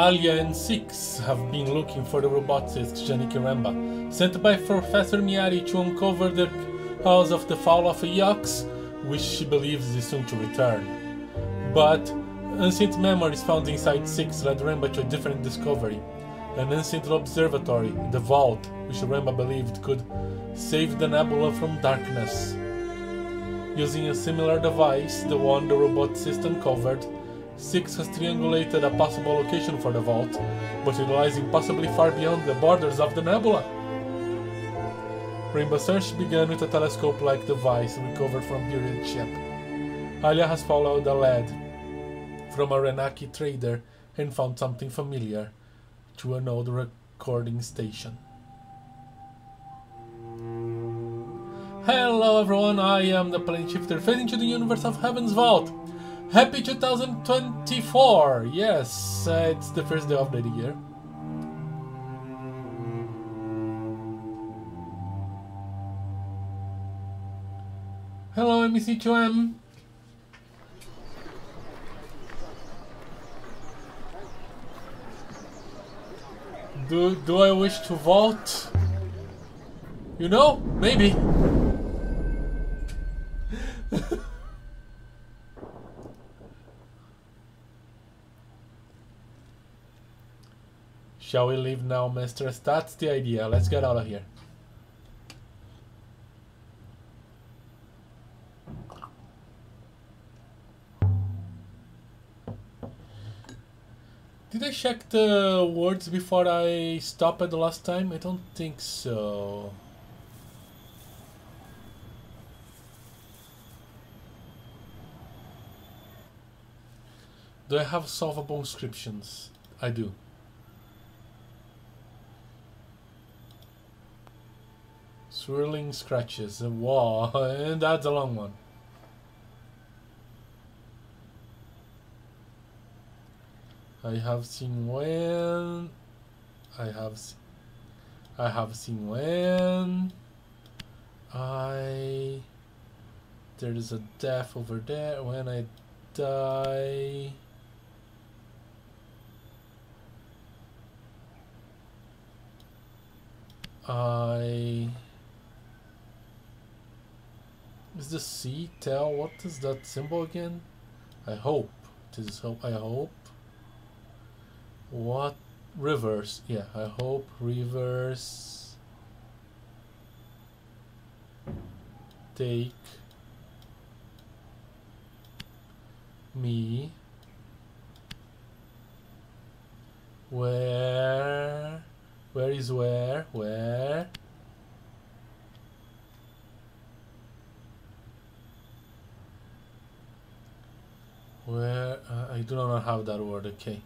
Aliya and Six have been looking for the roboticist Janniq Renba, sent by Professor Myari to uncover the cause of the fall of a Iox, which she believes is soon to return. But ancient memories found inside Six led Renba to a different discovery. An ancient observatory, the Vault, which Renba believed could save the Nebula from darkness. Using a similar device, the one the robot system uncovered, Six has triangulated a possible location for the vault, but it lies impossibly far beyond the borders of the nebula. Renba search began with a telescope-like device recovered from buried ship. Aliya has followed a lead from a Renaki trader and found something familiar to an old recording station. Hello everyone, I am the Plane Shifter, fading to the universe of Heaven's Vault. Happy 2024! Yes, uh, it's the first day of the year. Hello, MEC2M. Do, do I wish to vault? You know, maybe. Shall we leave now, mistress? That's the idea. Let's get out of here. Did I check the words before I stopped at the last time? I don't think so. Do I have solvable inscriptions? I do. Swirling scratches. Wow, and that's a long one. I have seen when I have I have seen when I there is a death over there when I die I is the C tell what is that symbol again? I hope. This is hope I hope. What reverse? Yeah, I hope reverse take me where where is where where Where uh, I do not have that word. Okay.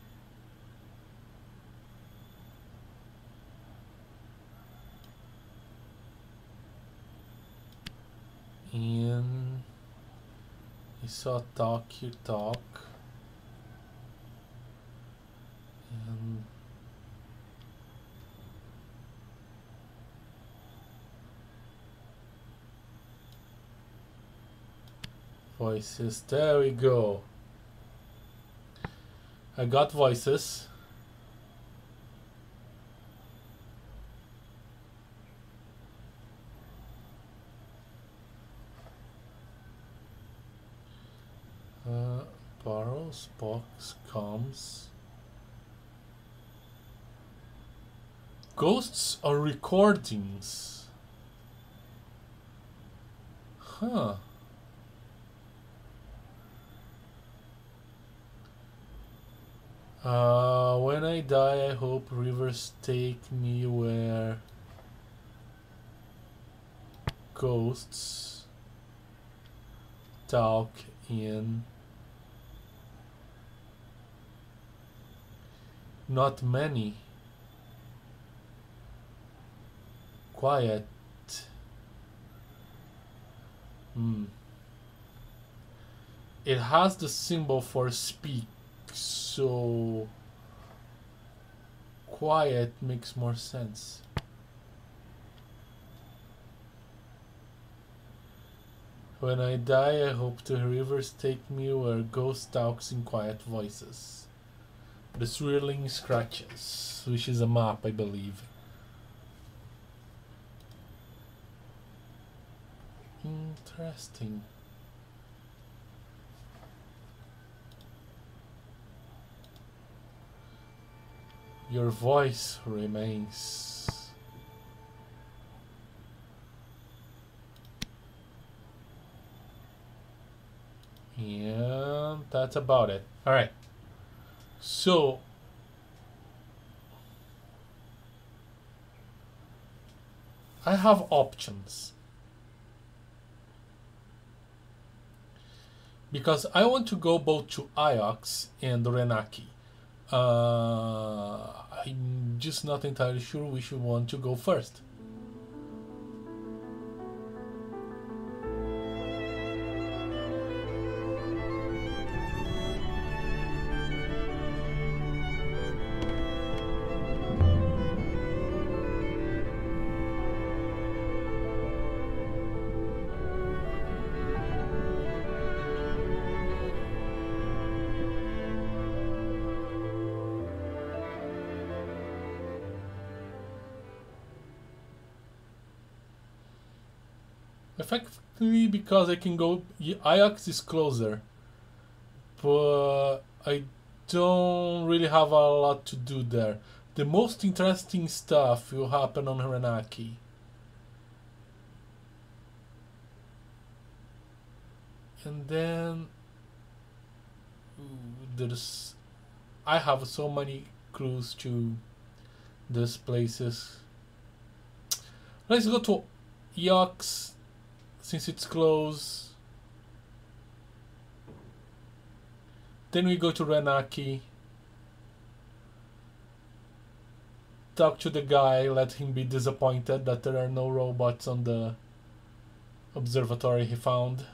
In you saw talk, you talk. And voices. There we go. I got voices. Uh, borrows, box, comes. Ghosts are recordings. Huh. Uh, when I die, I hope rivers take me where ghosts talk in. Not many. Quiet. Hmm. It has the symbol for speak so quiet makes more sense. When I die, I hope the rivers take me where ghost talks in quiet voices. The Swirling Scratches, which is a map, I believe. Interesting. Your voice remains. Yeah, that's about it. All right. So, I have options. Because I want to go both to Iox and Renaki. Uh, I'm just not entirely sure we want to go first. Because I can go Iox is closer. But I don't really have a lot to do there. The most interesting stuff will happen on Renaki. And then there's I have so many clues to these places. Let's go to Iox since it's close. Then we go to Renaki. Talk to the guy, let him be disappointed that there are no robots on the observatory he found.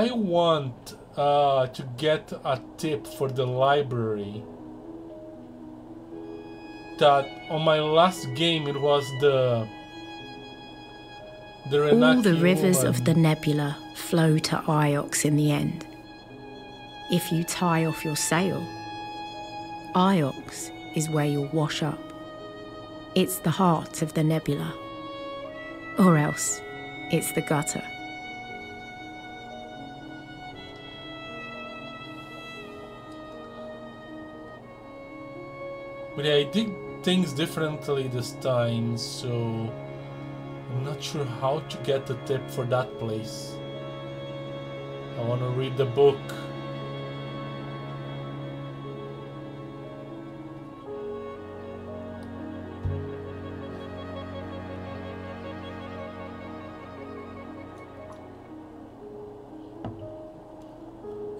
I want uh, to get a tip for the library. That on my last game it was the the All the rivers woman. of the nebula flow to Iox in the end. If you tie off your sail, Iox is where you'll wash up. It's the heart of the nebula. Or else, it's the gutter. But I did things differently this time, so I'm not sure how to get the tip for that place. I want to read the book.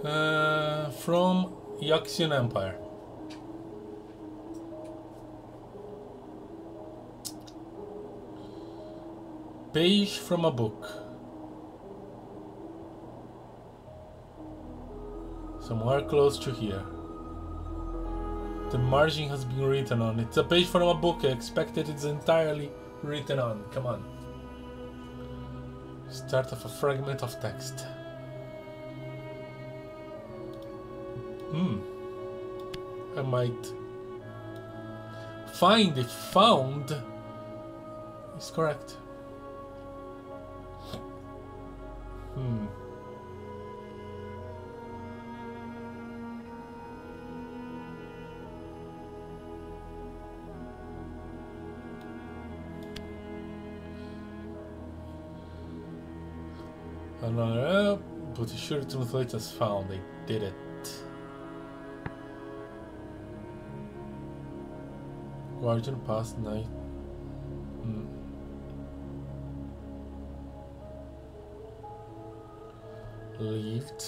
Uh, from Yaxian Empire. Page from a book. Somewhere close to here. The margin has been written on. It's a page from a book. I expect it is entirely written on. Come on. Start of a fragment of text. Hmm. I might find if found is correct. Sure translators found they did it. Guardian past night. Hmm. Lived.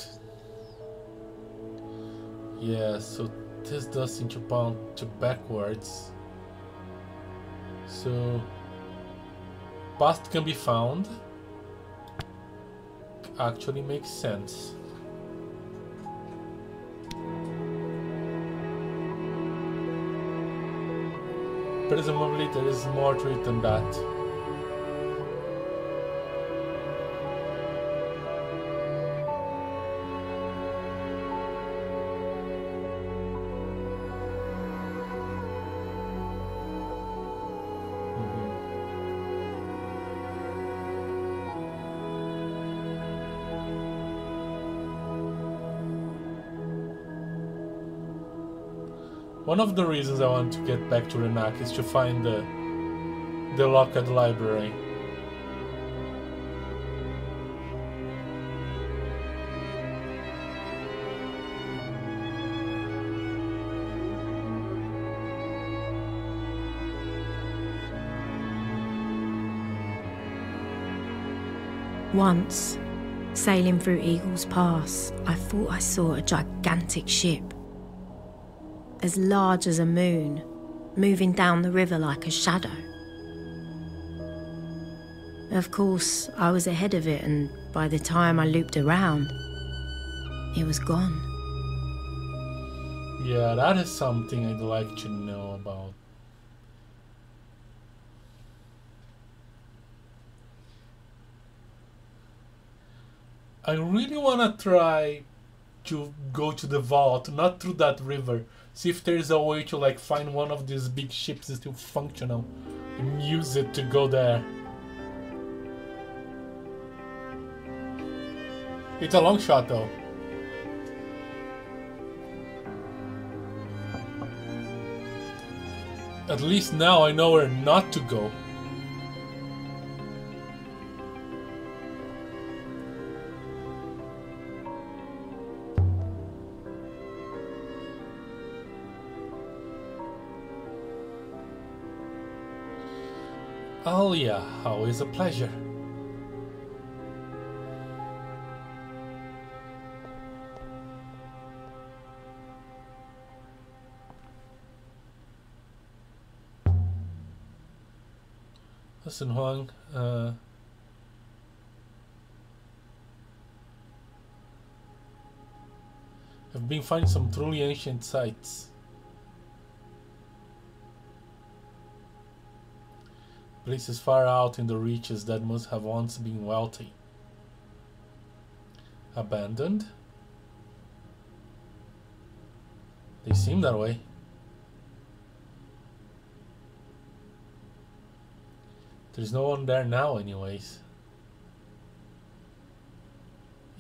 Yeah, so this does seem to point to backwards. So past can be found. Actually makes sense. Presumably there is more to it than that. One of the reasons I want to get back to Renaki to find the the locked library. Once, sailing through Eagle's Pass, I thought I saw a gigantic ship as large as a moon, moving down the river like a shadow. Of course, I was ahead of it, and by the time I looped around, it was gone. Yeah, that is something I'd like to know about. I really want to try to go to the vault, not through that river, See if there's a way to like find one of these big ships still functional and use it to go there. It's a long shot though. At least now I know where not to go. Yeah, always a pleasure. Listen, Huang, uh, I've been finding some truly ancient sites. Places far out in the reaches that must have once been wealthy. Abandoned? They seem that way. There's no one there now anyways.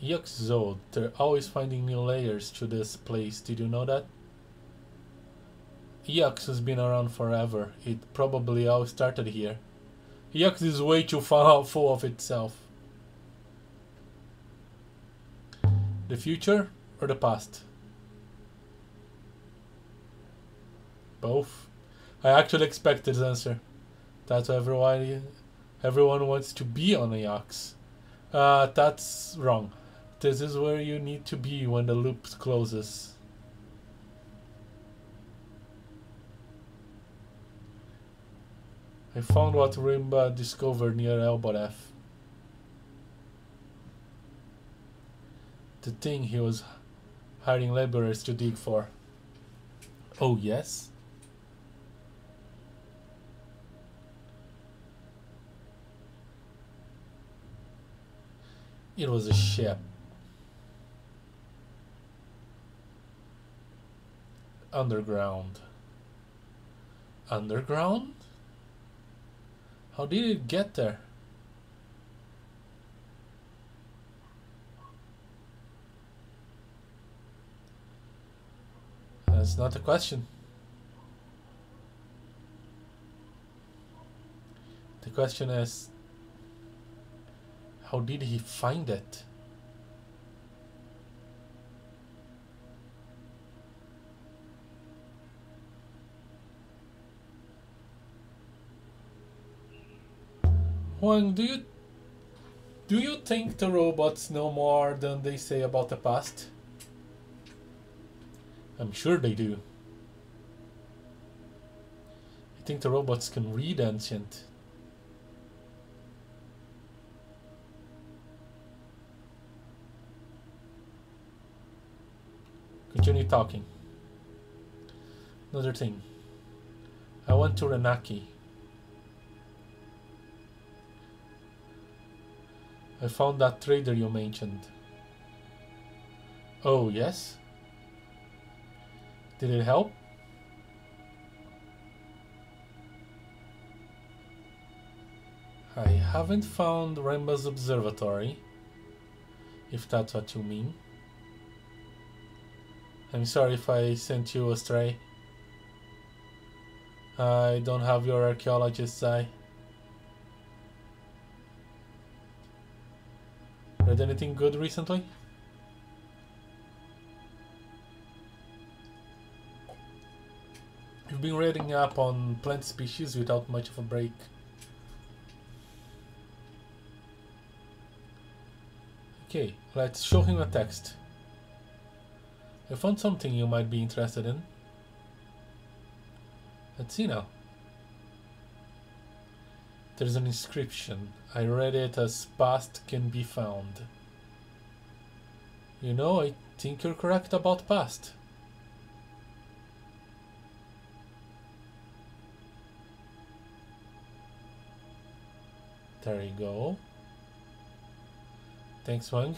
Yuck Zod, they're always finding new layers to this place, did you know that? Iox has been around forever. It probably all started here. Iox is way too far full of itself. The future or the past? Both. I actually expected this answer. That's everyone everyone wants to be on a Iox. Uh, that's wrong. This is where you need to be when the loop closes. I found what Renba discovered near Elboreth. The thing he was hiring laborers to dig for. Oh, yes? It was a ship. Underground. Underground? How did it get there? That's not a question. The question is, how did he find it? Huang, do you do you think the robots know more than they say about the past? I'm sure they do. I think the robots can read ancient? Continue talking. Another thing. I went to Renaki. I found that trader you mentioned. Oh, yes? Did it help? I haven't found Renba's observatory, if that's what you mean. I'm sorry if I sent you astray. I don't have your archaeologist's eye. Read anything good recently? You've been reading up on plant species without much of a break. Okay, let's show him a text. I found something you might be interested in. Let's see now. There's an inscription. I read it as past can be found. You know, I think you're correct about past. There you go. Thanks, Huang.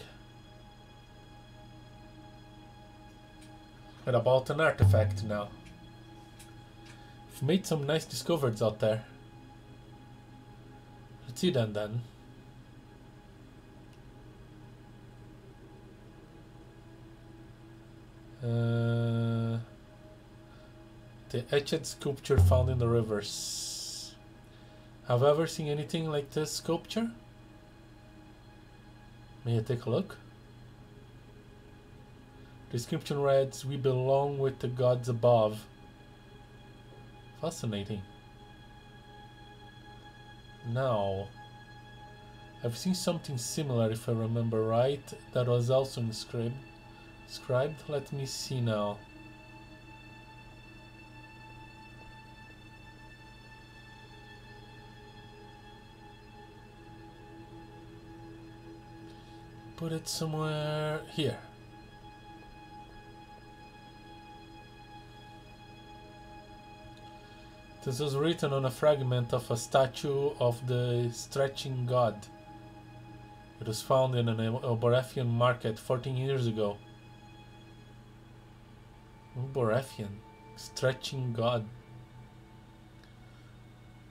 What about an artifact now? We've made some nice discoveries out there. See them then. Uh, the etched sculpture found in the rivers. Have you ever seen anything like this sculpture? May I take a look? The inscription reads, We belong with the gods above. Fascinating. Now, I've seen something similar, if I remember right, that was also inscribed. Inscribed? Let me see now. Put it somewhere here. This was written on a fragment of a statue of the stretching god. It was found in an Oborethian market 14 years ago. Oborethian, stretching god.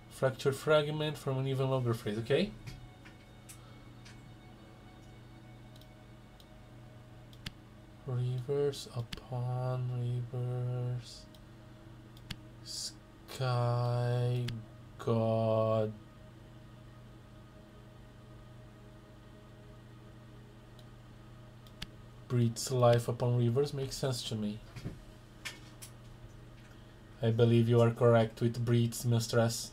Fractured fragment from an even longer phrase, okay? Reverse upon reverse. Sky God. Breathes life upon rivers makes sense to me. I believe you are correct with breeds, mistress.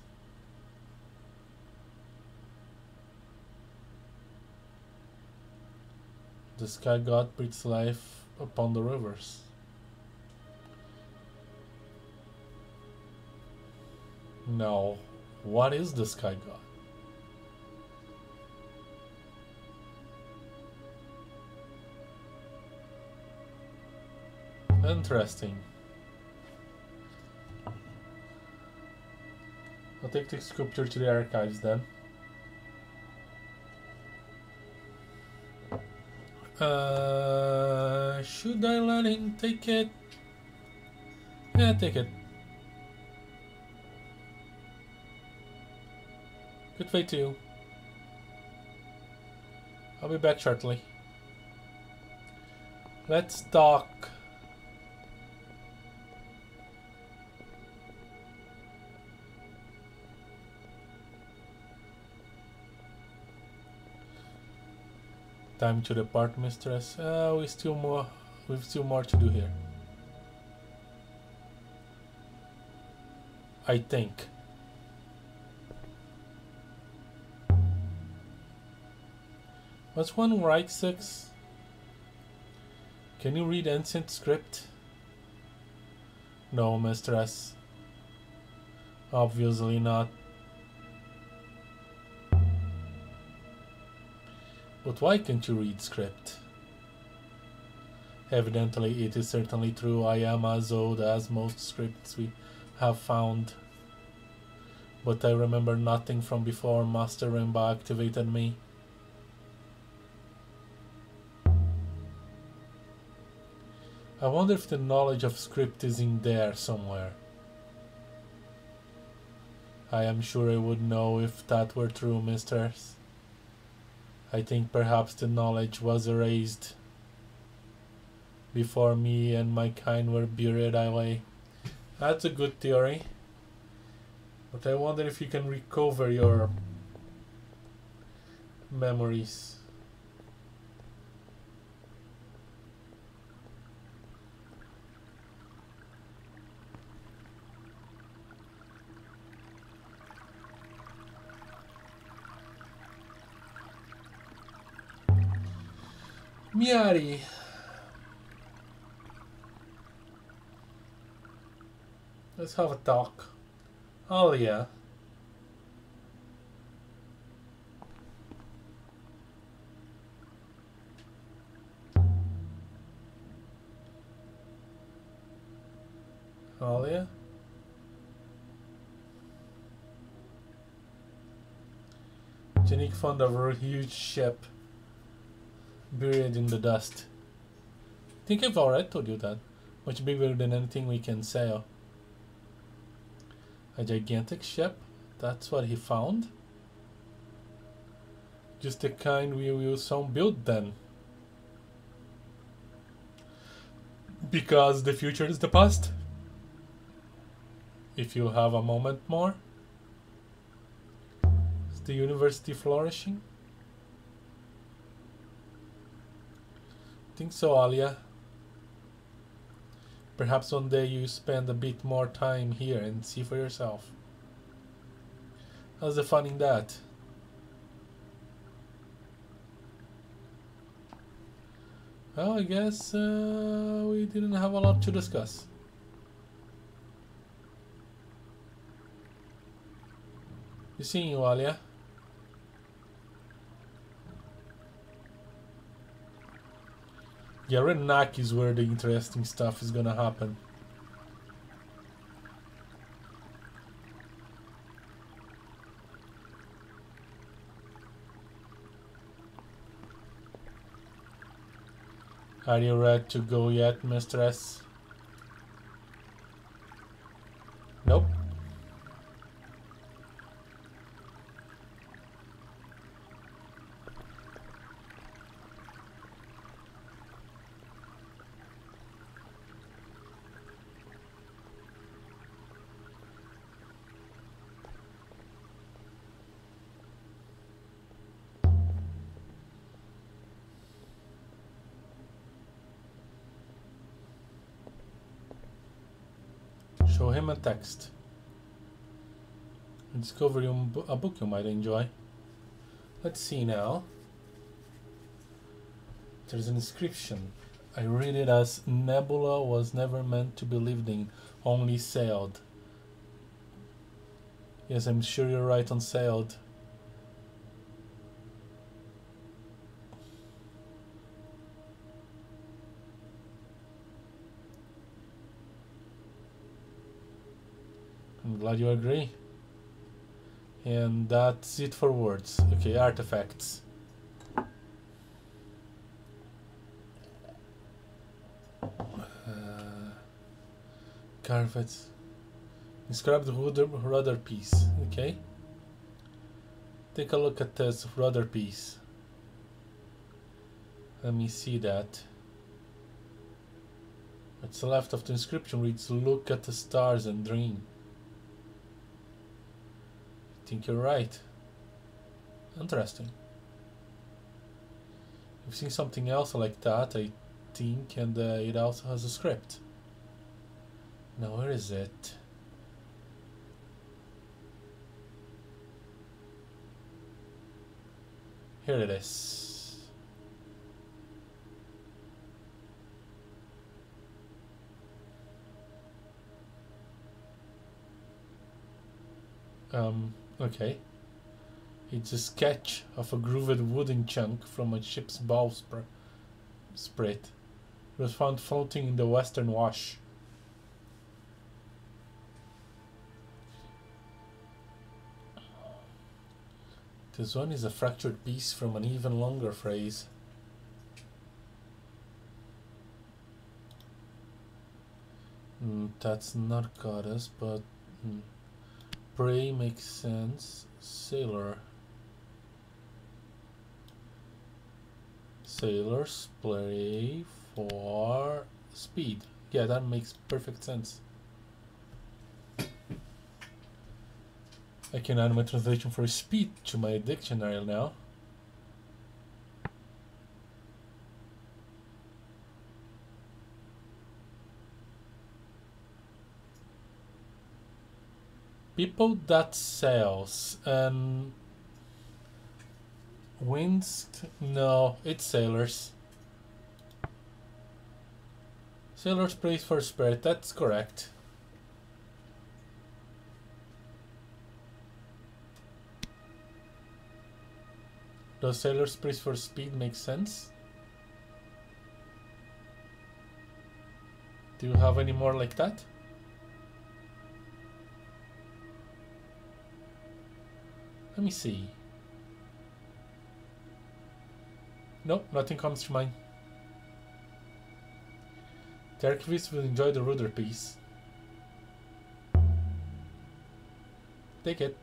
The sky god breathes life upon the rivers. No. What is the sky god? Interesting. I'll take the sculpture to the archives then. Uh, should I let him take it? Yeah, take it. Good way too. I'll be back shortly. Let's talk. Time to depart, mistress. Uh, we still more. We've still more to do here. I think. What's one right six? Can you read ancient script? No, mistress. Obviously not. But why can't you read script? Evidently, it is certainly true I am as old as most scripts we have found. But I remember nothing from before Master Renba activated me. I wonder if the knowledge of script is in there somewhere. I am sure I would know if that were true, misters. I think perhaps the knowledge was erased before me and my kind were buried away. That's a good theory. But I wonder if you can recover your memories. Myari. Let's have a talk. Oh yeah. Oh, Aliya? Janniq found a huge ship buried in the dust. I think I've already told you that. Much bigger than anything we can sail. A gigantic ship? That's what he found? Just the kind we will soon build then. Because the future is the past? If you have a moment more? Is the university flourishing? Think so, Aliya. Perhaps one day you spend a bit more time here and see for yourself. How's the fun in that? Well, I guess uh, we didn't have a lot to discuss. You seeing you, Aliya? Yeah, Renak is where the interesting stuff is gonna happen. Are you ready to go yet, mistress? Nope. Show him a text. Discover a book you might enjoy. Let's see now. There's an inscription. I read it as Nebula was never meant to be lived in, only sailed. Yes, I'm sure you're right on sailed. Glad you agree. And that's it for words. Okay, artifacts. Uh, carved. Inscribed rudder, rudder piece. Okay. Take a look at this rudder piece. Let me see that. What's left of the inscription reads, Look at the stars and dream think you're right. Interesting. I've seen something else like that, I think, and uh, it also has a script. Now, where is it? Here it is. Um, okay. It's a sketch of a grooved wooden chunk from a ship's bowsprit. It was found floating in the Western Wash. This one is a fractured piece from an even longer phrase. Mm, that's not goddess, but mm, prey makes sense. Sailor. Sailors play for speed. Yeah, that makes perfect sense. I can add my translation for speed to my dictionary now. People that sails and um, winds no it's sailors sailors praise for spirit that's correct Does Sailor's Praise for Speed make sense? Do you have any more like that? Let me see. Nope, nothing comes to mind. The archivist will enjoy the ruder piece. Take it.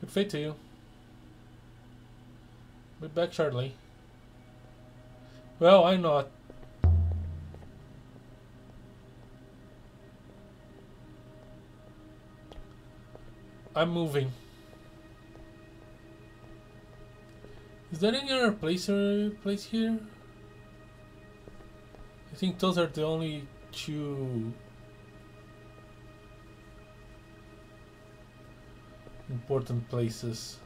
Good fate to you. Be back shortly. Well, I'm not. I'm moving. Is there any other place or place here? I think those are the only two important places.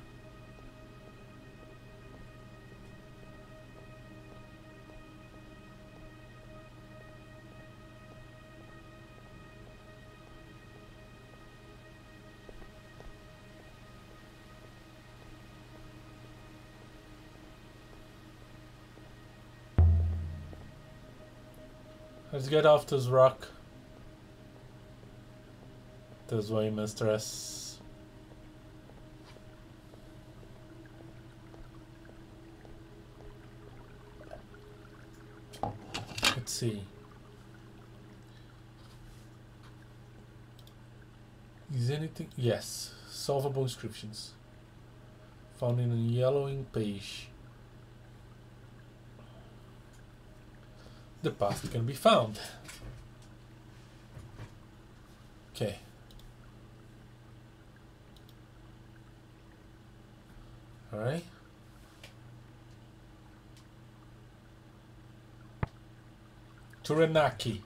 Let's get off this rock. This way, mistress. Let's see. Is anything? Yes. Solvable inscriptions. Found in a yellowing page. The path can be found. Okay. Alright. Turanaki.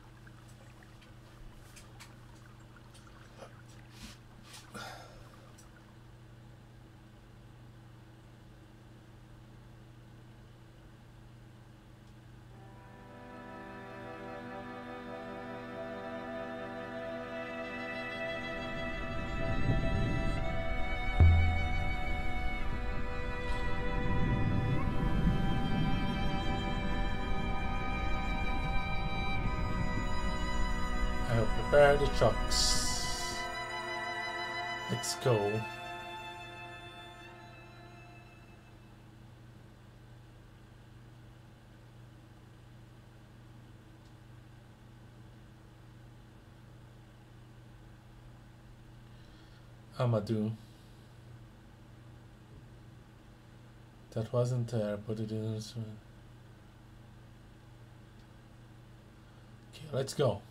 Prepare the trucks. Let's go. Amadou. That wasn't there, but it is. Okay, let's go.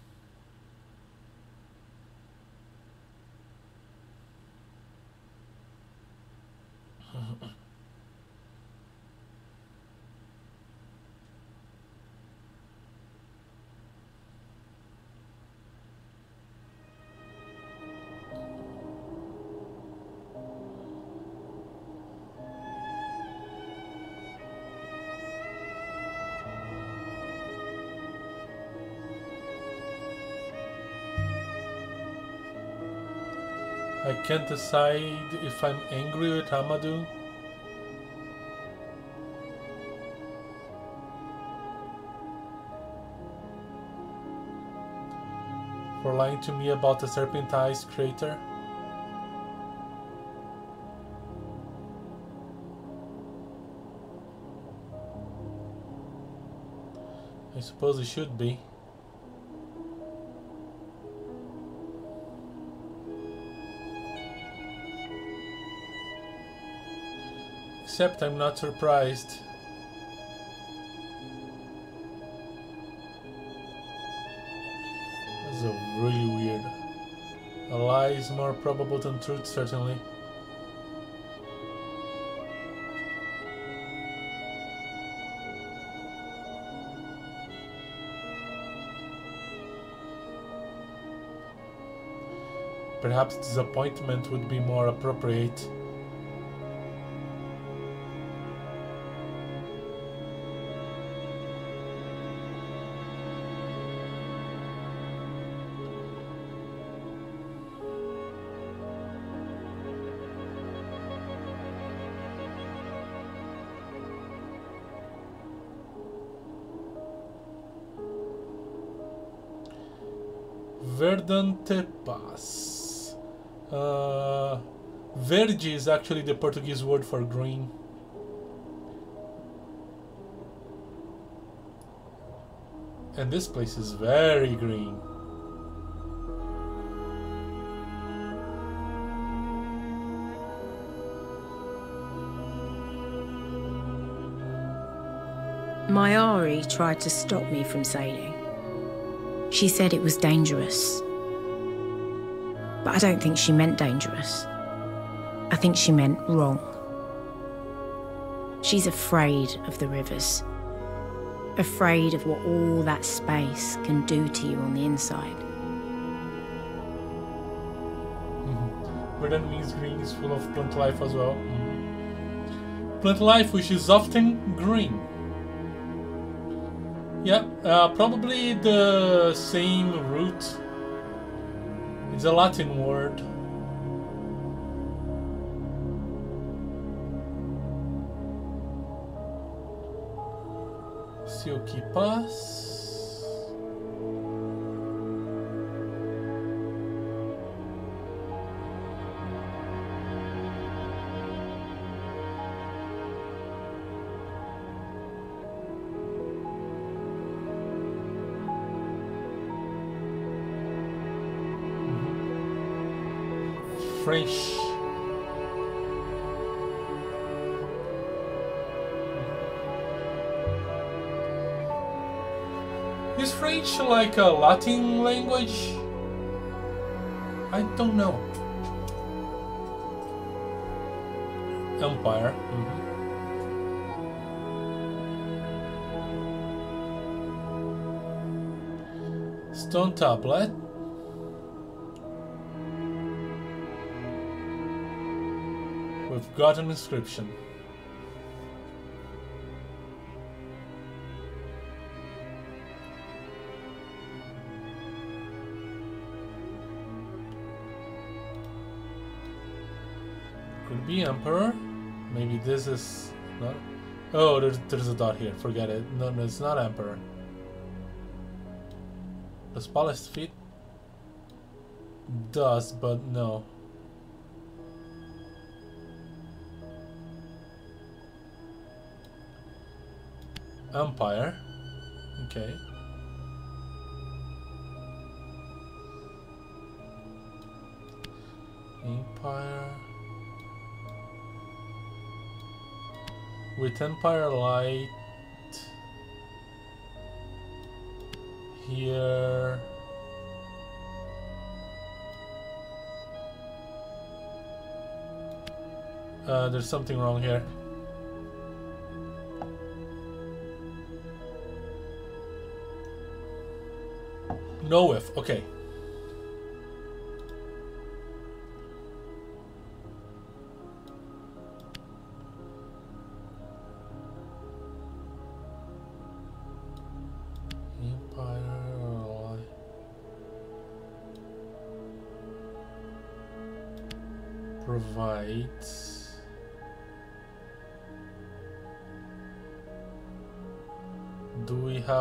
Can't decide if I'm angry with Amadou. For lying to me about the Serpent Eyes crater. I suppose it should be. Except I'm not surprised. This is a really weird. A lie is more probable than truth, certainly. Perhaps disappointment would be more appropriate. Pass. Uh, verde is actually the Portuguese word for green. And this place is very green. Myari tried to stop me from sailing. She said it was dangerous. But I don't think she meant dangerous. I think she meant wrong. She's afraid of the rivers. Afraid of what all that space can do to you on the inside. Verdant means green is full of plant life as well. Mm -hmm. Plant life which is often green. Yeah, uh, probably the same root. It's a Latin word. Silky Pass. Like a Latin language? I don't know. Empire. mhm. Stone tablet. We've got an inscription. Be Emperor. Maybe this is not. Oh, there's, there's a dot here. Forget it. No, no, it's not Emperor. Does Palace fit? Does, but no. Empire. Okay. With Empire Light. Here. Uh, there's something wrong here. No if. Okay.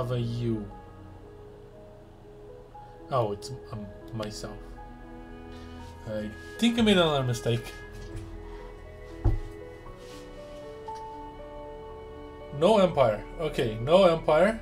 We have a U? Oh, it's um, myself. I think I made another mistake. No Empire. Okay, no Empire.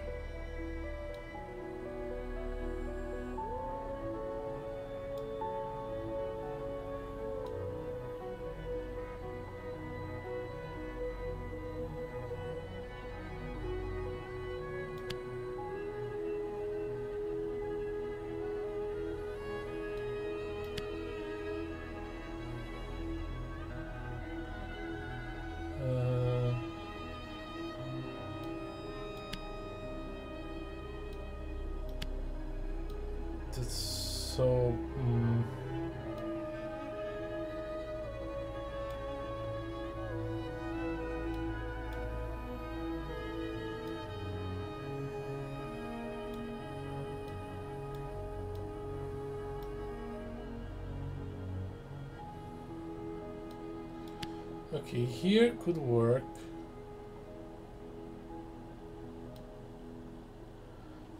Here could work.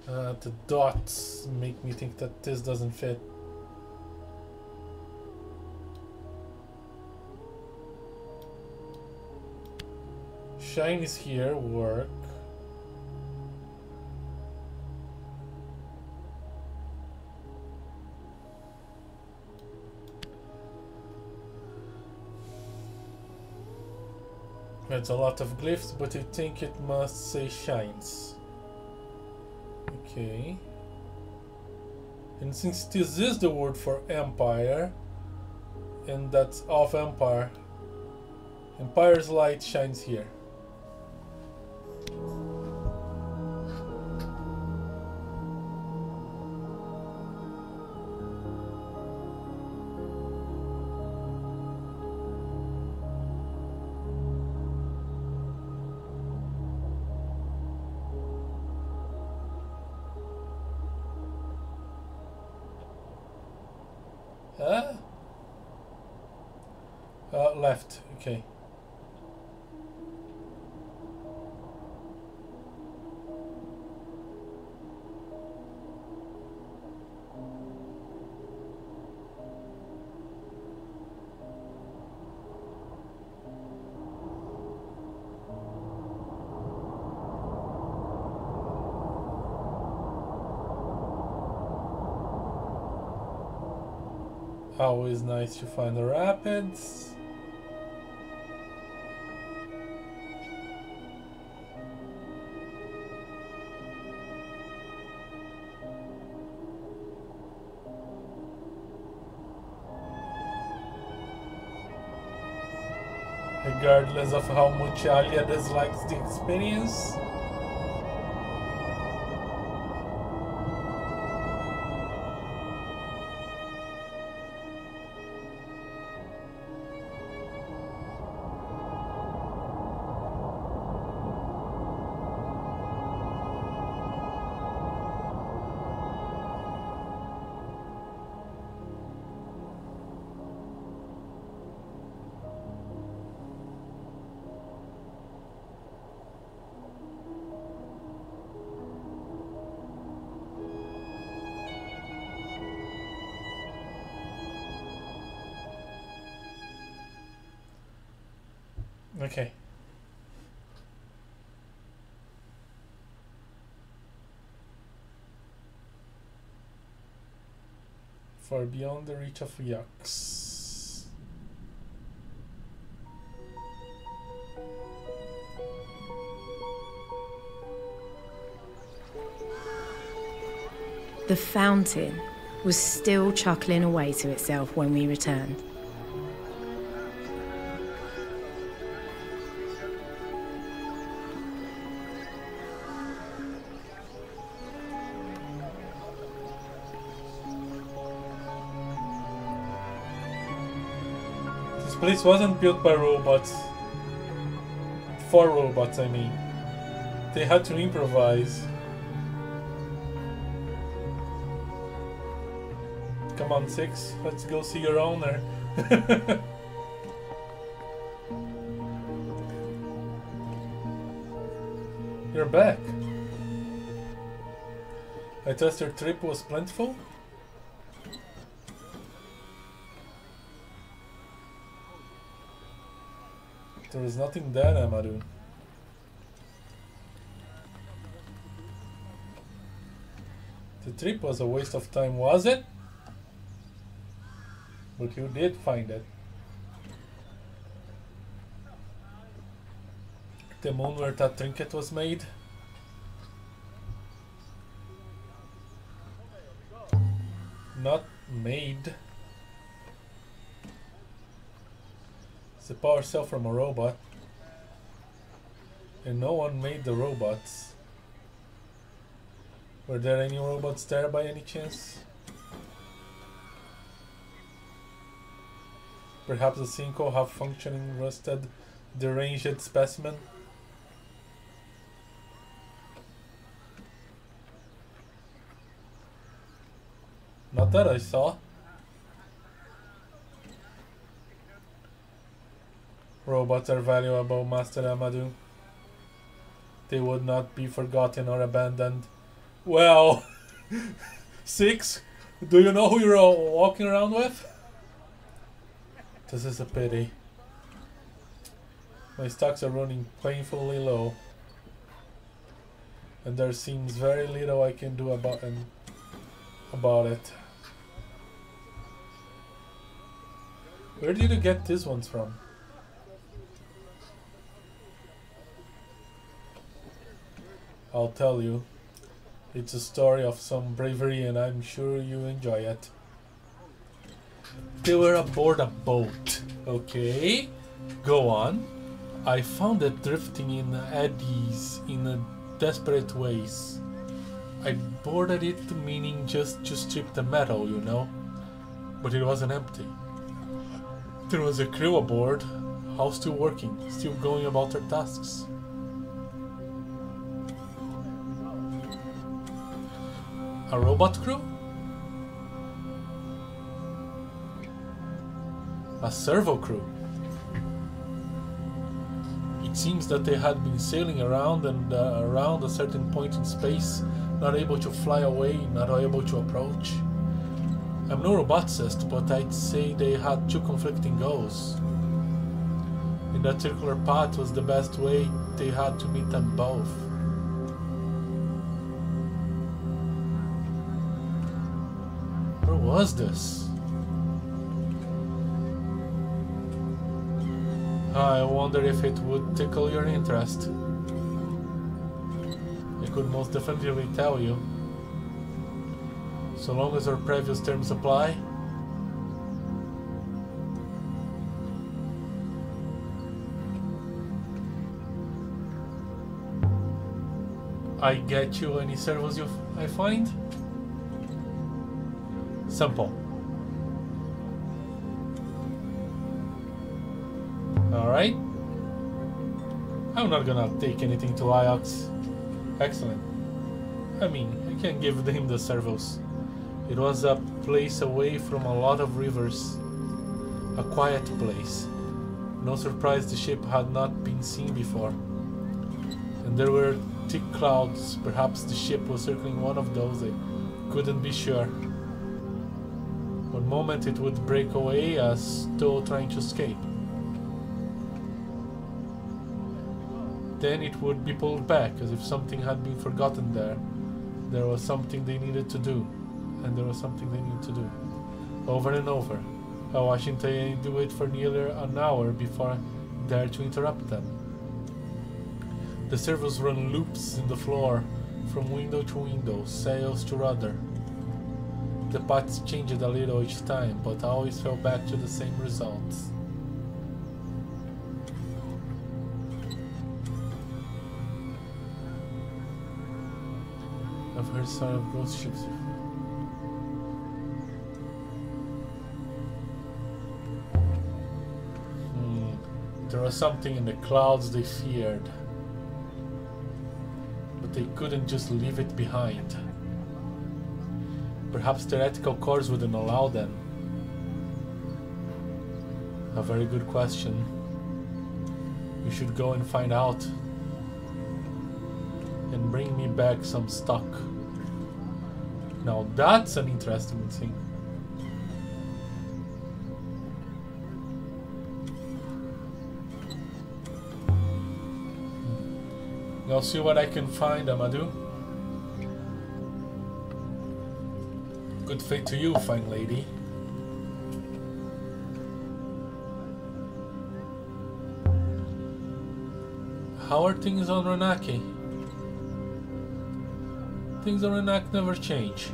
Uh, the dots make me think that this doesn't fit. Shine is here, work. It's a lot of glyphs, but I think it must say shines. Okay. And since this is the word for empire, and that's of empire, empire's light shines here. Always nice to find the rapids. Regardless of how much Aliya dislikes the experience. For beyond the reach of Iox. The fountain was still chuckling away to itself when we returned. Wasn't built by robots. For robots, I mean. They had to improvise. Come on, Six. Let's go see your owner. You're back. I trust your trip was plentiful? There was nothing there, Amaru. The trip was a waste of time, was it? But you did find it. The moon where that trinket was made? Not made. It's a power cell from a robot. And no one made the robots. Were there any robots there by any chance? Perhaps a single half-functioning rusted deranged specimen? Not that I saw. Robots are valuable, Master Amadou. They would not be forgotten or abandoned. Well, six? Do you know who you're walking around with? This is a pity. My stocks are running painfully low. And there seems very little I can do about, um, about it. Where did you get these ones from? I'll tell you. It's a story of some bravery and I'm sure you enjoy it. They were aboard a boat. Okay, go on. I found it drifting in eddies in a desperate ways. I boarded it meaning just to strip the metal, you know. But it wasn't empty. There was a crew aboard, all still working, still going about their tasks. A robot crew? A servo crew? It seems that they had been sailing around and uh, around a certain point in space, not able to fly away, not able to approach. I'm no roboticist, but I'd say they had two conflicting goals. And that circular path was the best way they had to meet them both. Was this? I wonder if it would tickle your interest. I could most definitely tell you. So long as our previous terms apply. I get you any servos you I find? Simple. Alright. I'm not gonna take anything to Iox. Excellent. I mean, I can give him the servos. It was a place away from a lot of rivers. A quiet place. No surprise the ship had not been seen before. And there were thick clouds. Perhaps the ship was circling one of those. I couldn't be sure. Moment it would break away as though trying to escape. Then it would be pulled back as if something had been forgotten there. There was something they needed to do, and there was something they needed to do. Over and over. They do it for nearly an hour before I dared to interrupt them. The servos run loops in the floor, from window to window, sails to rudder. The paths changed a little each time, but I always fell back to the same results. I've heard some of ghost ships hmm. There was something in the clouds they feared. But they couldn't just leave it behind. Perhaps their ethical codes wouldn't allow them. A very good question. You should go and find out. and bring me back some stock. Now that's an interesting thing. I'll see what I can find, Amadou. Good fate to you, fine lady. How are things on Renaki? Things on Renak never change.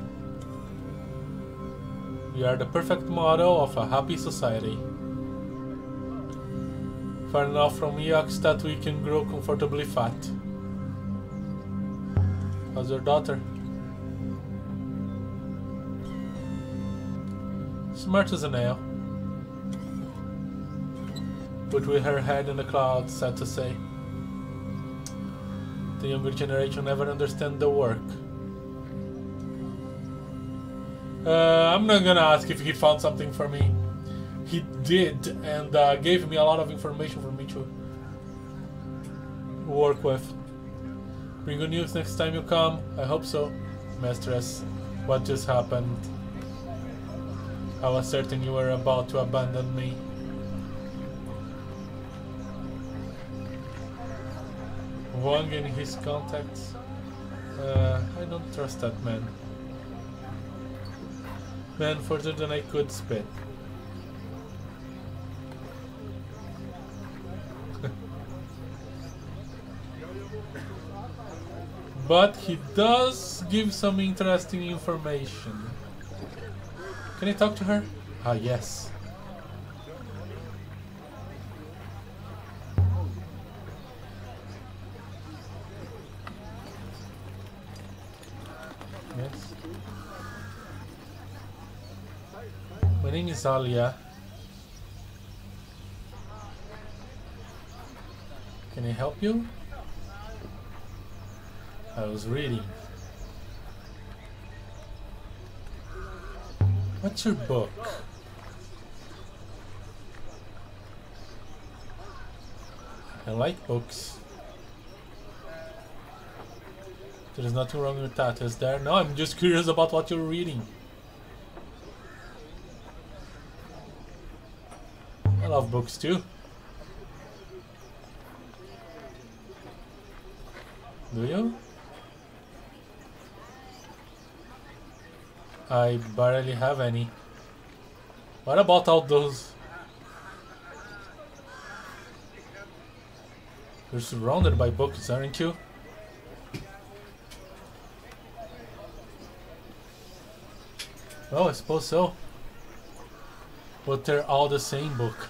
We are the perfect model of a happy society. Far enough from Iox that we can grow comfortably fat. How's your daughter? Smart as a nail. But with her head in the clouds, sad to say. The younger generation never understand the work. Uh, I'm not gonna ask if he found something for me. He did, and uh, gave me a lot of information for me to work with. Bring good news next time you come. I hope so, Mistress. What just happened? I was certain you were about to abandon me. Huang and his contacts. Uh, I don't trust that man man further than I could spit. but he does give some interesting information. Can you talk to her? Ah, yes. My name is Aliya. Can I help you? I was reading. What's your book? I like books. There's nothing wrong with that, is there? No, I'm just curious about what you're reading. I love books too. Do you? I barely have any. What about all those? You're surrounded by books, aren't you? Well, I suppose so. But they're all the same book.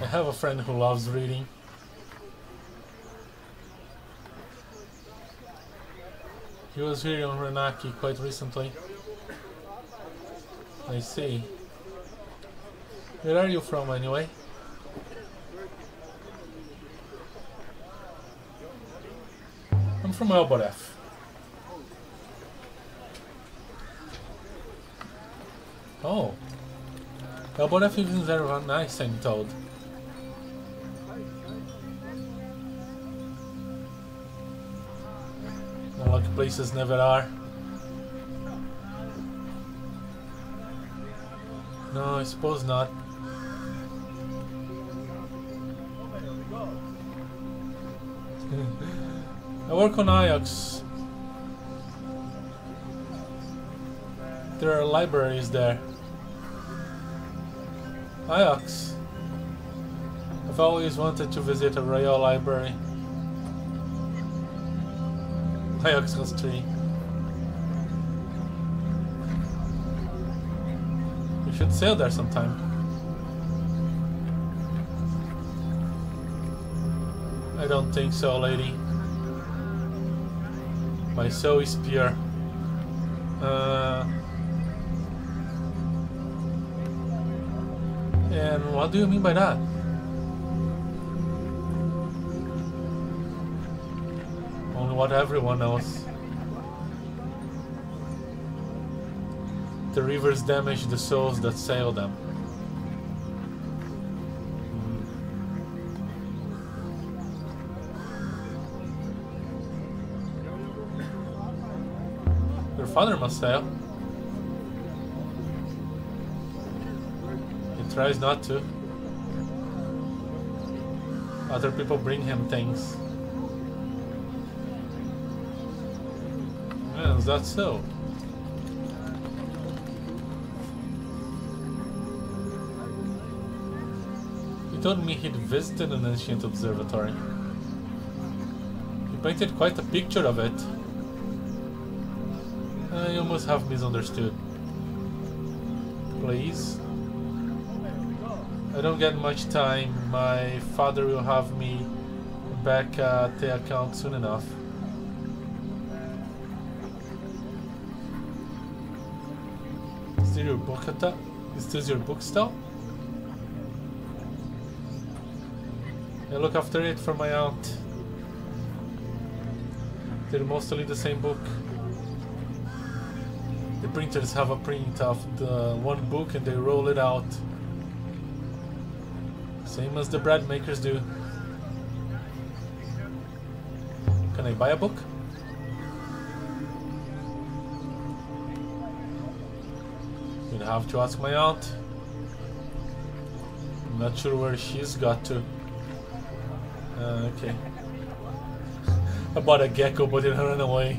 I have a friend who loves reading. He was here on Renaki quite recently. I see. Where are you from anyway? I'm from Elboreth. Oh. Elboreth is very nice, I'm told. Places never are. No, I suppose not. I work on Iox. There are libraries there. Iox. I've always wanted to visit a royal library. Tree. We should sail there sometime. I don't think so, lady. My soul is pure. Uh, and what do you mean by that? what everyone knows, The rivers damage the souls that sail them. Your father must sail. He tries not to. Other people bring him things. Is that so? He told me he'd visited an ancient observatory. He painted quite a picture of it. Uh, I almost have misunderstood. Please? I don't get much time. My father will have me back at the account soon enough. This your book Is this your book stall? I look after it for my aunt. They're mostly the same book. The printers have a print of the one book and they roll it out same as the bread makers do. Can I buy a book? Have to ask my aunt. I'm not sure where she's got to. Uh, okay. I bought a gecko but it ran away.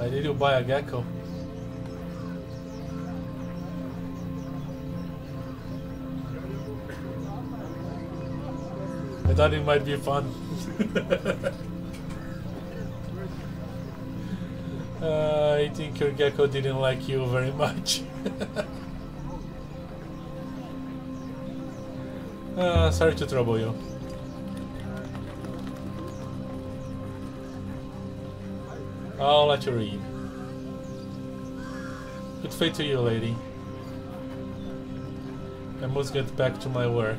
I did buy a gecko. I thought it might be fun. uh, I think your gecko didn't like you very much. uh, sorry to trouble you. I'll let you read. Good fate to you, lady. I must get back to my work.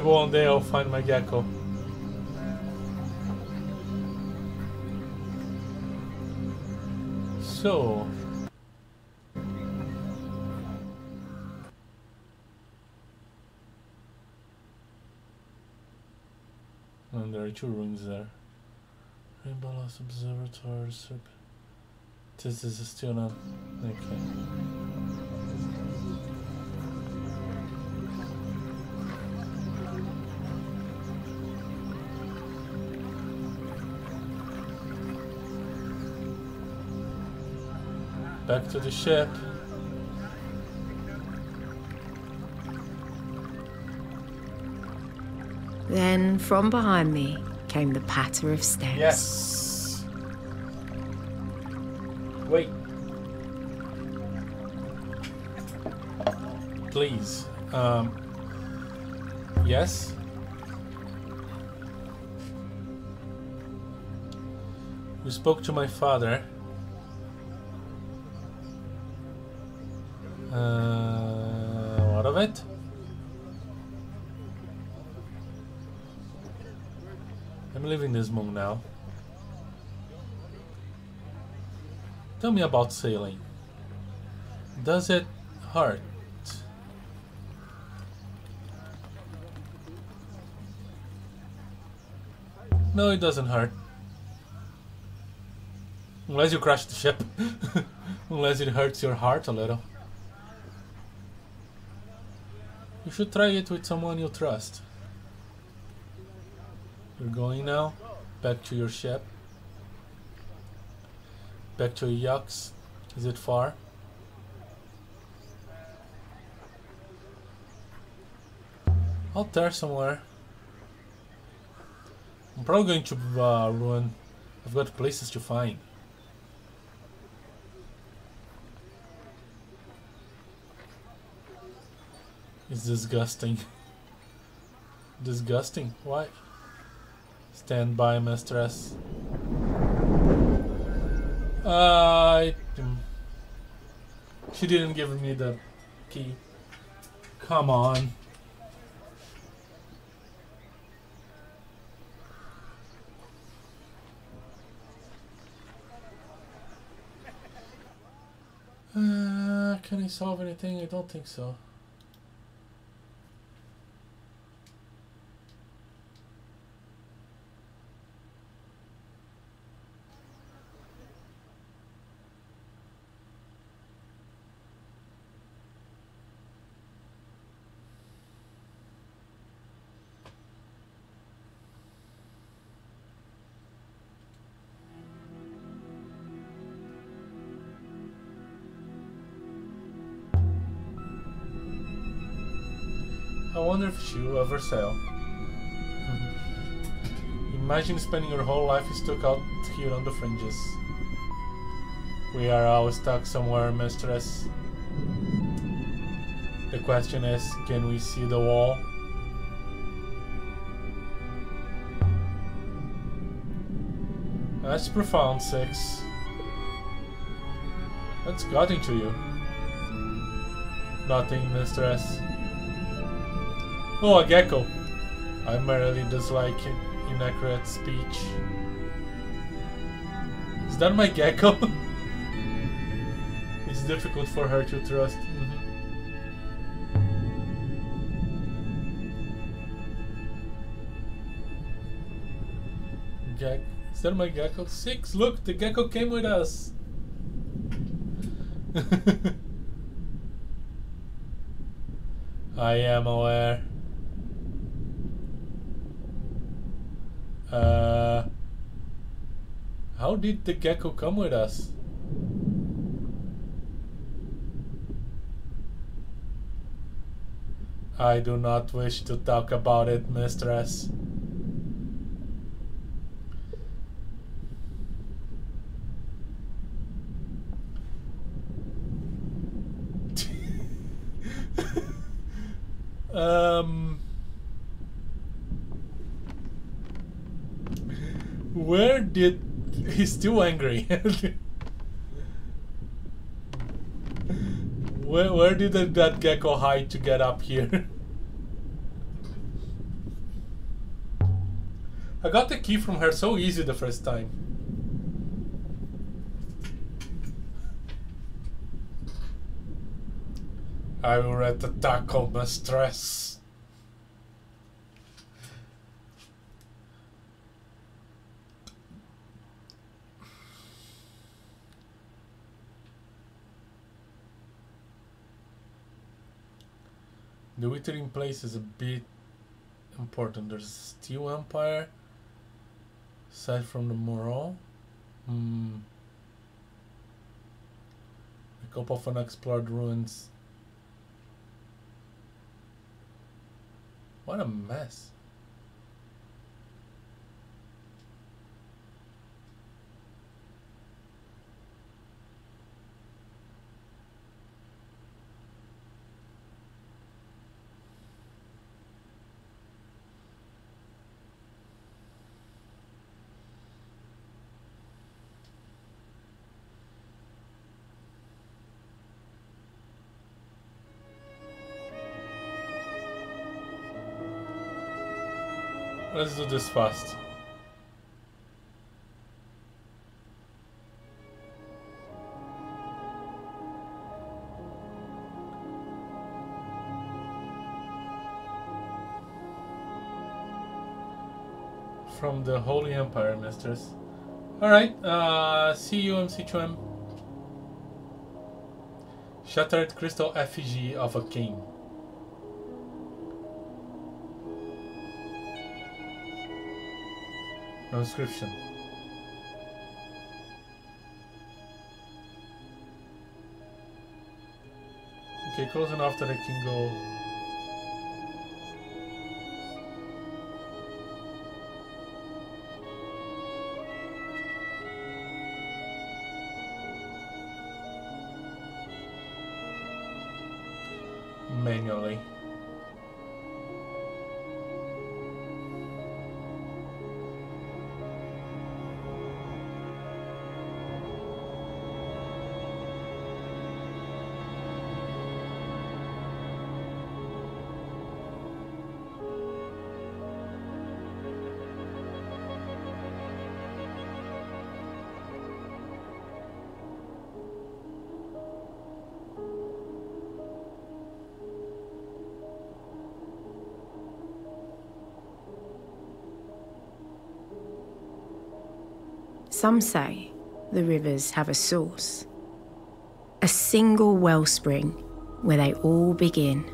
Maybe one day I'll find my gecko. So... And there are two rooms there. Rainbow Lost Observatory. This is still not... Okay. Back to the ship. Then from behind me came the patter of steps. Yes. Wait. Please. Um. Yes. We spoke to my father. I'm leaving this moon now. Tell me about sailing. Does it hurt? No, it doesn't hurt. Unless you crash the ship. Unless it hurts your heart a little. You should try it with someone you trust. You're going now? Back to your ship? Back to Iox? Is it far? Out there somewhere. I'm probably going to uh, ruin. I've got places to find. Disgusting. disgusting. Why? Stand by, mistress. Uh, she didn't give me the key. Come on. Uh, can I solve anything? I don't think so. I wonder if she will ever sell. Imagine spending your whole life stuck out here on the fringes. We are all stuck somewhere, mistress. The question is, can we see the wall? That's profound, Six. What's got into you? Nothing, mistress. Oh, a gecko. I merely dislike inaccurate speech. Is that my gecko? it's difficult for her to trust. Mm -hmm. Gek Is that my gecko? Six! Look, the gecko came with us! I am aware. Did the gecko come with us? I do not wish to talk about it, mistress. um... Where did... He's still angry. where, where did that, that gecko hide to get up here? I got the key from her so easy the first time. I will read the taco mistress. The withering place is a bit important. There's Steel Empire, aside from the Morale. Hmm. A couple of unexplored ruins. What a mess. Let's do this fast. From the Holy Empire, mistress. Alright, uh, see you, MC2M. Shattered crystal effigy of a king. No inscription. Okay, close enough that I can go Some say the rivers have a source, a single wellspring where they all begin.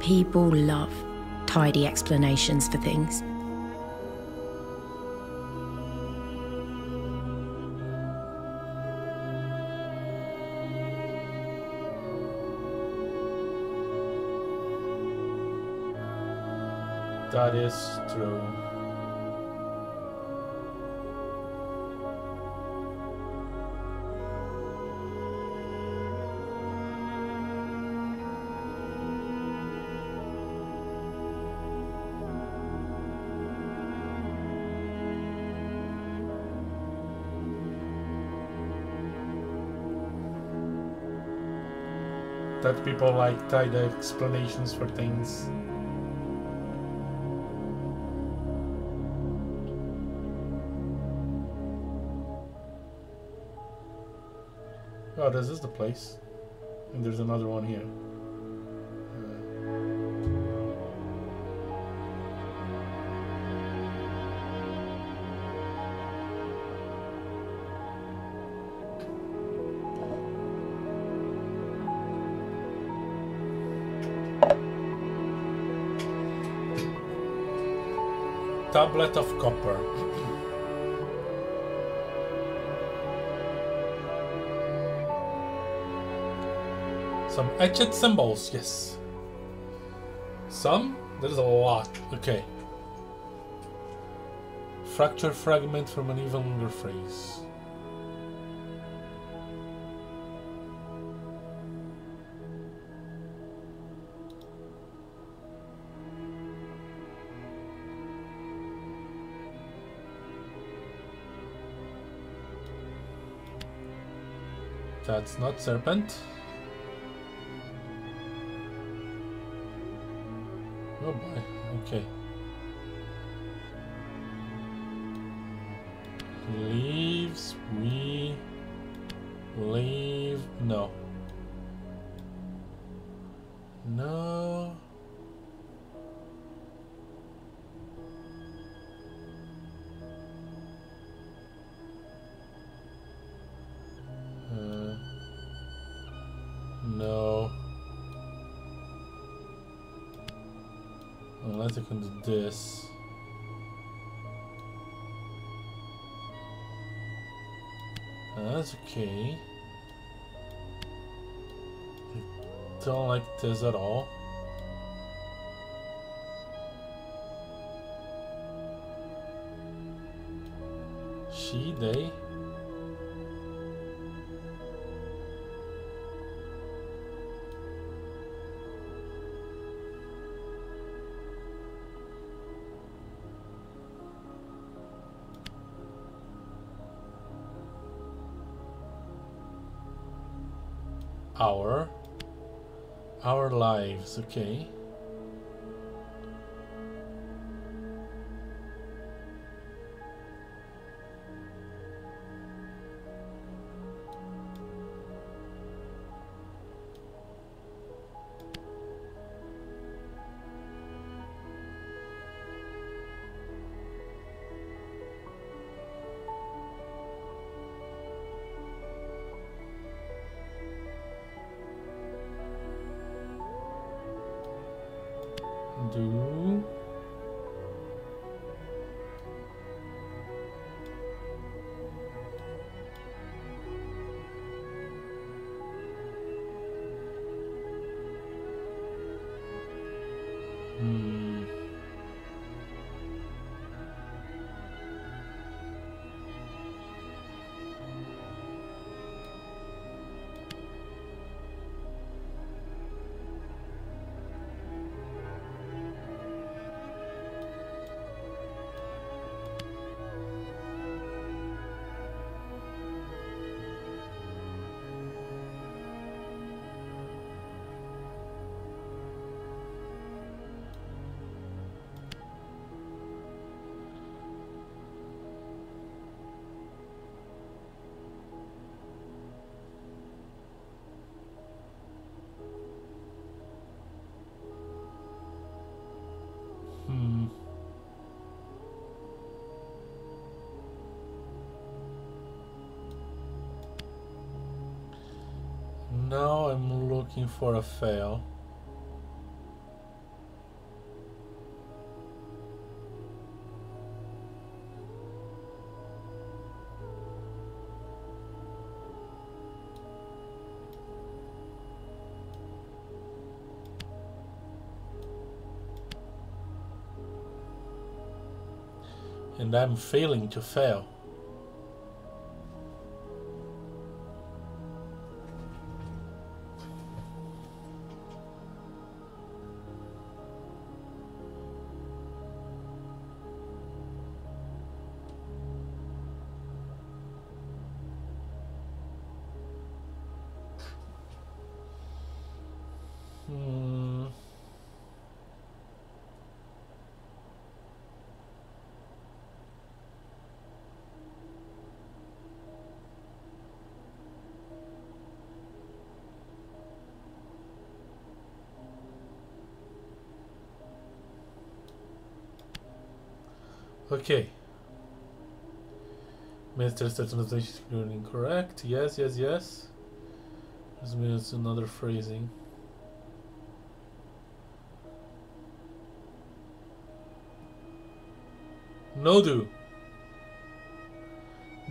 People love tidy explanations for things. That is true. That people like tidy explanations for things. Oh, this is the place. And there's another one here. Tablet of copper. Some etched symbols, yes. Some? There's a lot. Okay. Fracture fragment from an even longer phrase. That's not serpent. Oh boy, okay. This. Uh, that's okay. I don't like this at all. She, they. Lives, okay. I'm looking for a fail. And I'm failing to fail. Minister translation is incorrect. Yes, yes, yes. This means another phrasing. No do.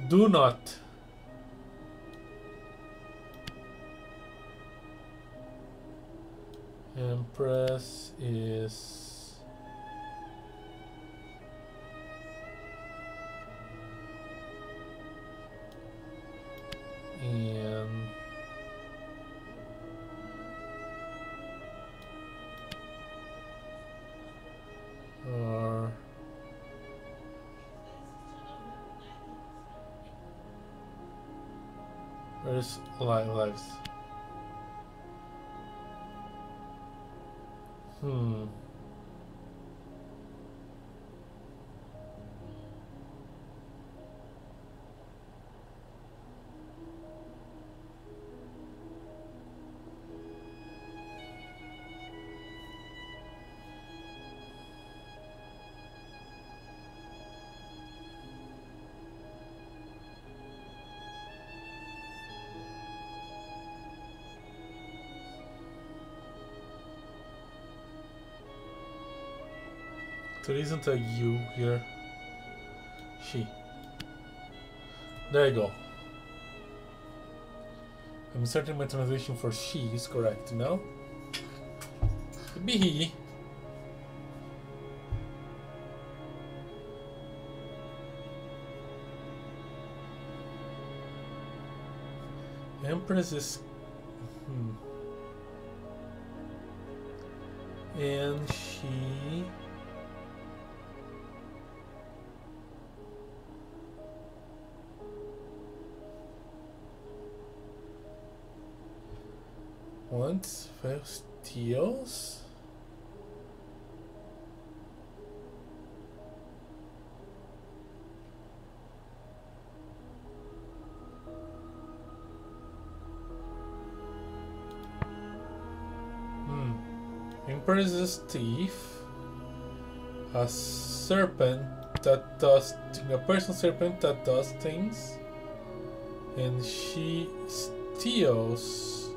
Do not. Empress is isn't a U here. She. There you go. I'm certain my translation for she is correct, no? Could be he. Empress is. Empress's thief. A serpent that does a person serpent that does things. And she steals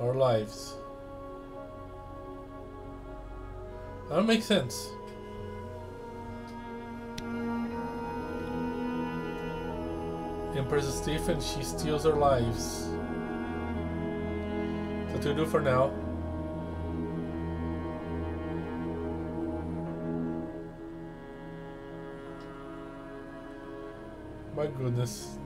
our lives. That makes sense. Empress and she steals our lives. We do for now. My goodness.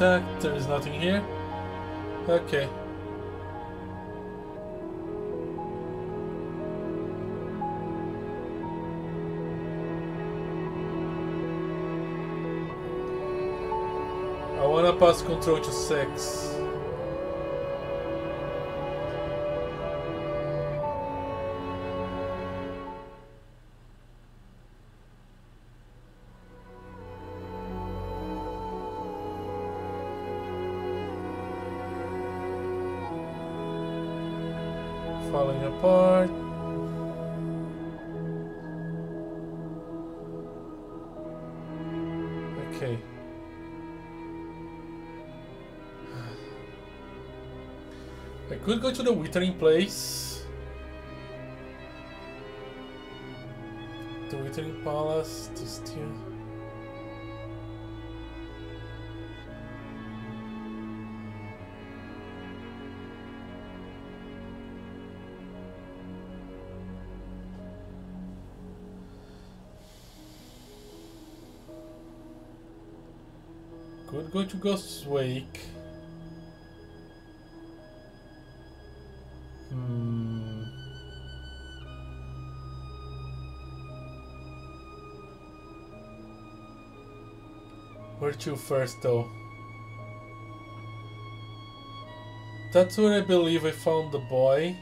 attack. There is nothing here. Okay. I wanna pass control to 6. The withering place. The withering palace to steal. Could go to Ghost's Wake. To first though? That's where I believe I found the boy.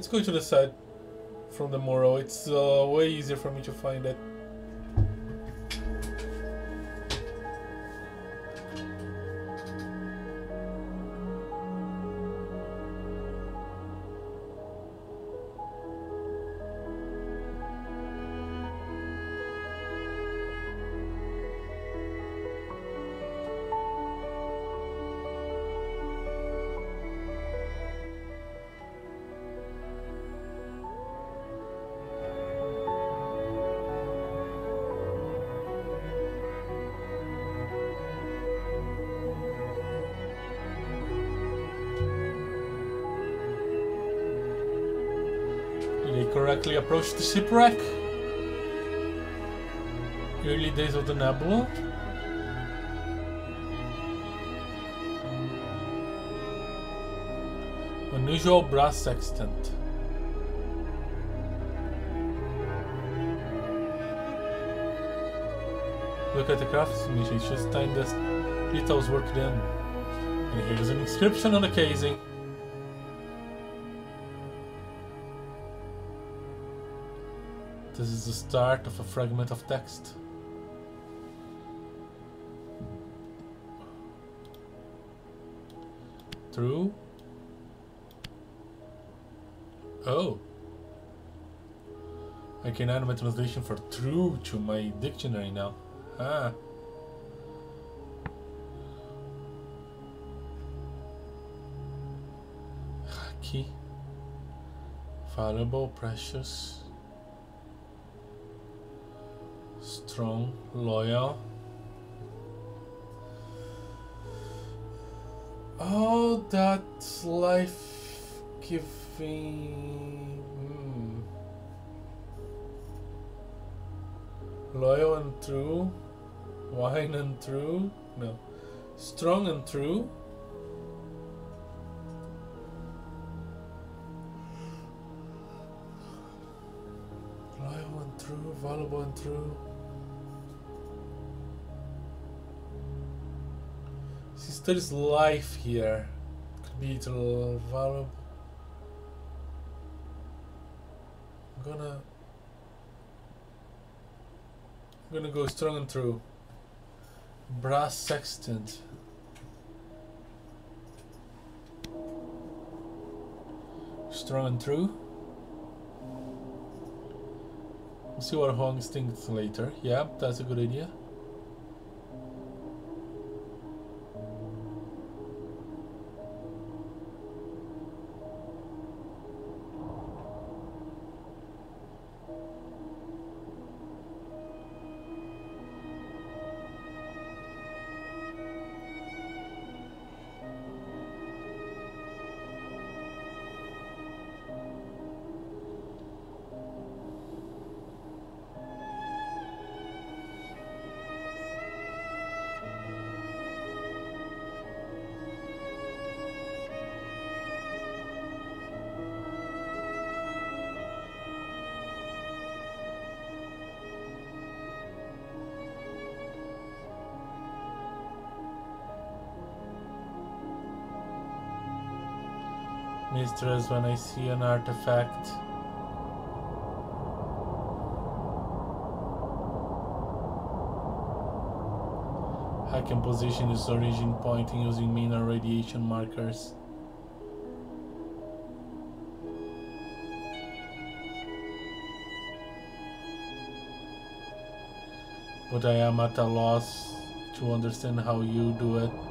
Let's go to the side from the Moro. It's uh, way easier for me to find it. Correctly approach the shipwreck? Early days of the Nebula? Unusual brass sextant. Look at the craftsmanship, it's just time the details worked in. And here's an inscription on the casing. This is the start of a fragment of text. True. Oh. I can add my translation for true to my dictionary now. Ah. Key. Valuable, precious. Strong, loyal. Oh, that's life giving. Hmm. Loyal and true. Wine and true. No. Strong and true. Loyal and true. Valuable and true. Sister's life here could be the valuable. I'm gonna. I'm gonna go strong and true. Brass sextant. Strong and true. We'll see what Huang thinks later. Yeah, that's a good idea. Mistress, when I see an artifact, I can position its origin point using mineral radiation markers. But I am at a loss to understand how you do it.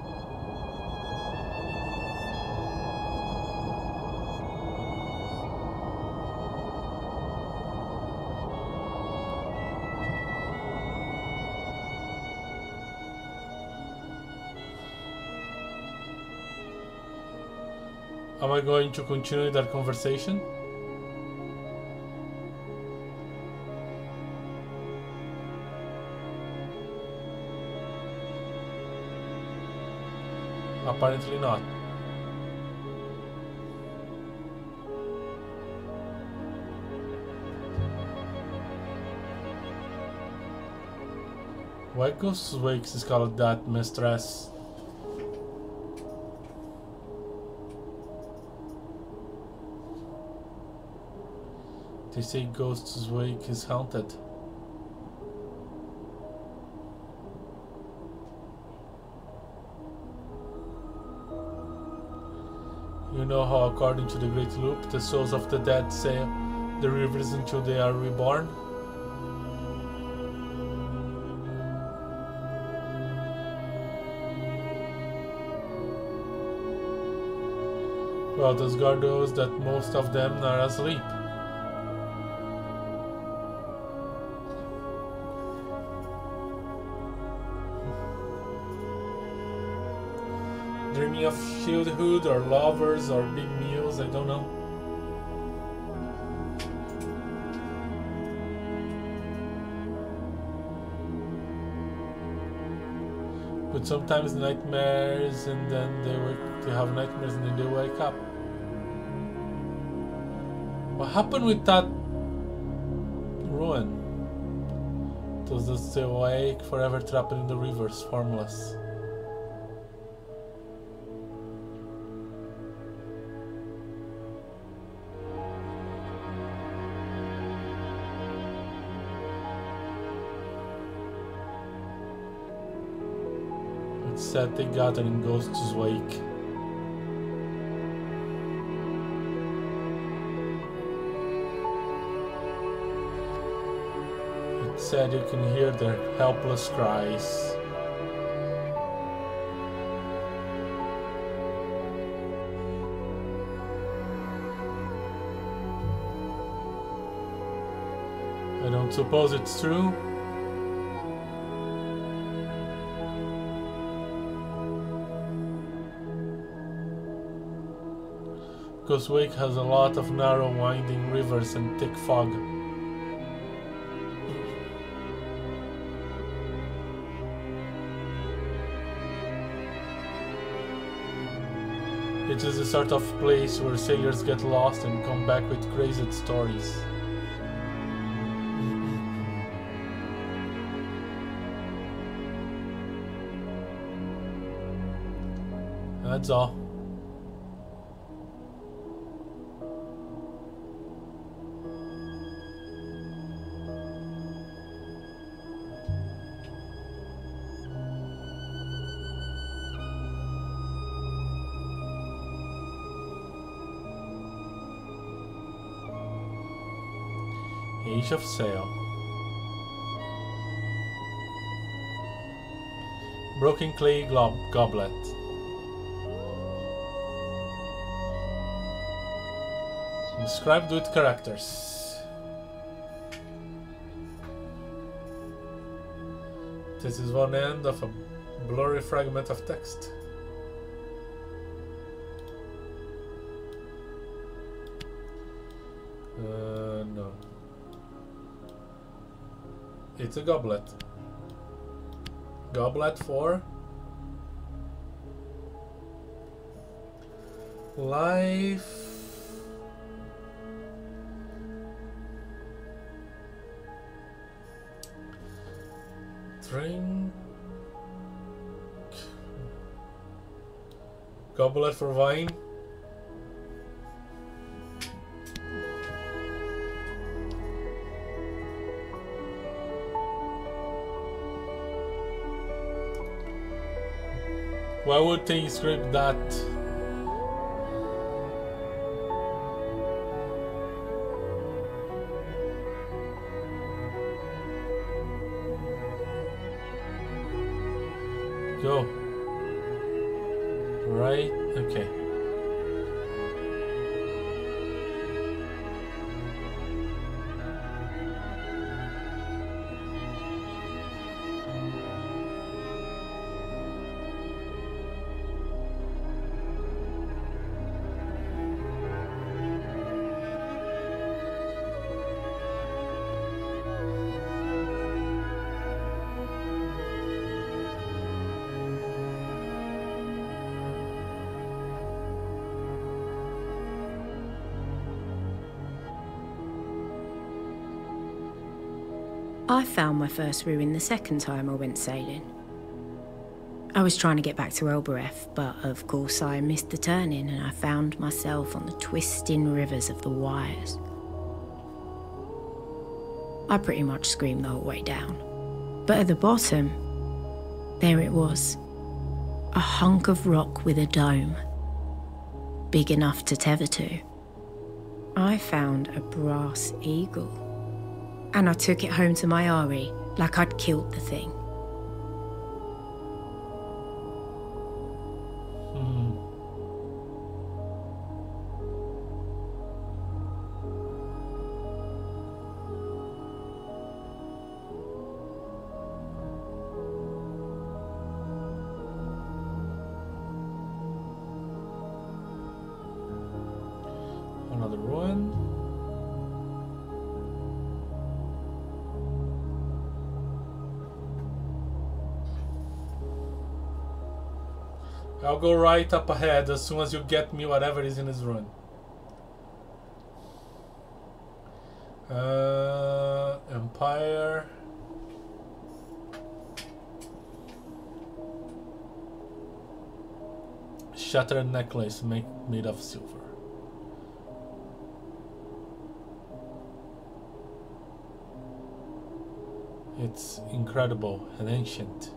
I going to continue that conversation? Apparently not. Why Ghost Wakes is called that, mistress? They say Ghost's Wake is haunted. You know how, according to the Great Loop, the souls of the dead sail the rivers until they are reborn? Well, does God knows that most of them are asleep? Shieldhood or lovers or big meals, I don't know. But sometimes nightmares and then they wake they have nightmares and then they wake up. What happened with that ruin? Does it stay awake, forever trapped in the rivers, formless? Said they gathered in Ghost's wake. It said you can hear their helpless cries. I don't suppose it's true. Ghost Wake has a lot of narrow winding rivers and thick fog. It is a sort of place where sailors get lost and come back with crazy stories. That's all. Of Sail. Broken clay goblet. Described with characters. This is one end of a blurry fragment of text. It's a goblet. Goblet for life. Drink. Goblet for wine. Why would they script that? Found my first ruin the second time I went sailing. I was trying to get back to Elboreth, but of course I missed the turning and I found myself on the twisting rivers of the Wires. I pretty much screamed the whole way down. But at the bottom, there it was a hunk of rock with a dome, big enough to tether to. I found a brass eagle and I took it home to Myari like I'd killed the thing. Go right up ahead as soon as you get me whatever is in this run. Uh, Empire. Shattered necklace make, made of silver. It's incredible and ancient.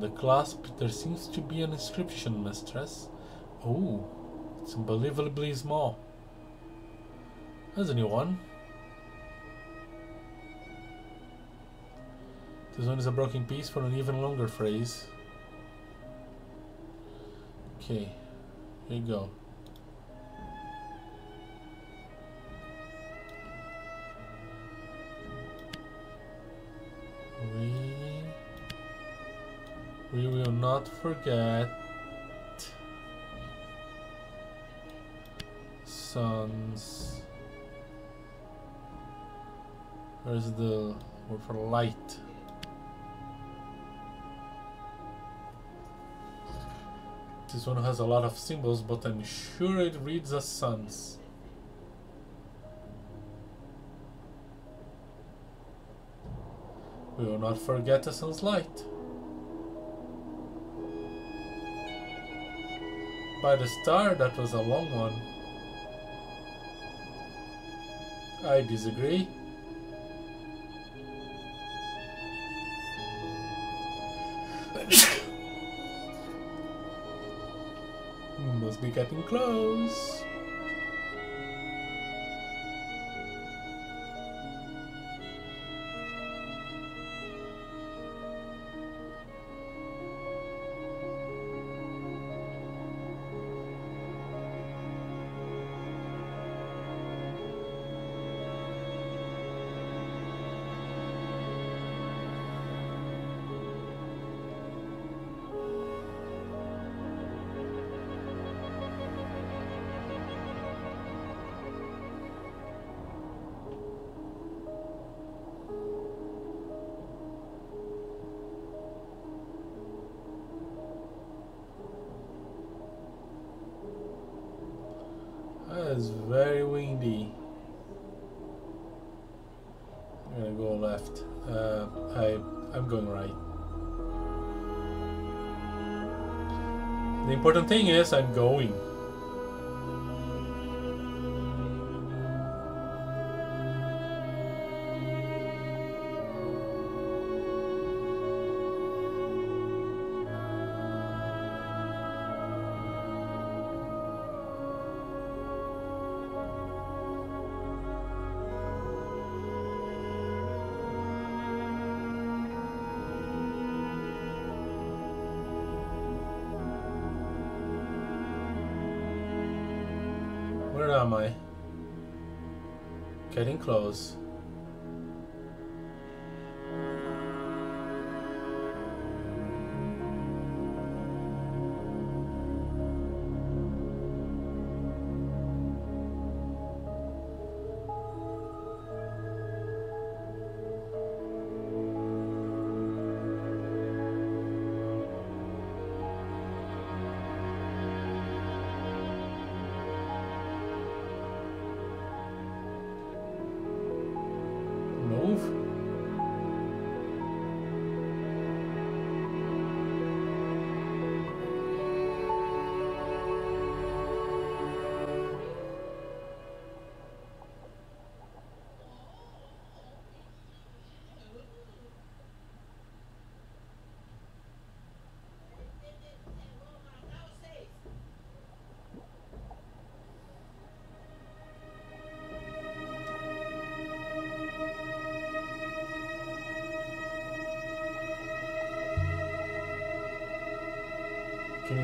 The clasp, there seems to be an inscription, mistress. Oh, it's unbelievably small. There's a new one. This one is a broken piece for an even longer phrase. Okay, here you go. Not forget sons. Where's the word for light? This one has a lot of symbols, but I'm sure it reads as suns. We will not forget the sun's light. By the star, that was a long one. I disagree. Must be getting close. Important thing is I'm going.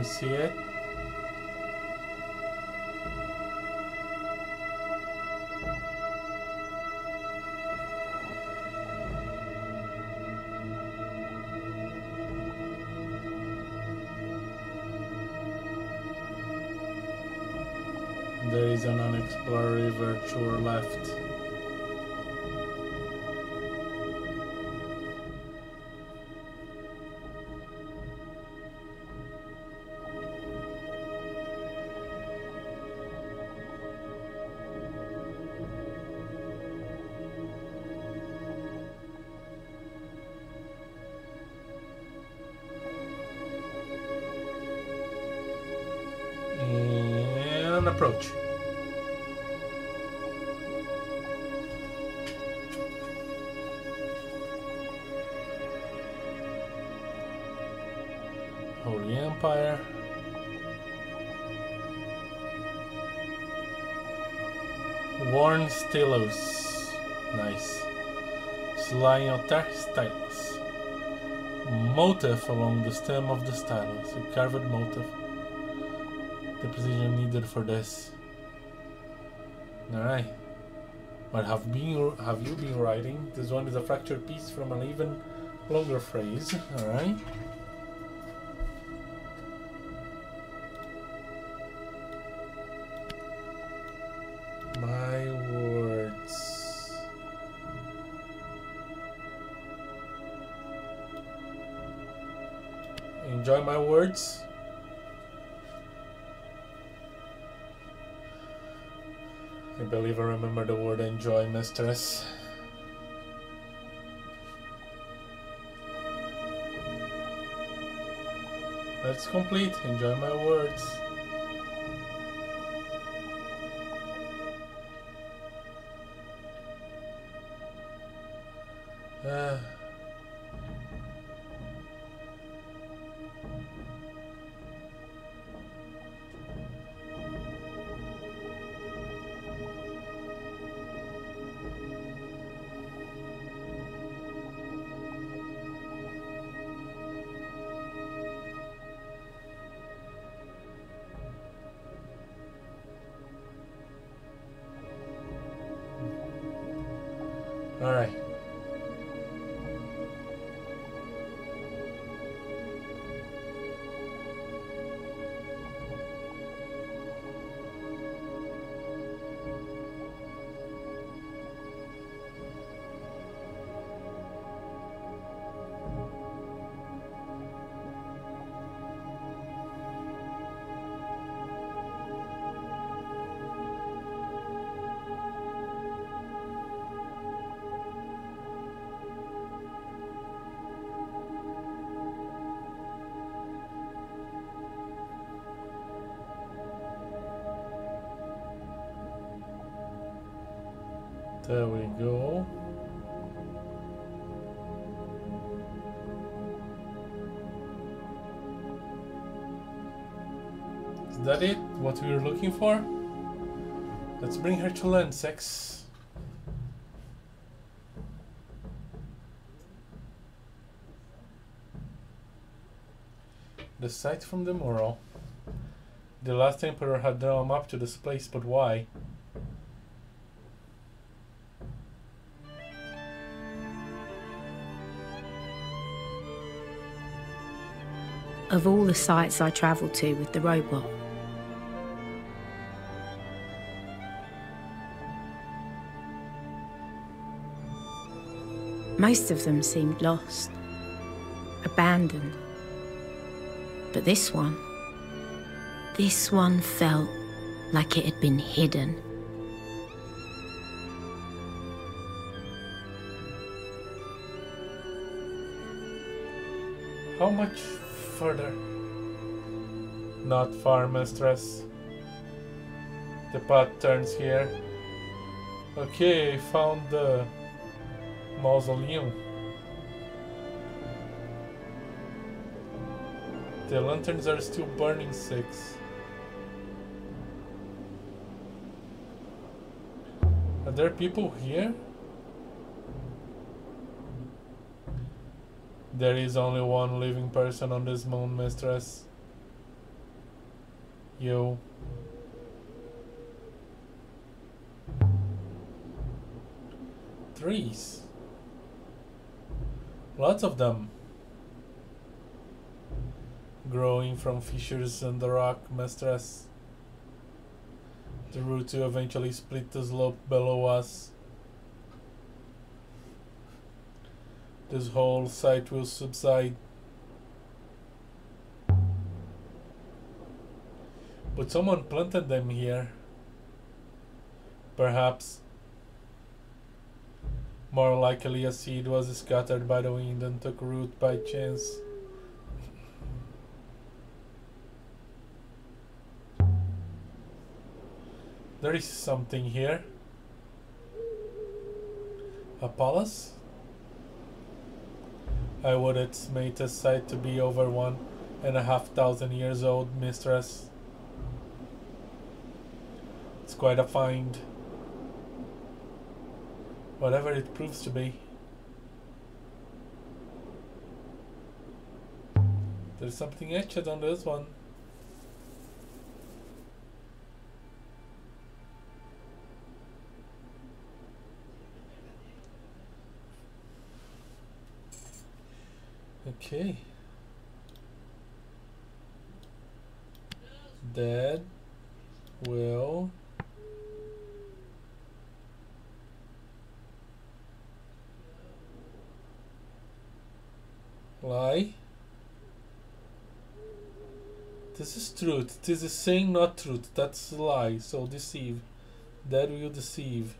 See it? There is an unexplored river to our left. Stylus. Nice. Slying altar stylus. Motif along the stem of the stylus. A carved motif. The precision needed for this. Alright. What have been have you been writing? This one is a fractured piece from an even longer phrase. Alright. Enjoy, mistress. That's complete. Enjoy my words. That it? What we were looking for? Let's bring her to land, Six. The sight from the mural. The last emperor had drawn a map to this place, but why? Of all the sites I travelled to with the robot, most of them seemed lost, abandoned. But this one, this one felt like it had been hidden. How much further? Not far, mistress. The path turns here. Okay, found the mausoleum. The lanterns are still burning six. Are there people here? There is only one living person on this moon, mistress. You. Trees. Lots of them. Growing from fissures in the rock, mistress. The root to eventually split the slope below us. this whole site will subside. But someone planted them here. Perhaps. More likely a seed was scattered by the wind and took root by chance. There is something here. A palace? I would estimate a site to be over one and a half thousand years old, mistress. It's quite a find. Whatever it proves to be. There's something etched on this one. Okay. That will lie. This is truth. This is saying not truth. That's lie. So deceive. That will deceive.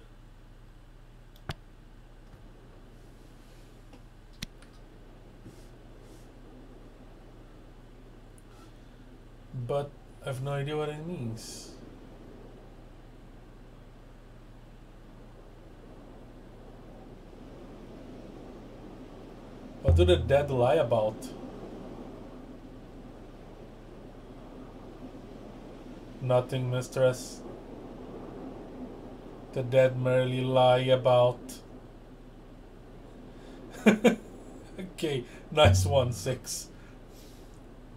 but I have no idea what it means. Do the dead lie about? Nothing, mistress. The dead merely lie about. okay, nice one, six.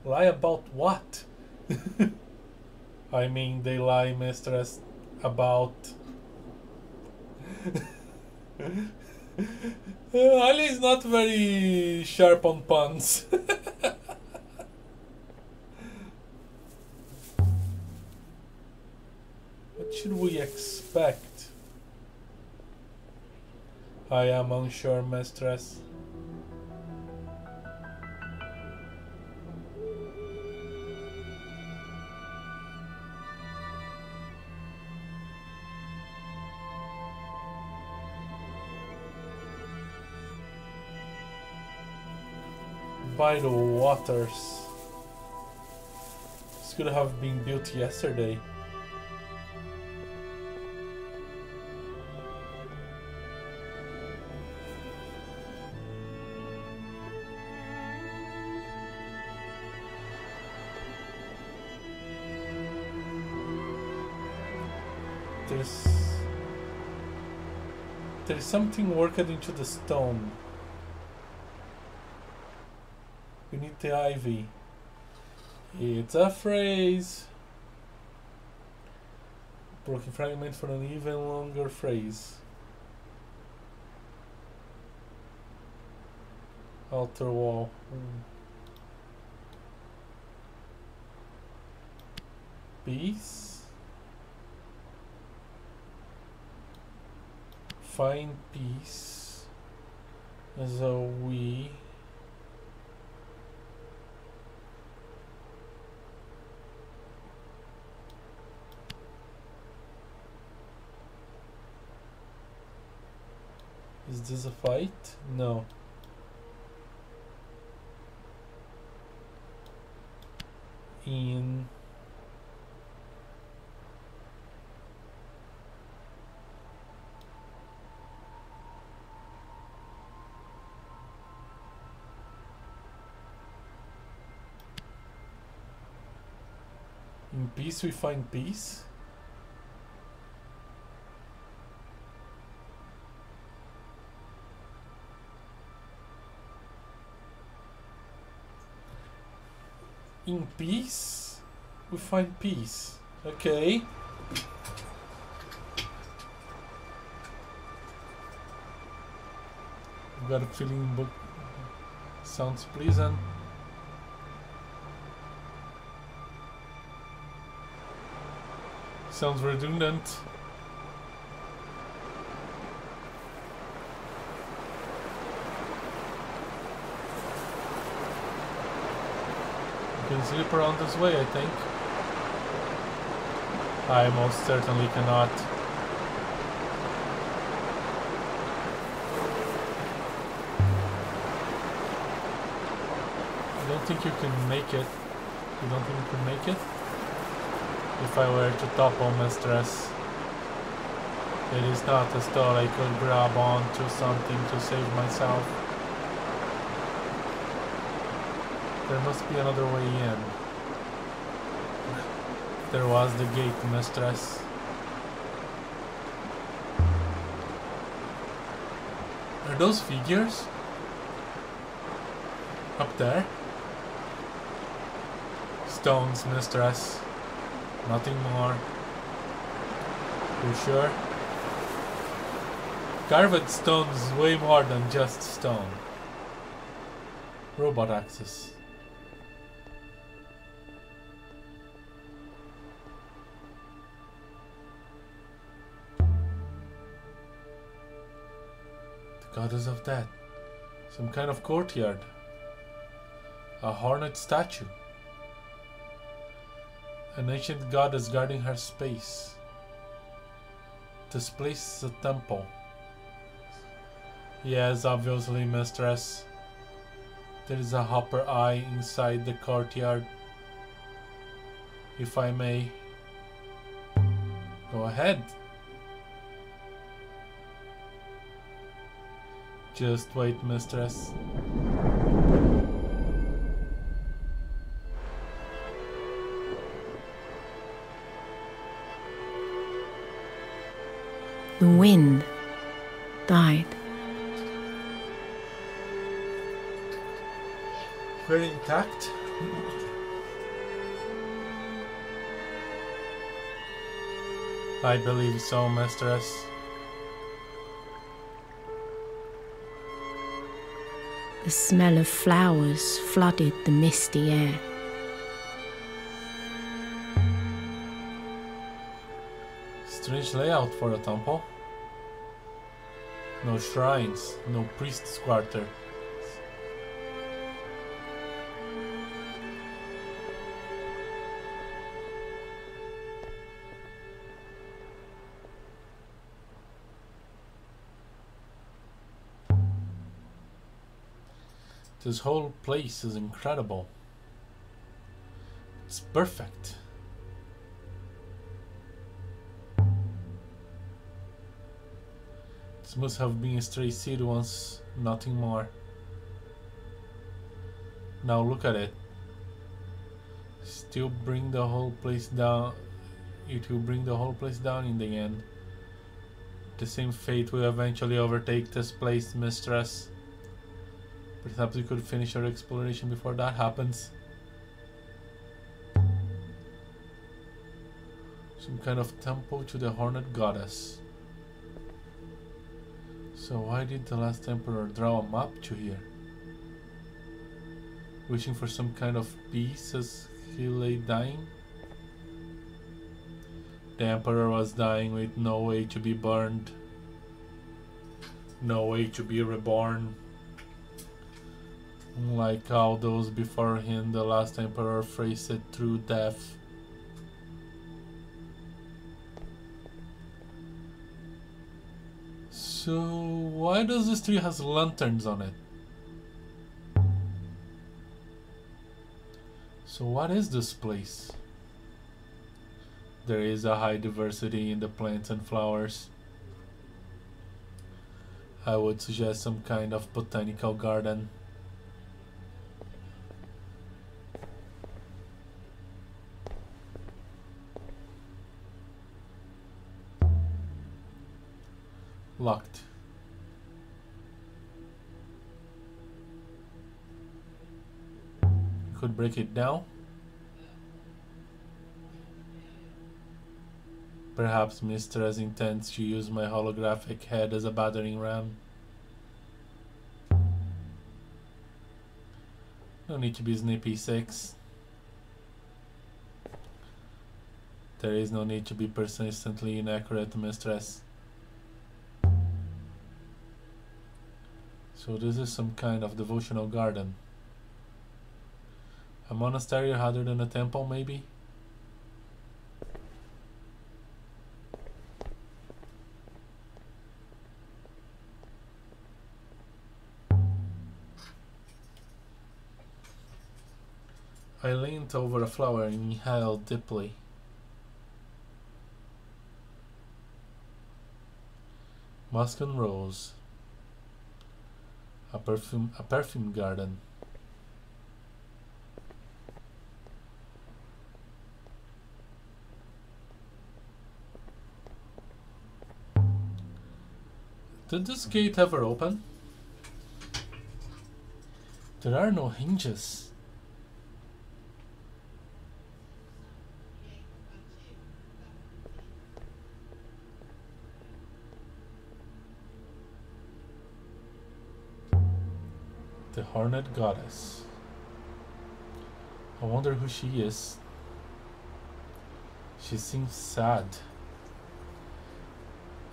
Lie about what? I mean, they lie, mistress, about. Ali is not very sharp on puns. what should we expect? I am unsure, mistress. The waters. This could have been built yesterday. There's there's something worked into the stone. We need the ivy. It's a phrase. Broken fragment for an even longer phrase. Altar wall. Hmm. Peace. Find peace as a we Is this a fight? No. In In peace we find peace. In peace we find peace. Okay. Got a feeling book sounds pleasant. Sounds redundant. Can slip around this way, I think. I most certainly cannot. I don't think you can make it. You don't think you can make it? if I were to topple my mistress. It is not as though I could grab onto something to save myself. There must be another way in. There was the gate, mistress. Are those figures? Up there? Stones, mistress. Nothing more. You sure? Carved stone is way more than just stone. Robot access. Goddess of death. Some kind of courtyard. A hornet statue. An ancient goddess guarding her space. This place is a temple. Yes, obviously, mistress. There is a hopper eye inside the courtyard. If I may. Go ahead. Just wait, mistress. The wind died. Very intact. I believe so, mistress. The smell of flowers flooded the misty air. Strange layout for a temple. No shrines, no priest's quarter. This whole place is incredible. It's perfect. This must have been a stray seed once, nothing more. Now look at it. Still bring the whole place down. It will bring the whole place down in the end. The same fate will eventually overtake this place, mistress. Perhaps we could finish our exploration before that happens. Some kind of temple to the Hornet Goddess. So why did the last emperor draw a map to here? Wishing for some kind of peace as he lay dying? The emperor was dying with no way to be burned, no way to be reborn. Like all those before him, the last emperor faced through death. So why does this tree has lanterns on it? So what is this place? There is a high diversity in the plants and flowers. I would suggest some kind of botanical garden. Locked. Could break it down. Perhaps Mistress intends to use my holographic head as a battering ram. No need to be snippy 6. There is no need to be persistently inaccurate, Mistress. So this is some kind of devotional garden. A monastery rather than a temple, maybe? I leaned over a flower and inhaled deeply. Musk and rose. A perfume a perfume garden. Did this gate ever open? There are no hinges. The Hornet Goddess. I wonder who she is. She seems sad.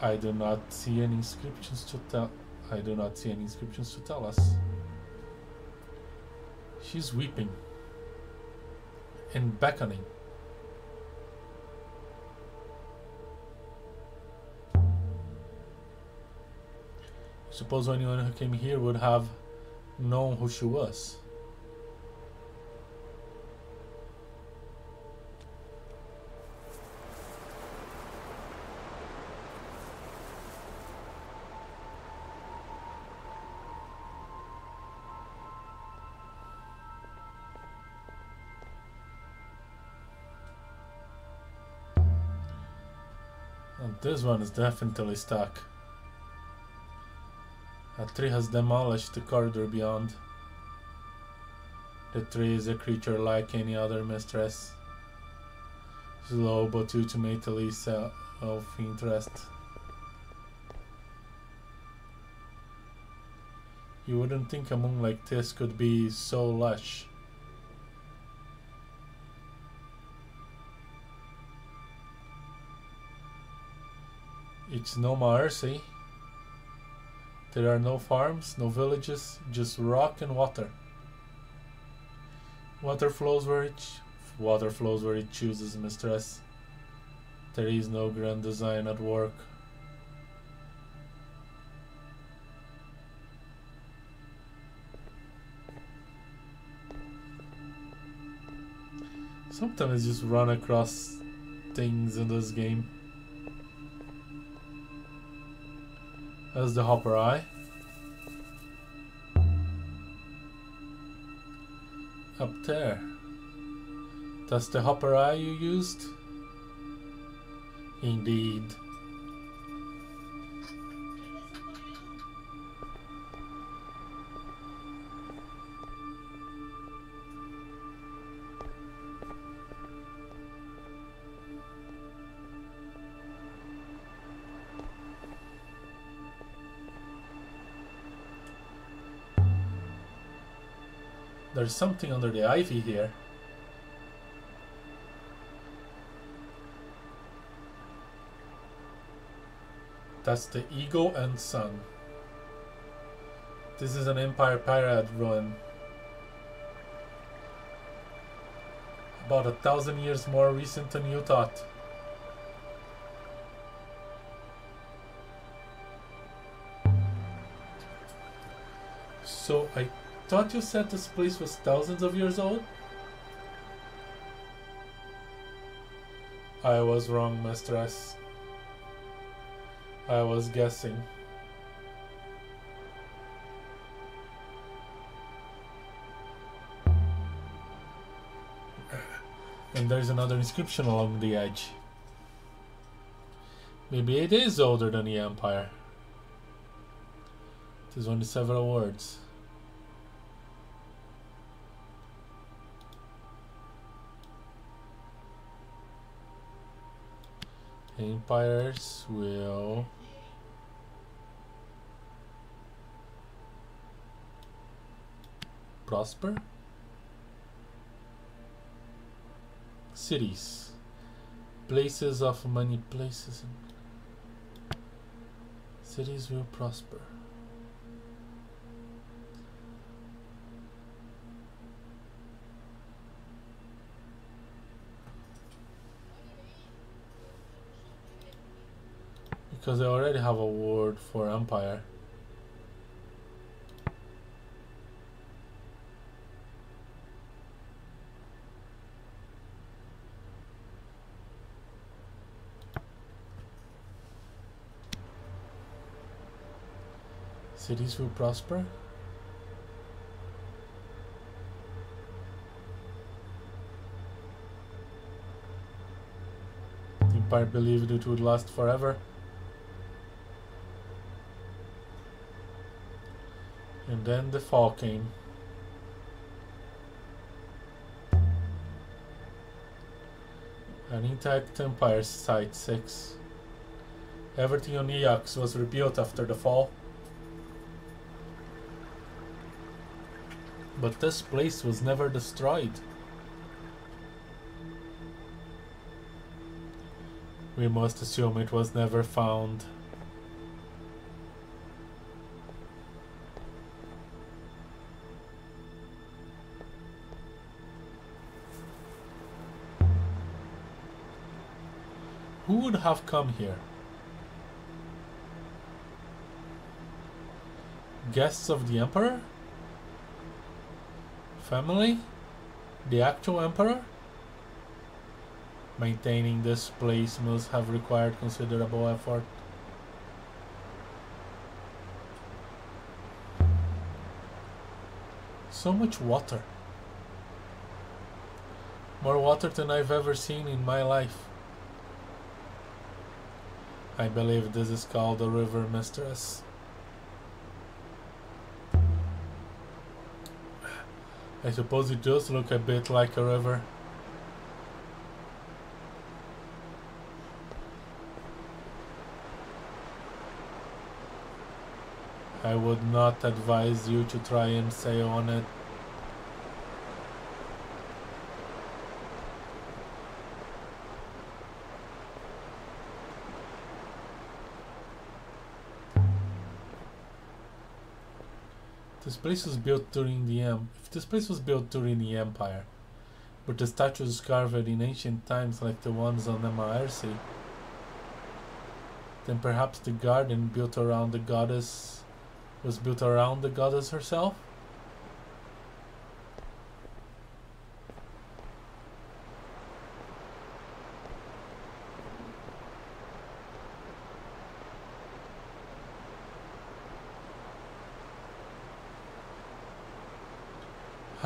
I do not see any inscriptions to tell I do not see any inscriptions to tell us. She's weeping and beckoning. Suppose anyone who came here would have known who she was. This one is definitely stuck. A tree has demolished the corridor beyond. The tree is a creature like any other mistress. Slow but ultimately of interest. You wouldn't think a moon like this could be so lush. It's no mercy. There are no farms, no villages, just rock and water. Water flows where it water flows where it chooses, mistress. There is no grand design at work. Sometimes I just run across things in this game. As the hopper eye. Up there. That's the hopper eye you used? Indeed. There's something under the ivy here. That's the Eagle and Sun. This is an Empire Pirate ruin. About a thousand years more recent than you thought. So I thought you said this place was thousands of years old? I was wrong, mistress. I was guessing. And there's another inscription along the edge. Maybe it is older than the Empire. There's only several words. Empires will prosper. Cities, places of many places. Cities will prosper. Because I already have a word for empire. Cities will prosper. Empire believed it would last forever. Then the fall came. An intact empire, Site 6. Everything on Iox was rebuilt after the fall. But this place was never destroyed. We must assume it was never found. Who would have come here? Guests of the Emperor? Family? The actual Emperor? Maintaining this place must have required considerable effort. So much water. More water than I've ever seen in my life. I believe this is called the river mistress. I suppose it does look a bit like a river. I would not advise you to try and sail on it. This place was built during the em if this place was built during the Empire, but the statues carved in ancient times like the ones on Maersi, then perhaps the garden built around the goddess was built around the goddess herself?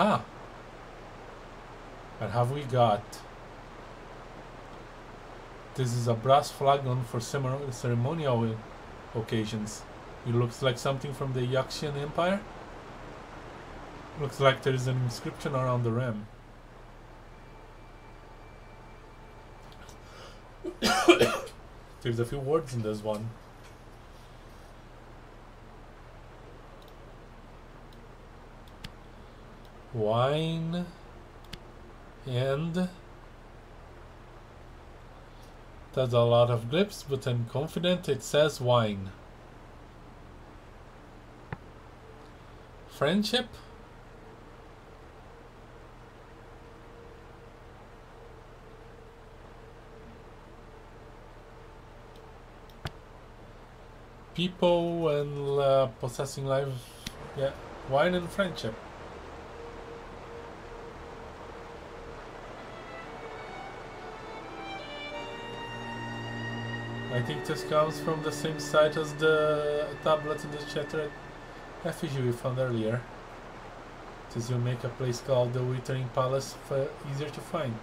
Huh. What have we got? This is a brass flagon for ceremonial occasions. It looks like something from the Yakshian Empire. Looks like there is an inscription around the rim. There's a few words in this one. wine and that's a lot of grips but I'm confident it says wine. Friendship? People and uh, possessing life yeah wine and friendship think this comes from the same site as the tablet in the shattered effigy we found earlier. This will make a place called the Withering Palace uh, easier to find.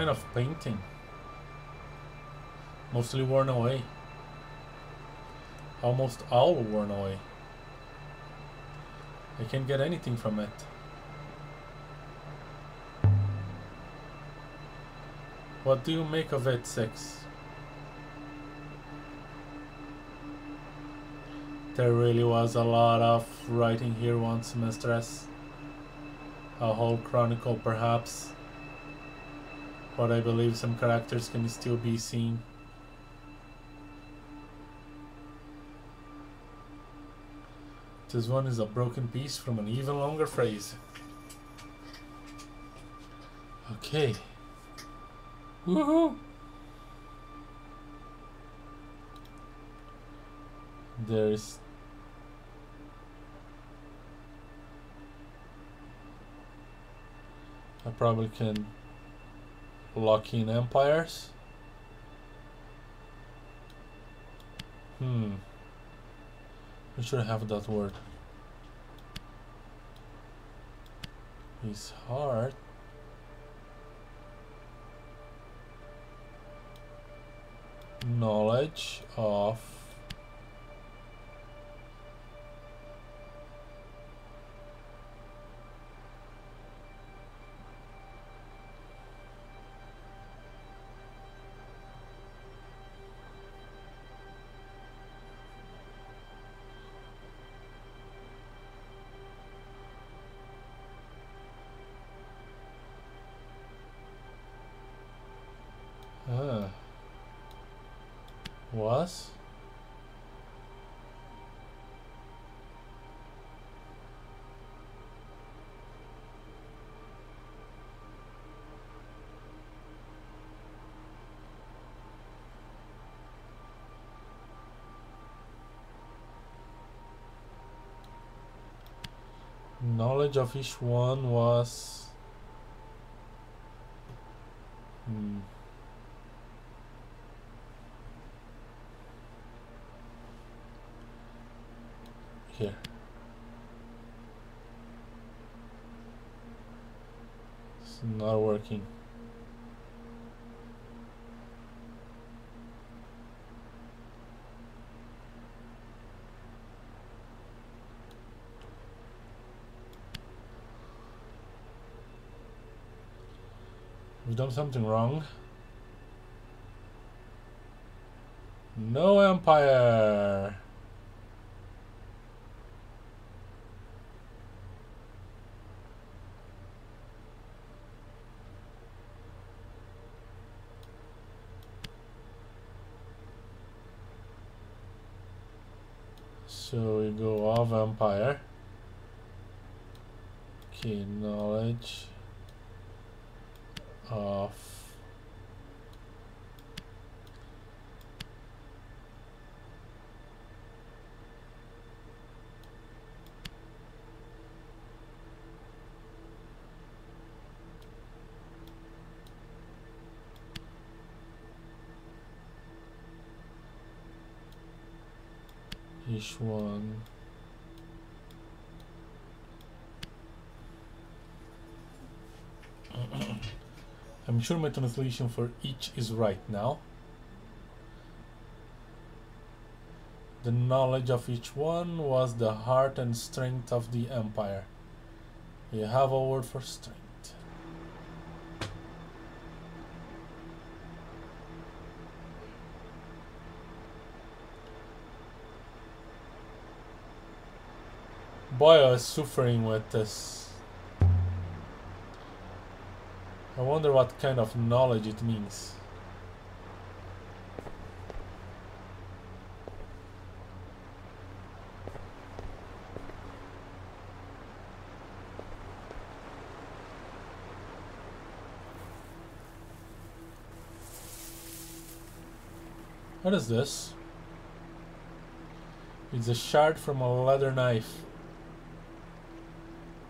Kind of painting. Mostly worn away. Almost all worn away. I can't get anything from it. What do you make of it, Six? There really was a lot of writing here once, Mistress. A whole chronicle, perhaps but I believe some characters can still be seen. This one is a broken piece from an even longer phrase. Okay. Woohoo! There's I probably can Locking empires. Hmm. We should have that word. His heart. Knowledge of Of each one was hmm. here. It's not working. Done something wrong. No empire. So we go of empire. Okay, knowledge of each one I'm sure my translation for each is right now. The knowledge of each one was the heart and strength of the empire. You have a word for strength. Boy, I was suffering with this. I wonder what kind of knowledge it means. What is this? It's a shard from a leather knife.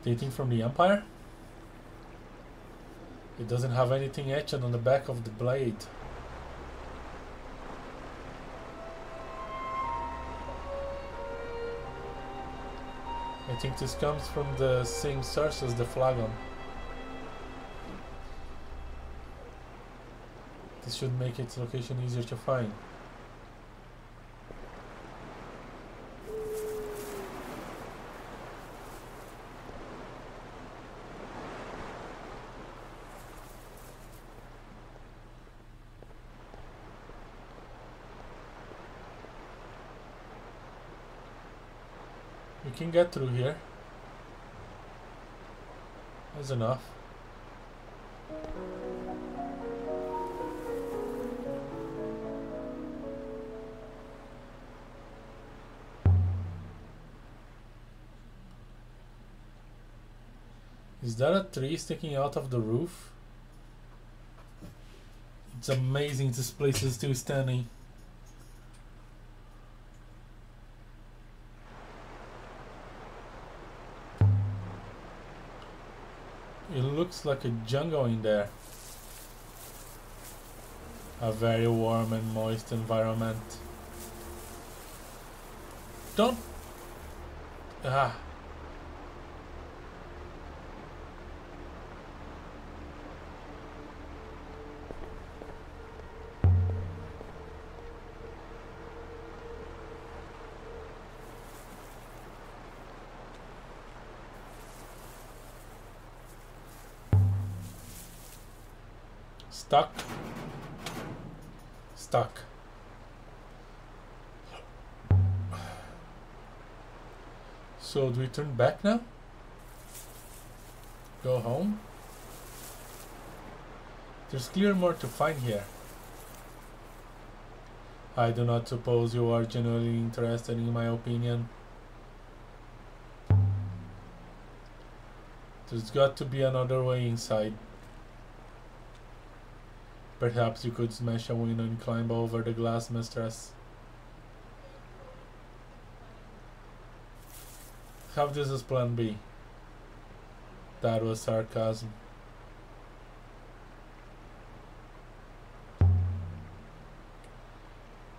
Dating from the Empire? It doesn't have anything etched on the back of the blade. I think this comes from the same source as the flagon. This should make its location easier to find. Can get through here. That's enough. Is that a tree sticking out of the roof? It's amazing this place is still standing. Like a jungle in there. A very warm and moist environment. Don't... Ah. Stuck. Stuck. So do we turn back now? Go home? There's clear more to find here. I do not suppose you are genuinely interested in my opinion. There's got to be another way inside. Perhaps you could smash a window and climb over the glass, mistress. Have this as plan B. That was sarcasm.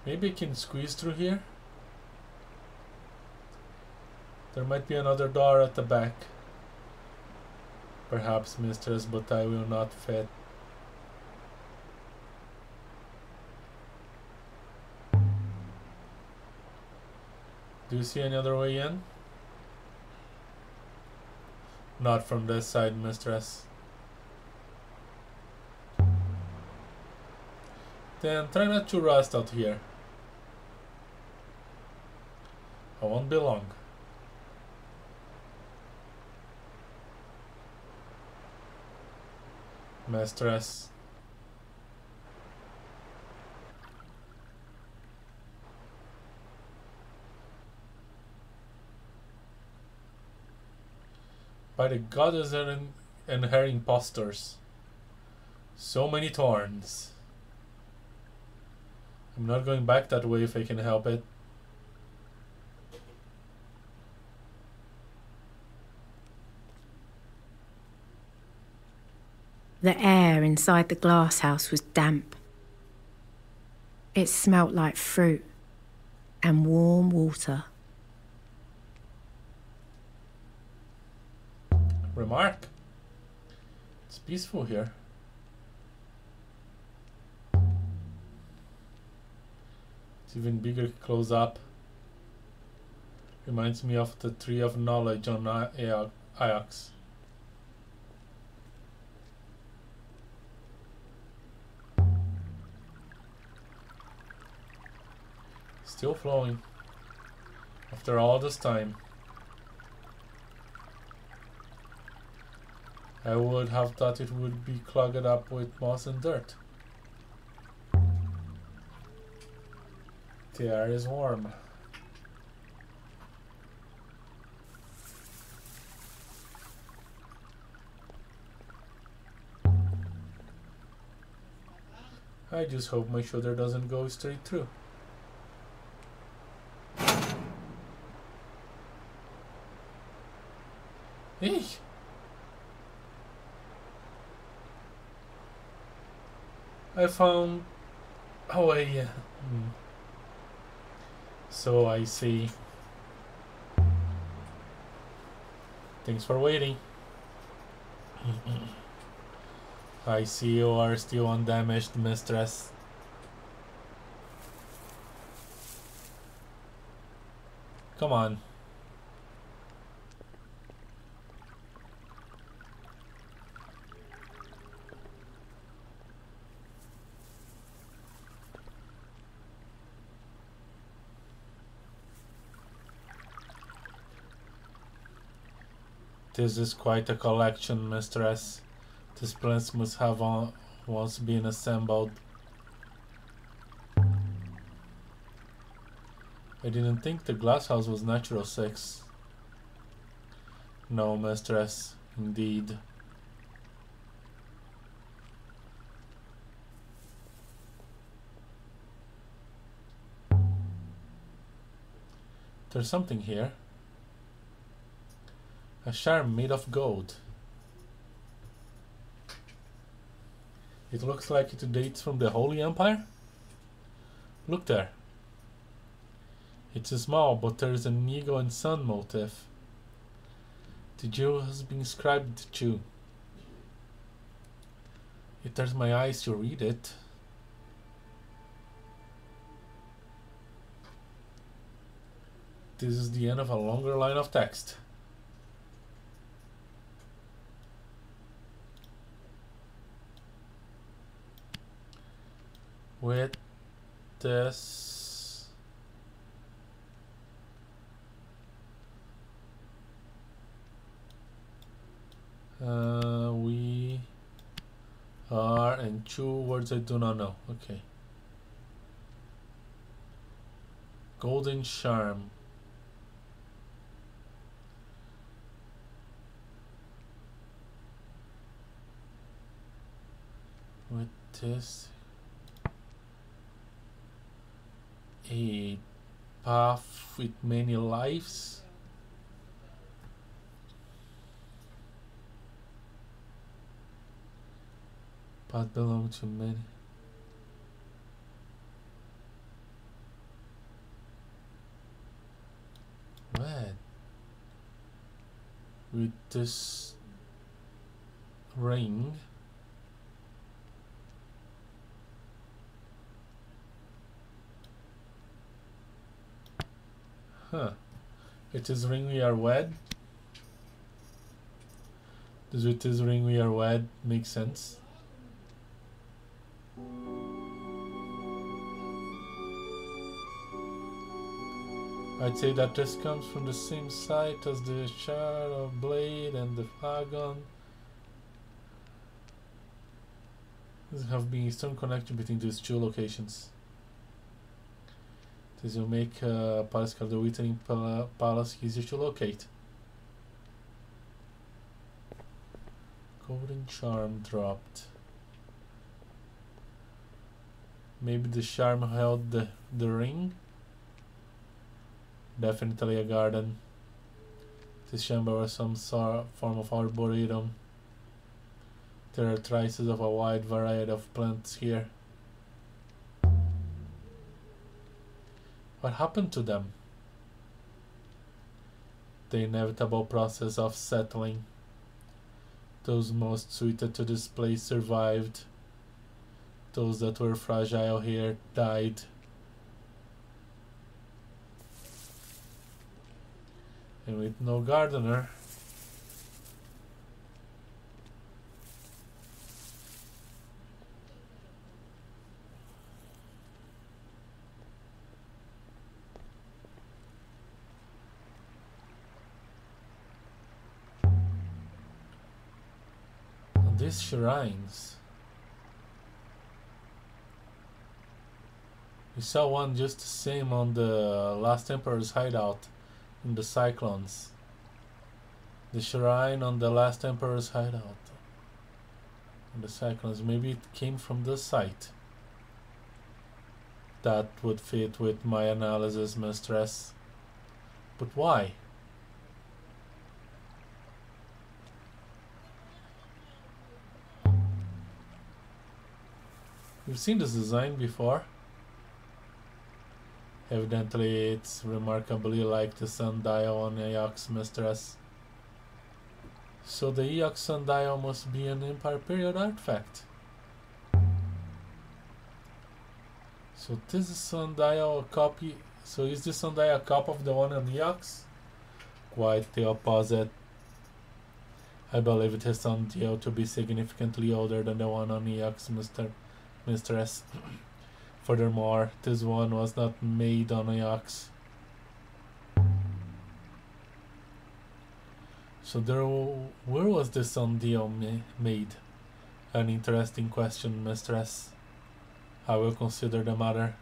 Maybe I can squeeze through here? There might be another door at the back. Perhaps, mistress, but I will not fit. Do you see any other way in? Not from this side, mistress. Then try not to rust out here. I won't be long. Mistress. By the goddess and, and her impostors. So many thorns. I'm not going back that way if I can help it. The air inside the glass house was damp. It smelt like fruit and warm water. Remark. It's peaceful here. It's even bigger close up. Reminds me of the Tree of Knowledge on Ajax. Still flowing. After all this time. I would have thought it would be clogged up with moss and dirt. The air is warm. I just hope my shoulder doesn't go straight through. I Oh, a way. Hmm. So I see. Thanks for waiting. I see you are still undamaged, mistress. Come on. This is quite a collection, mistress. These plants must have once been assembled. I didn't think the glasshouse was natural sex. No, mistress, indeed. There's something here. A charm made of gold. It looks like it dates from the Holy Empire. Look there. It's small, but there's an eagle and sun motif. The jewel has been inscribed too. It turns my eyes to read it. This is the end of a longer line of text. With this. Uh, we are and two words I do not know. Okay. Golden charm. With this a path with many lives. Path belong to many. What? With this ring. Huh. It is ring we are wed. Does it is ring we are wed make sense? I'd say that this comes from the same site as the Shard of Blade and the Flagon. There have been some connection between these two locations. This will make uh, Palace Calderwitting Palace easier to locate. Golden Charm dropped. Maybe the charm held the, the ring? Definitely a garden. This chamber was some sort form of arboretum. There are traces of a wide variety of plants here. What happened to them? The inevitable process of settling. Those most suited to this place survived. Those that were fragile here died. And with no gardener, these shrines. We saw one just the same on the last Emperor's hideout in the Cyclones. The shrine on the last Emperor's hideout. In the Cyclones. Maybe it came from the site. That would fit with my analysis, mistress. But why? We've seen this design before. Evidently it's remarkably like the sundial on Iox Mistress. So the Iox sundial must be an Empire period artifact. So this is sundial a copy so is this sundial a copy of the one on Iox? Quite the opposite. I believe it has sundial to be significantly older than the one on Iox Mister Mistress. Furthermore, this one was not made on Ajax. So there, where was this ma made? An interesting question, mistress. I will consider the matter.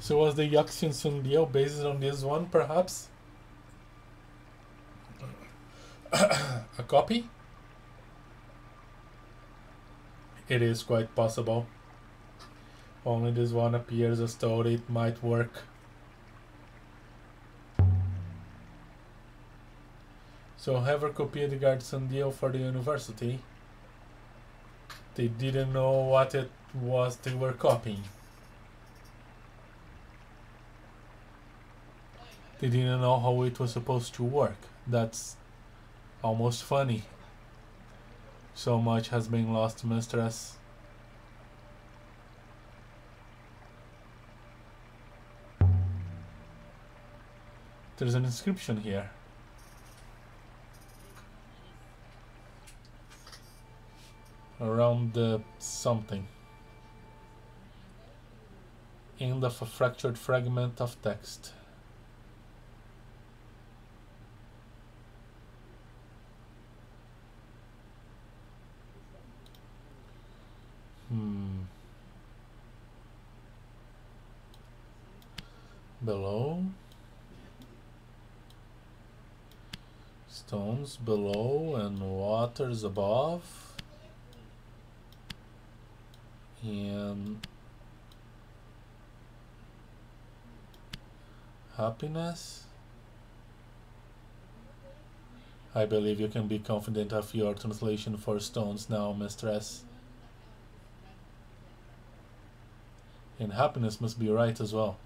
So was the Yaxian Sundial based on this one, perhaps? A copy? It is quite possible. Only this one appears as though it might work. So whoever copied the Guardian deal for the university, they didn't know what it was they were copying. They didn't know how it was supposed to work. That's almost funny. So much has been lost, mistress. There's an inscription here. Around the something. End of a fractured fragment of text. Hmm. Below. Stones below and waters above. And happiness. I believe you can be confident of your translation for stones now, mistress. And happiness must be right as well.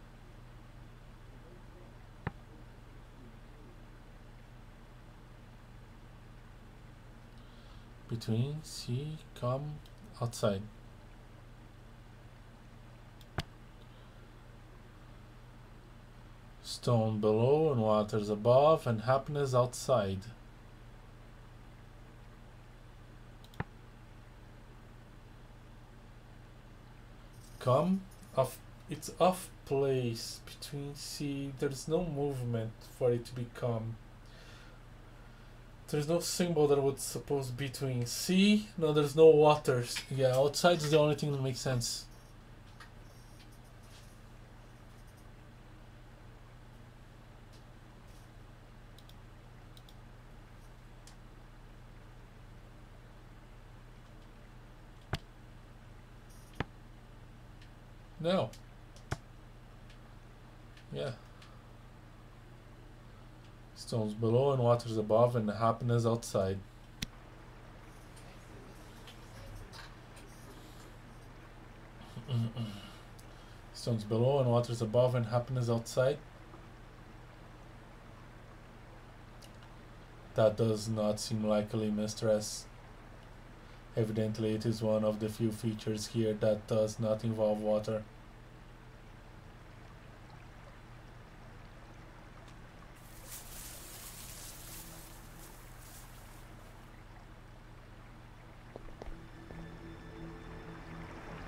Between, see, come, outside. Stone below and waters above and happiness outside. Come off it's off place between C there's no movement for it to become. There's no symbol that would suppose between C no there's no waters. Yeah outside is the only thing that makes sense No. Yeah. Stones below and waters above and happiness outside. Stones below and waters above and happiness outside. That does not seem likely, mistress. Evidently, it is one of the few features here that does not involve water.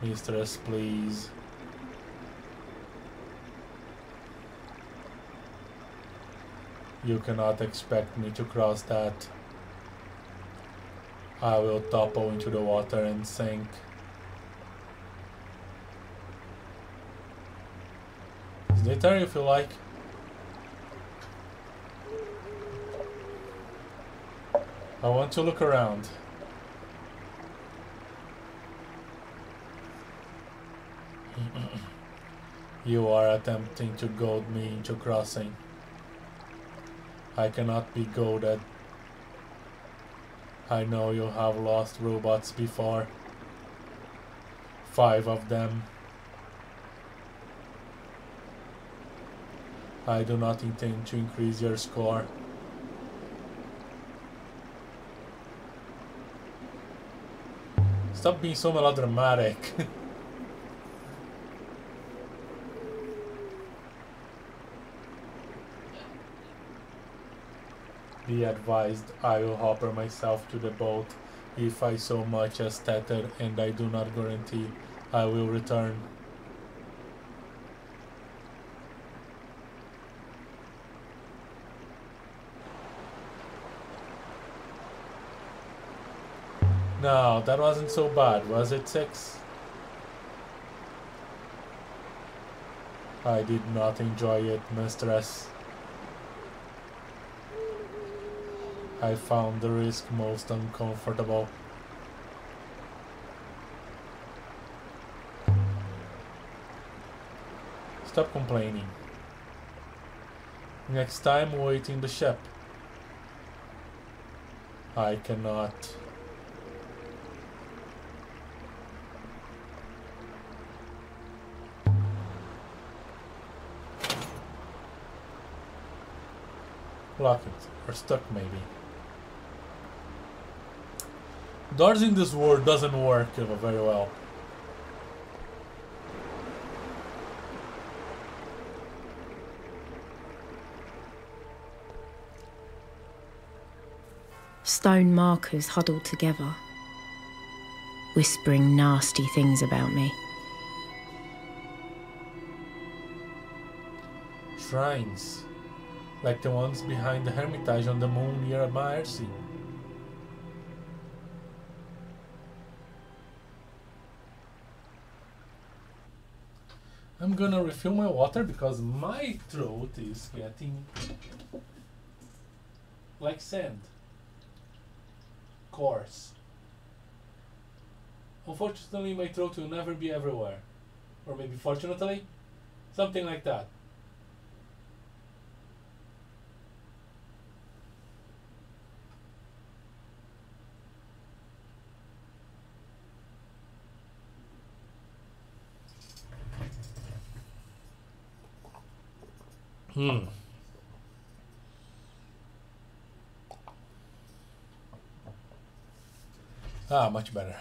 Mistress, please. You cannot expect me to cross that. I will topple into the water and sink. Later if you like. I want to look around. You are attempting to goad me into crossing. I cannot be goaded. I know you have lost robots before. Five of them. I do not intend to increase your score. Stop being so melodramatic. Be advised, I will hopper myself to the boat if I so much as tether and I do not guarantee I will return. No, that wasn't so bad, was it, Six? I did not enjoy it, mistress. I found the risk most uncomfortable. Stop complaining. Next time wait in the ship. I cannot. Lock it. Or stuck maybe. Doors in this world doesn't work very well. Stone markers huddled together, whispering nasty things about me. Shrines, like the ones behind the Hermitage on the moon near Maercy. I'm gonna refill my water because my throat is getting like sand. Coarse. Unfortunately, my throat will never be everywhere. Or maybe fortunately, something like that. Hmm. Ah, much better.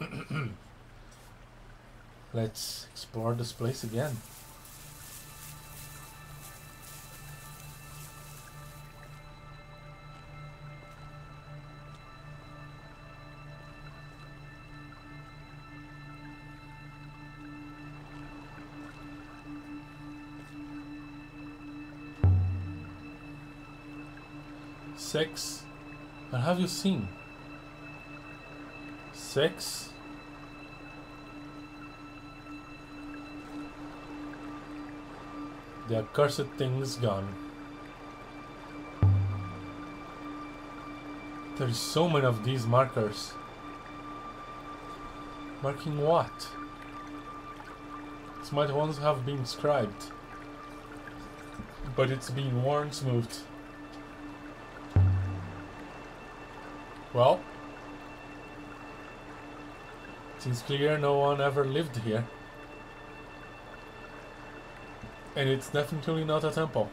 Let's explore this place again. Six. What have you seen? Six. The accursed thing is gone. There's so many of these markers. Marking what? Smart ones have been scribed. But it's been worn smooth. Well, seems clear no one ever lived here. And it's definitely not a temple.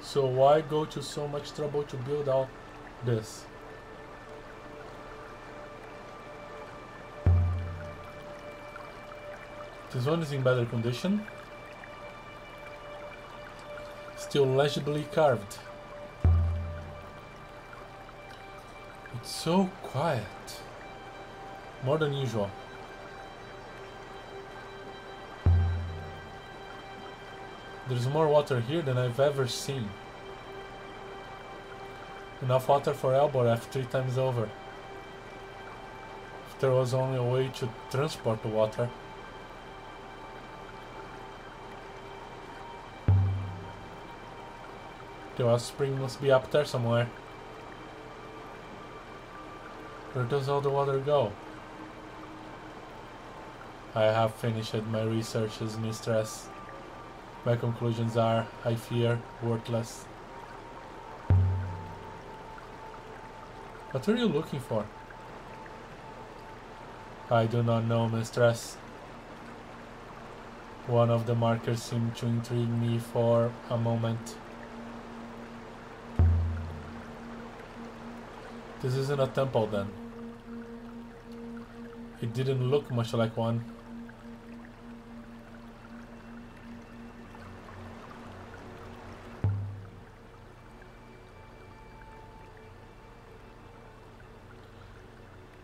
So why go to so much trouble to build all this. This one is in better condition. Still legibly carved. So quiet. More than usual. There's more water here than I've ever seen. Enough water for Elboreth three times over. If there was only a way to transport the water. The offspring must be up there somewhere. Where does all the water go? I have finished my researches, mistress. My conclusions are, I fear, worthless. What are you looking for? I do not know, mistress. One of the markers seemed to intrigue me for a moment. This isn't a temple then. It didn't look much like one.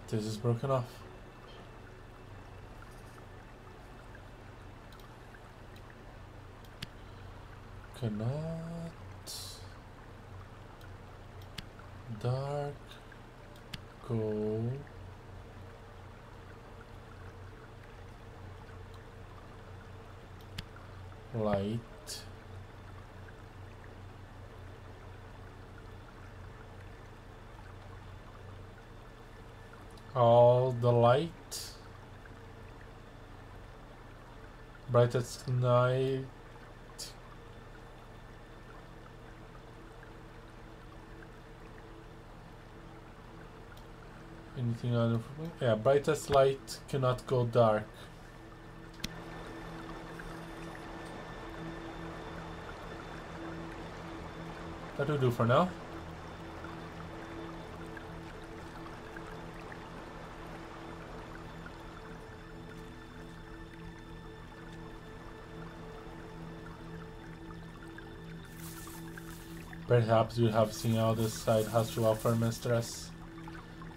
This is broken off. Cannot dark go light. All the light. Brightest night anything other yeah brightest light cannot go dark. That will do for now. Perhaps you have seen how this side has to offer, mistress.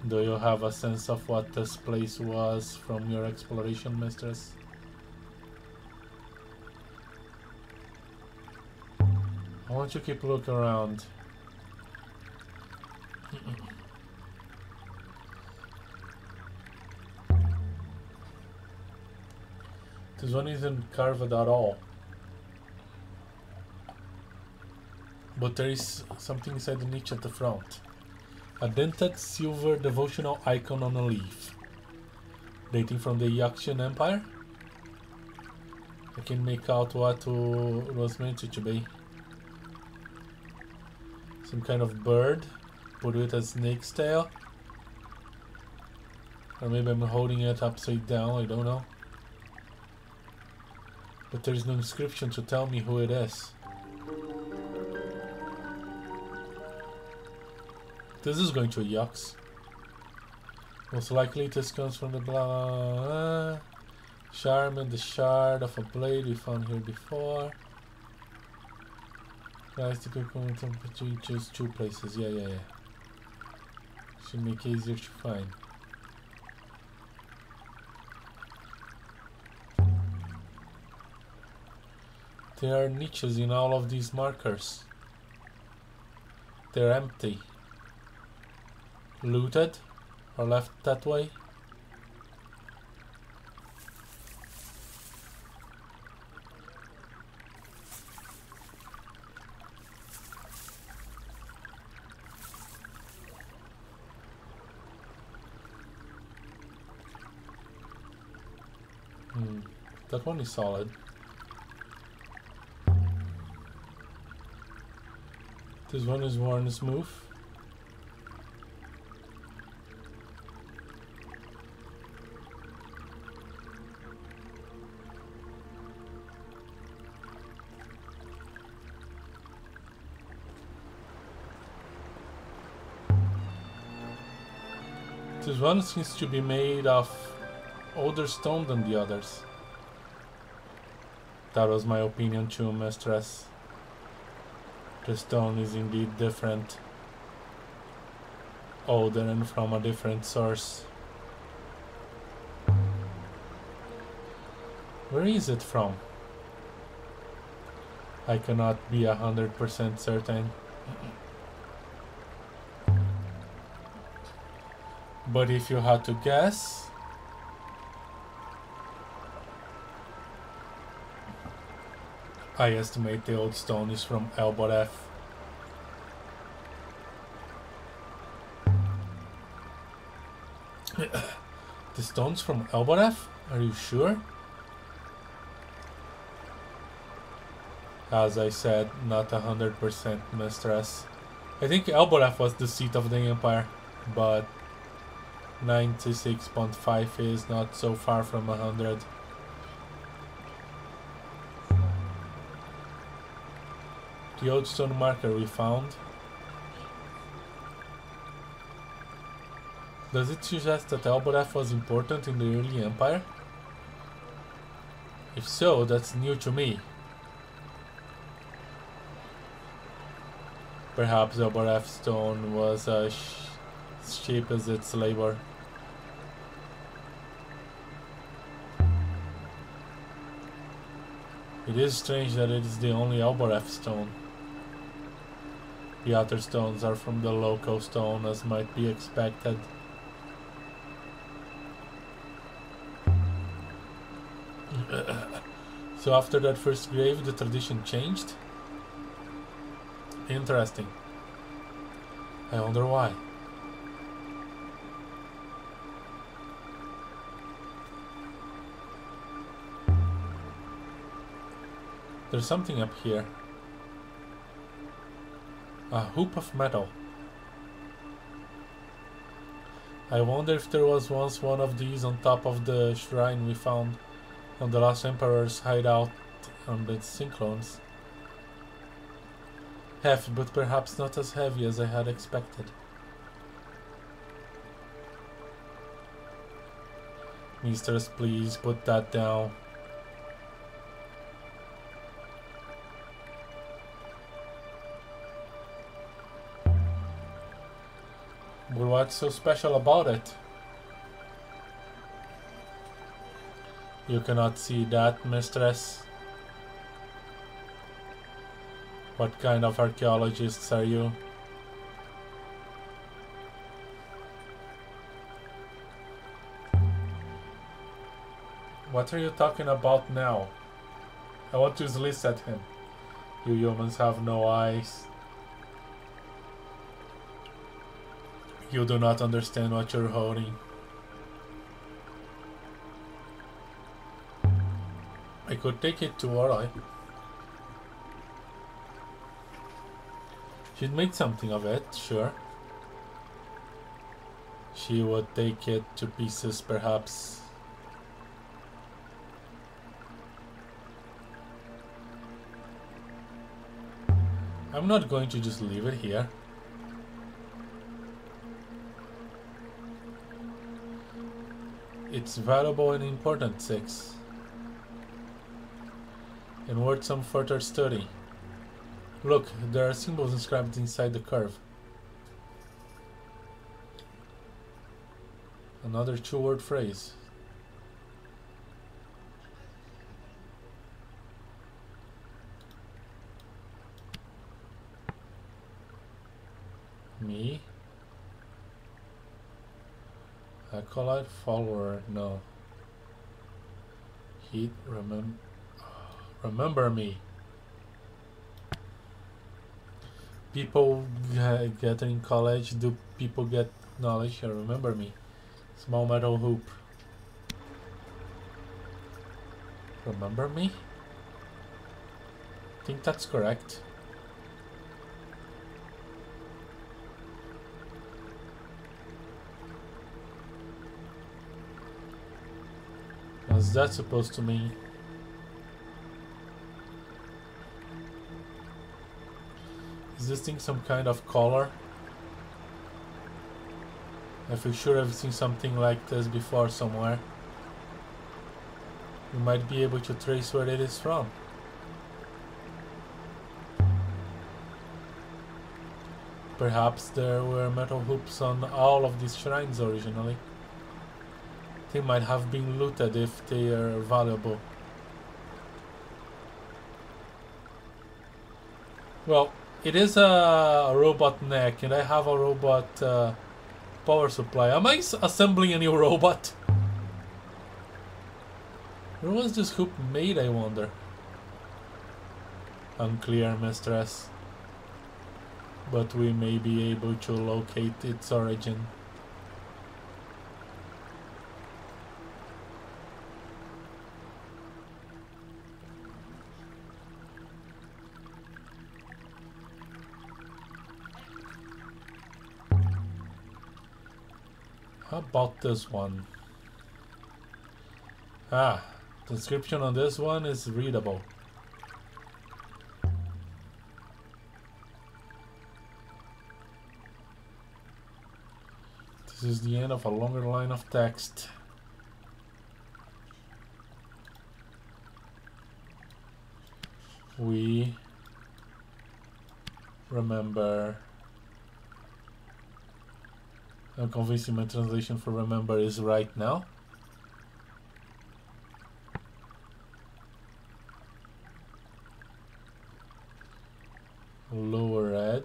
Do you have a sense of what this place was from your exploration, mistress? I want you to keep looking around. this one isn't carved at all. but there is something inside the niche at the front. A dented silver devotional icon on a leaf. Dating from the Yakshan Empire? I can make out what was meant to be. Some kind of bird, put with a snake's tail. Or maybe I'm holding it upside down, I don't know. But there's no inscription to tell me who it is. This is going to Yux. Most likely this comes from the blah. Charm and the shard of a blade we found here before. Guys, the moment you choose two places. Yeah, yeah, yeah. Should make it easier to find. There are niches in all of these markers. They're empty looted or left that way. Hmm, that one is solid. This one is worn smooth. One seems to be made of older stone than the others. That was my opinion too, mistress. The stone is indeed different. Older and from a different source. Where is it from? I cannot be a hundred percent certain. But if you had to guess, I estimate the old stone is from Elboreth. the stone's from Elboreth? Are you sure? As I said, not a hundred percent mistress. I think Elboreth was the seat of the empire, but 96.5 is not so far from 100. The old stone marker we found. Does it suggest that Elboreth was important in the early empire? If so, that's new to me. Perhaps Elboreth stone was as cheap as its labor. It is strange that it is the only Elboreth stone. The other stones are from the local stone as might be expected. so after that first grave the tradition changed? Interesting. I wonder why. There's something up here. A hoop of metal. I wonder if there was once one of these on top of the shrine we found on the last Emperor's hideout on the Cyclones. Heavy, but perhaps not as heavy as I had expected. Mistress, please put that down. What's so special about it? You cannot see that, mistress. What kind of archaeologists are you? What are you talking about now? I want to list at him. You humans have no eyes. You do not understand what you're holding. I could take it to Ori. She'd make something of it, sure. She would take it to pieces, perhaps. I'm not going to just leave it here. It's valuable and important, Six. And worth some further study. Look, there are symbols inscribed inside the curve. Another two-word phrase. Me? Acolyte follower, no. Heat, remember, remember me. People uh, get in college, do people get knowledge? remember me. Small metal hoop. Remember me? I think that's correct. What's that supposed to mean? Is this thing some kind of collar? I feel sure I've seen something like this before somewhere. You might be able to trace where it is from. Perhaps there were metal hoops on all of these shrines originally. They might have been looted if they are valuable. Well, it is a robot neck and I have a robot uh, power supply. Am I assembling a new robot? Where was this hoop made, I wonder? Unclear, mistress. But we may be able to locate its origin. About this one? Ah, description on this one is readable. This is the end of a longer line of text. We remember I'm convincing my translation for remember is right now. Lower red.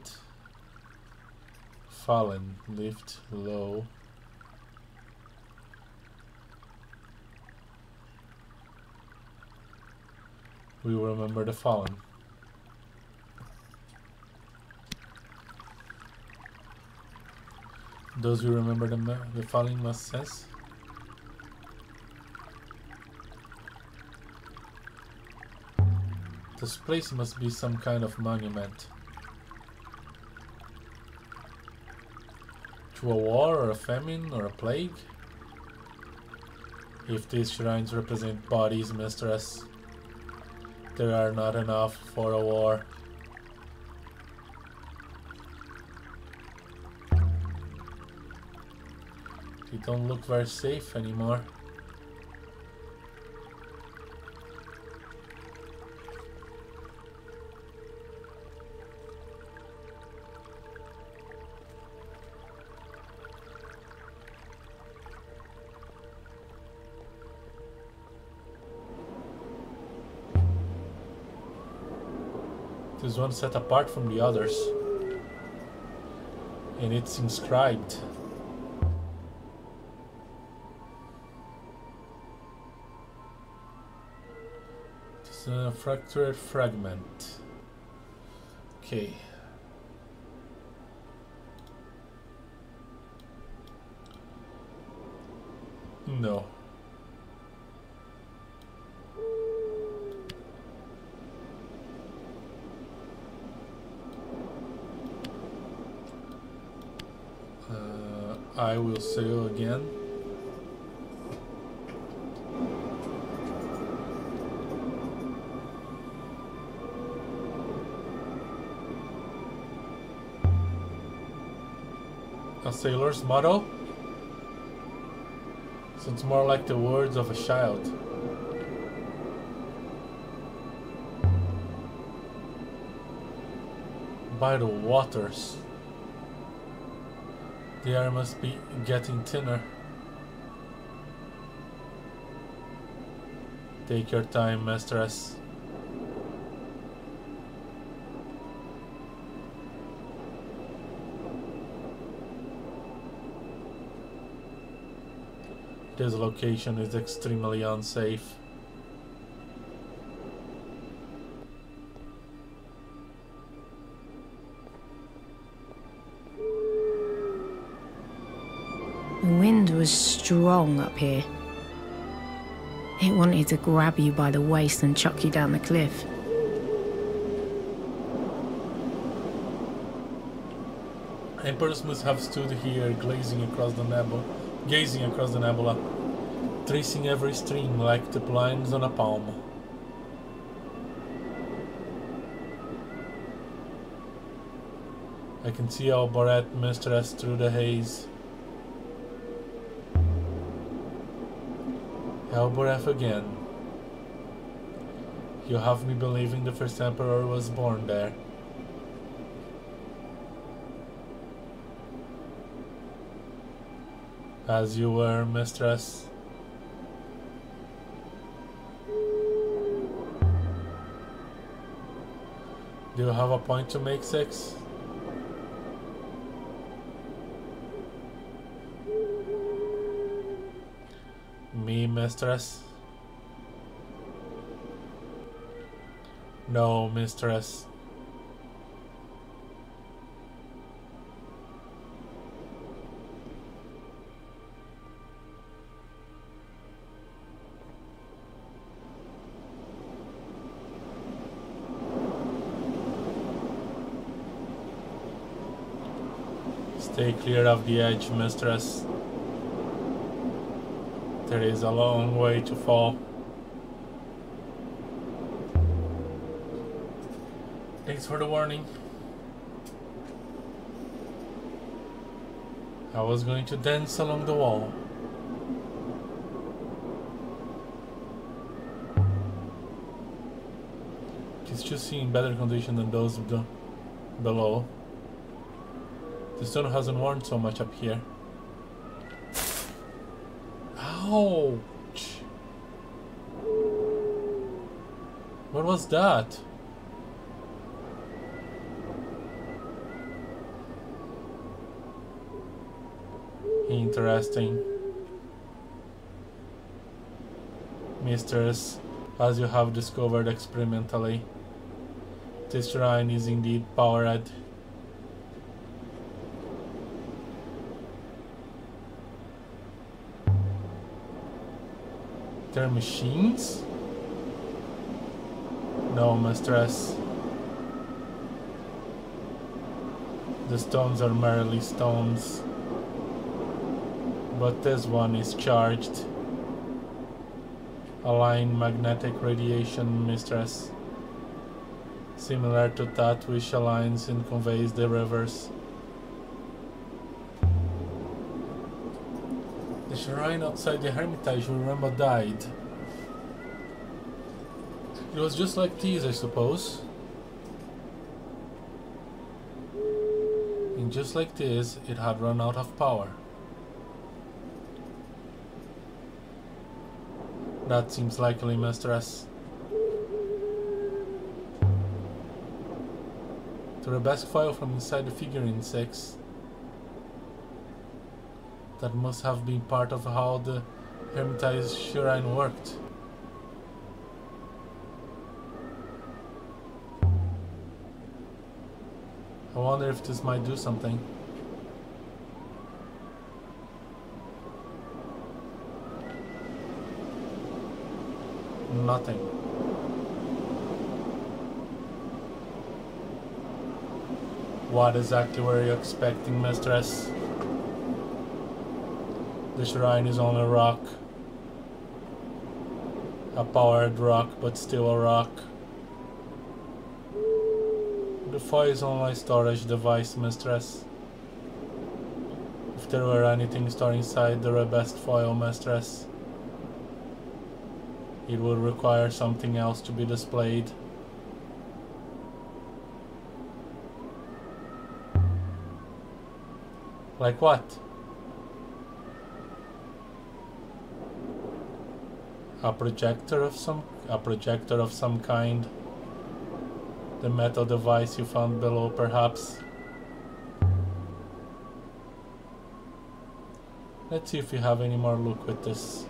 Fallen, lift, low. We remember the fallen. Those who remember the, the following must says. This place must be some kind of monument. To a war or a famine or a plague? If these shrines represent bodies, mistress, there are not enough for a war. Don't look very safe anymore. This one set apart from the others. And it's inscribed. A fractured fragment. Okay. No. Uh, I will sail again. Sailor's motto? Sounds more like the words of a child. By the waters. The air must be getting thinner. Take your time, mistress. This location is extremely unsafe. The wind was strong up here. It wanted to grab you by the waist and chuck you down the cliff. Emperors must have stood here, glazing across the nebula gazing across the nebula, tracing every stream like the lines on a palm. I can see Elboreth mistress through the haze. Elboreth again. You have me believing the first emperor was born there. As you were, mistress. Do you have a point to make, Six? Me, mistress? No, mistress. Stay clear of the edge, mistress. There is a long way to fall. Thanks for the warning. I was going to dance along the wall. It's just in better condition than those below. The stone hasn't worn so much up here. Ouch! What was that? Interesting. Mistress, as you have discovered experimentally, this shrine is indeed powered They're machines? No, mistress. The stones are merely stones. But this one is charged. Aligned magnetic radiation, mistress. Similar to that which aligns and conveys the rivers. Shrine outside the hermitage where Renba died. It was just like these, I suppose. And just like this, it had run out of power. That seems likely, mistress. To the best file from inside the figurine Six. That must have been part of how the Hermitage Shrine worked. I wonder if this might do something. Nothing. What exactly were you expecting, mistress? The shrine is on a rock. A powered rock, but still a rock. The foil is on my storage device, mistress. If there were anything stored inside the robust foil, mistress, it would require something else to be displayed. Like what? A projector of some a projector of some kind? The metal device you found below perhaps? Let's see if we have any more luck with this.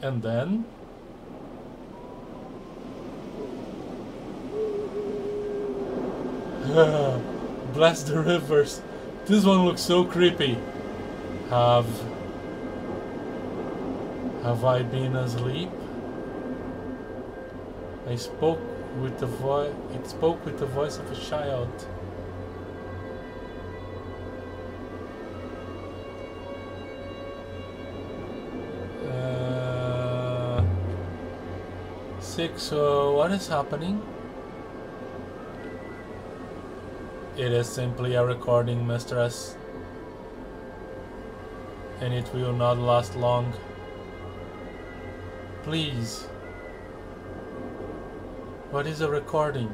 And then Bless the rivers. This one looks so creepy. Have... Have I been asleep? I spoke with the voice... It spoke with the voice of a child. Uh, six, so what is happening? It is simply a recording, mistress. And it will not last long. Please. What is a recording?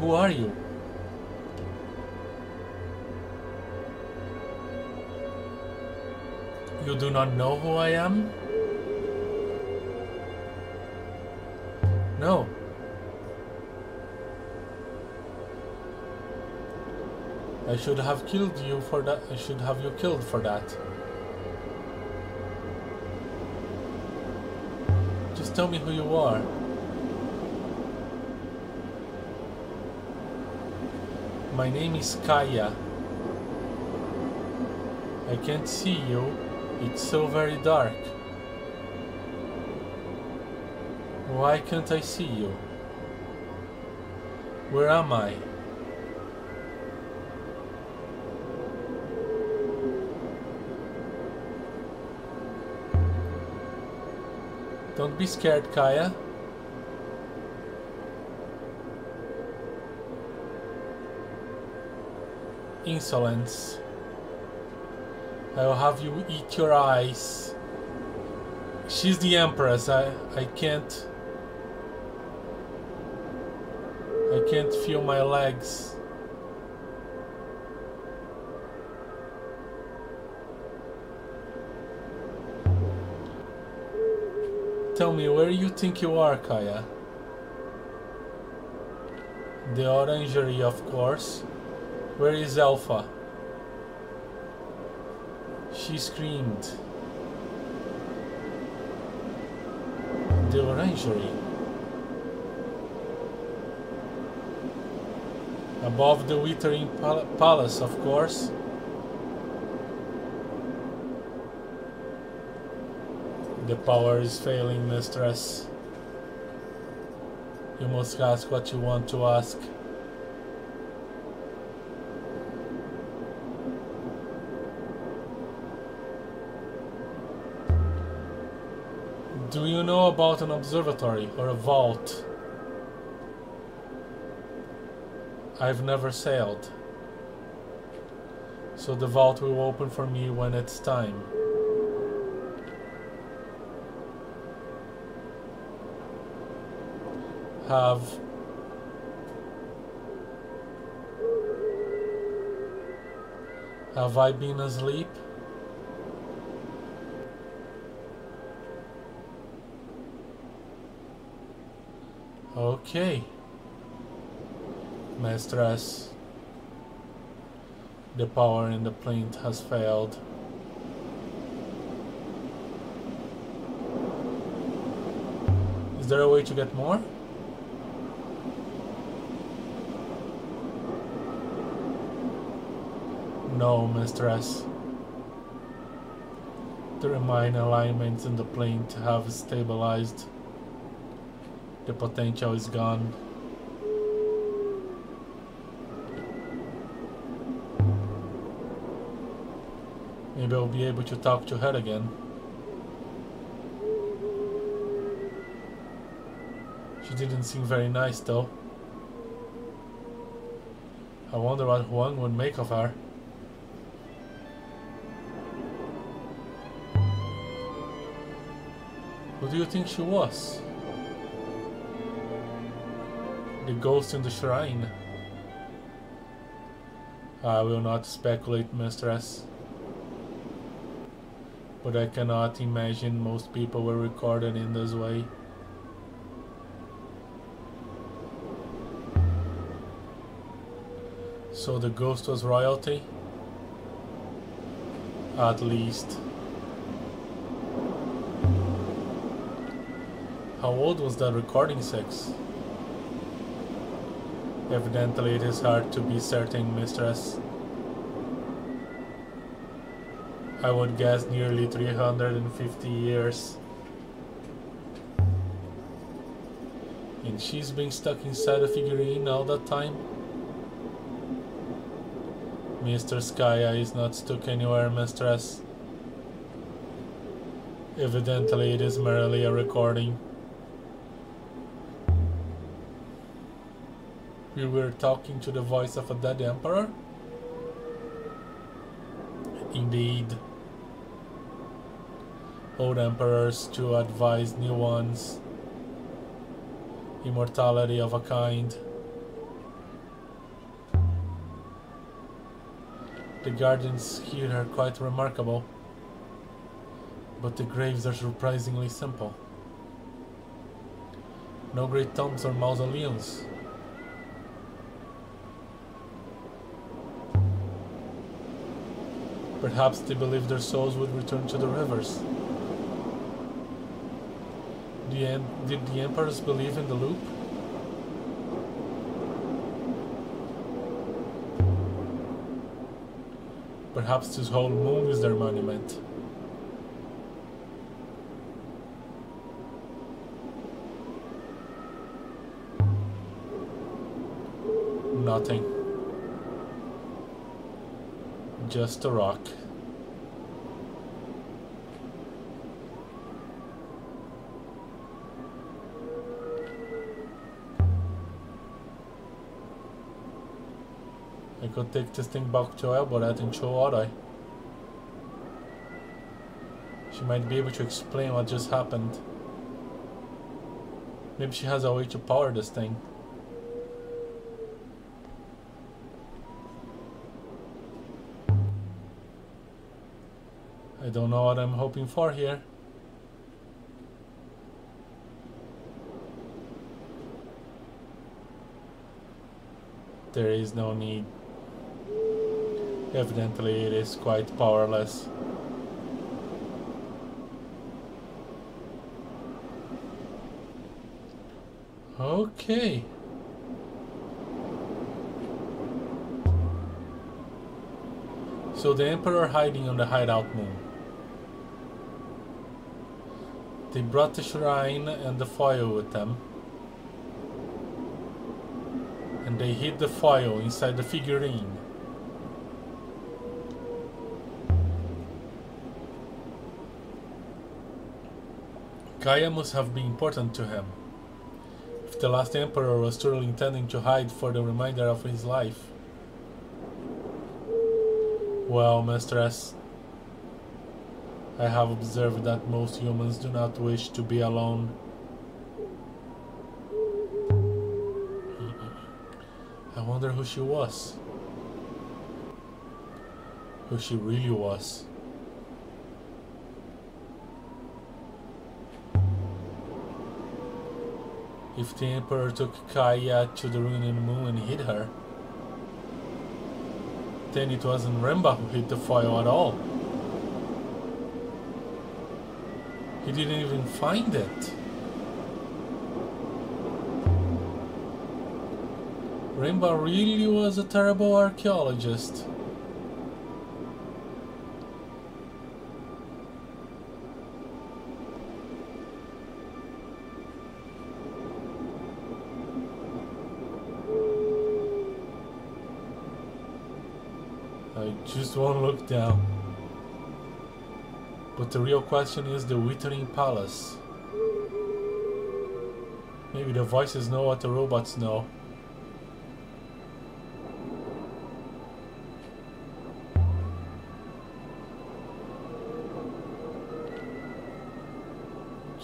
Who are you? You do not know who I am? I should have killed you for that. I should have you killed for that. Just tell me who you are. My name is Kaya. I can't see you. It's so very dark. Why can't I see you? Where am I? Don't be scared, Kaya. Insolence. I will have you eat your eyes. She's the Empress. I, I can't... I can't feel my legs. Tell me, where you think you are, Kaya? The orangery, of course. Where is Alpha? She screamed. The orangery. Above the Withering pal Palace, of course. The power is failing, mistress. You must ask what you want to ask. Do you know about an observatory or a vault? I've never sailed. So the vault will open for me when it's time. Have Have I been asleep? Okay. Mistress. The power in the plinth has failed. Is there a way to get more? No, Mistress. The remaining alignments in the plinth have stabilized. The potential is gone. Maybe I'll be able to talk to her again. She didn't seem very nice though. I wonder what Huang would make of her. Do you think she was? The ghost in the shrine. I will not speculate, mistress. But I cannot imagine most people were recorded in this way. So the ghost was royalty? At least. How old was that recording Six? Evidently it is hard to be certain, mistress. I would guess nearly 350 years. And she's been stuck inside a figurine all that time? Mr. Skya is not stuck anywhere, mistress. Evidently it is merely a recording. We were talking to the voice of a dead emperor? Indeed. Old emperors to advise new ones. Immortality of a kind. The gardens here are quite remarkable, but the graves are surprisingly simple. No great tombs or mausoleums. Perhaps they believed their souls would return to the rivers. The did the emperors believe in the loop? Perhaps this whole moon is their monument. Nothing. Just a rock. I could take this thing back to her, but I think so would I? She might be able to explain what just happened. Maybe she has a way to power this thing. Don't know what I'm hoping for here. There is no need. Evidently it is quite powerless. Okay. So the Emperor hiding on the hideout moon. They brought the shrine and the foil with them. And they hid the foil inside the figurine. Kaya must have been important to him. If the last emperor was truly intending to hide for the remainder of his life. Well, mistress, I have observed that most humans do not wish to be alone. I wonder who she was. Who she really was. If the Emperor took Kaya to the ruined moon and hid her, then it wasn't Renba who hid the foil at all. He didn't even find it. Renba really was a terrible archaeologist. I just one look down. But the real question is the Withering Palace. Maybe the voices know what the robots know.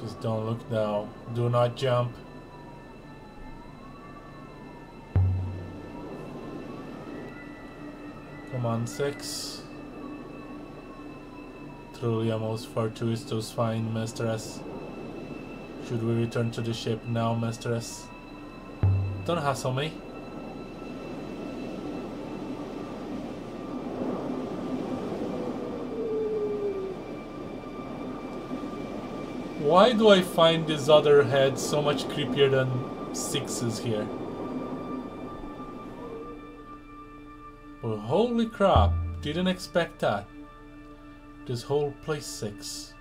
Just don't look now. Do not jump. Come on, Six. Truly most fortuitous find, mistress. Should we return to the ship now, mistress? Don't hassle me. Why do I find this other head so much creepier than Six's here? Well, holy crap, didn't expect that. This whole place six.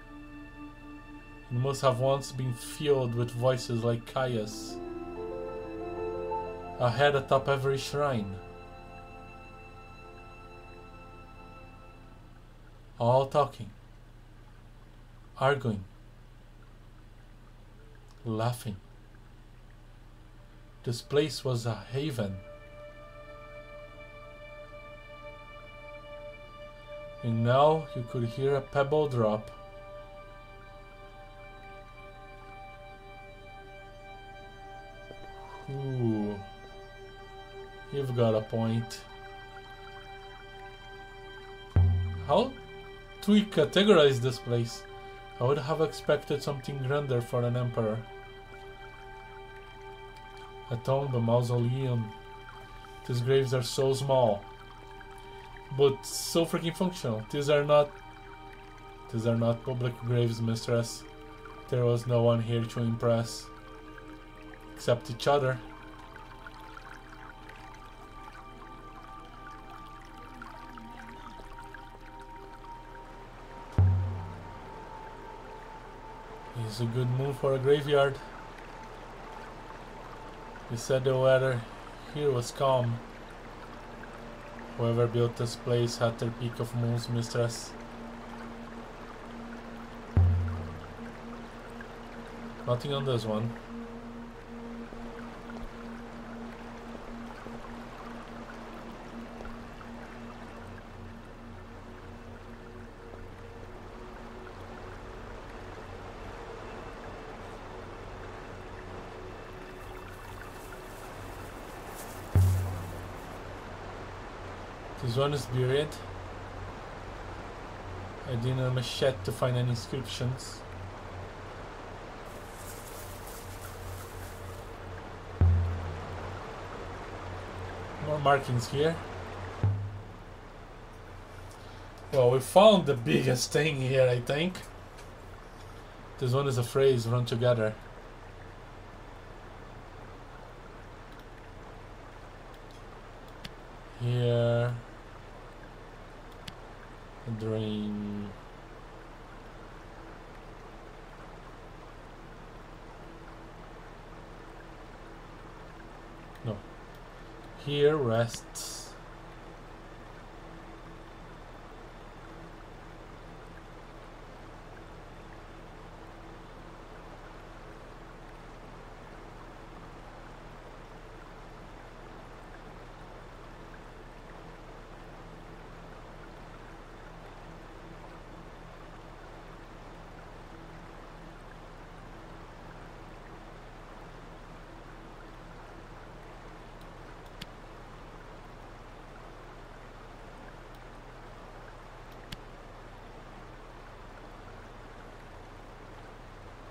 It must have once been filled with voices like Kaya's. A head atop every shrine. All talking. Arguing. Laughing. This place was a haven. And now you could hear a pebble drop. Ooh. You've got a point. How do we categorize this place? I would have expected something grander for an emperor. A tomb, a mausoleum. These graves are so small. But so freaking functional. These are not... These are not public graves, mistress. There was no one here to impress. Except each other. It's a good moon for a graveyard. He said the weather here was calm. Whoever built this place had their peak of moons, mistress. Nothing on this one. Is buried. I didn't have a machete to find any inscriptions. More markings here. Well, we found the biggest thing here, I think. This one is a phrase, run together. Here. A drain. No. Here rests.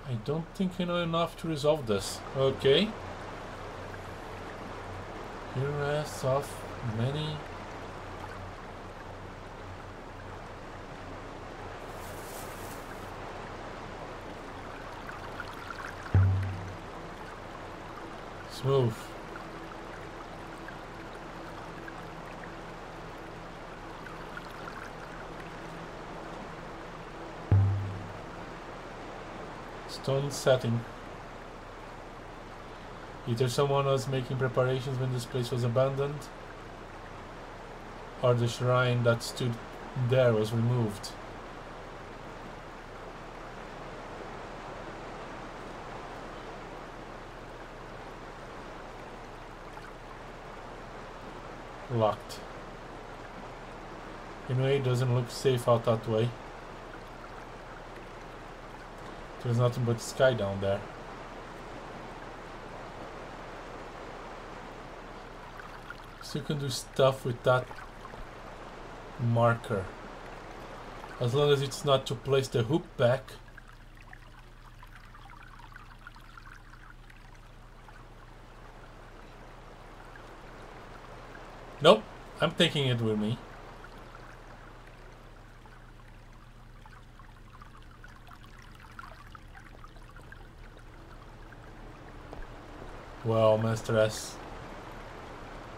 I don't think I know enough to resolve this. Okay. Here rests of many Smooth. Stone setting. Either someone was making preparations when this place was abandoned, or the shrine that stood there was removed. Locked. Anyway, it doesn't look safe out that way. There's nothing but sky down there. So you can do stuff with that marker. As long as it's not to place the hoop back. Nope, I'm taking it with me. Well, Mistress,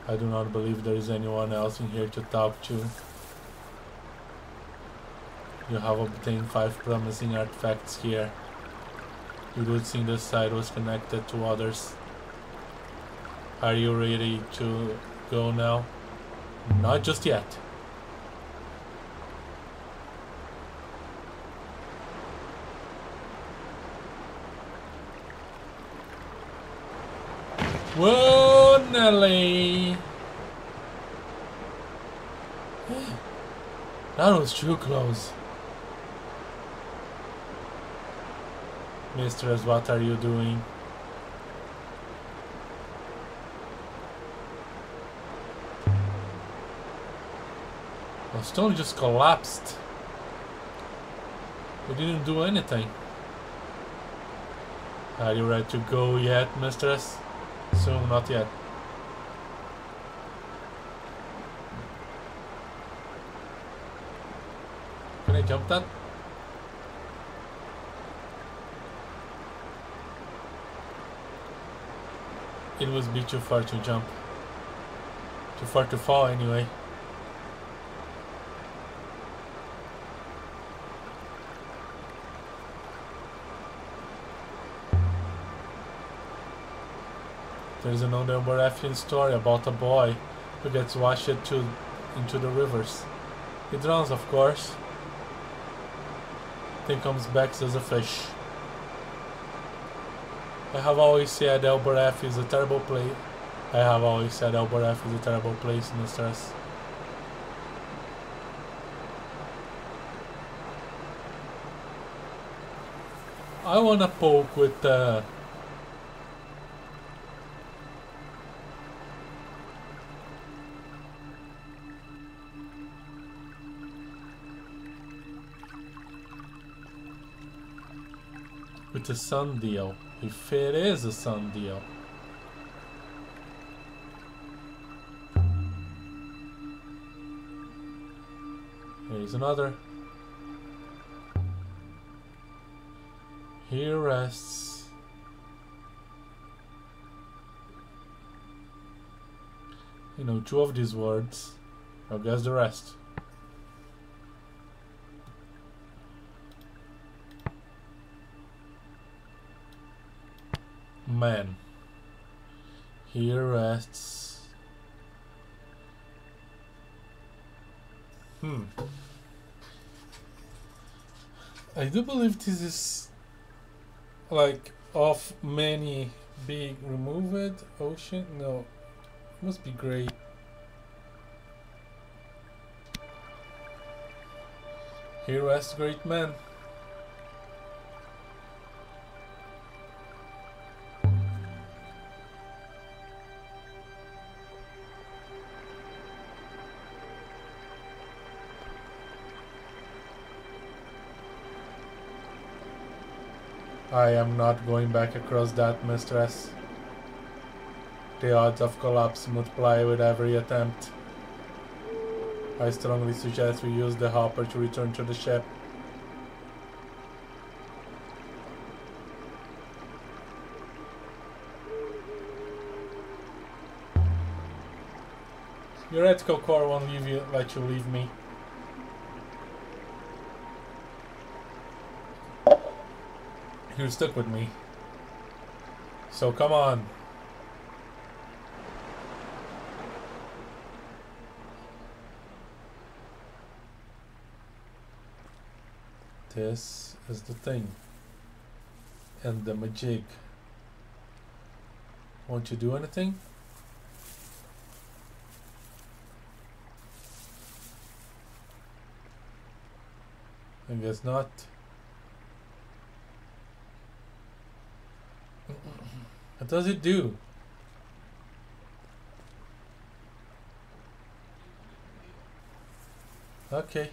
I do not believe there is anyone else in here to talk to. You have obtained five promising artifacts here. The roots in this side was connected to others. Are you ready to go now? Not just yet. Whoa, Nelly! That was too close. Mistress, what are you doing? The stone just collapsed. We didn't do anything. Are you ready to go yet, mistress? Soon, not yet. Can I jump that? It was be too far to jump. Too far to fall anyway. There is another Baratheon story about a boy who gets washed to, into the rivers. He drowns, of course. Then comes back as a fish. I have always said Elboreth is a terrible place. I have always said Elboreth is a terrible place in the stress. I wanna poke with uh, the sun deal. If it is a sun deal. Here's another. Here rests you know two of these words. I'll guess the rest. Man. Here rests. Hmm. I do believe this is like of many being removed ocean. No, must be great Here rests great man. Am not going back across that, mistress. The odds of collapse multiply with every attempt. I strongly suggest we use the hopper to return to the ship. Your ethical core won't leave you, let you leave me. You're stuck with me. So come on. This is the thing. And the magic. Won't you do anything? I guess not. What does it do? Okay.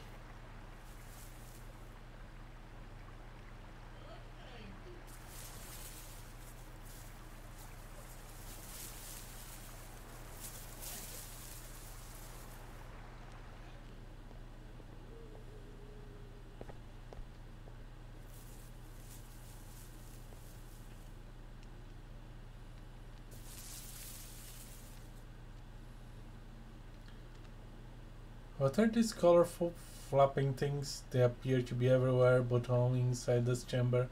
What are these colorful flapping things? They appear to be everywhere but only inside this chamber.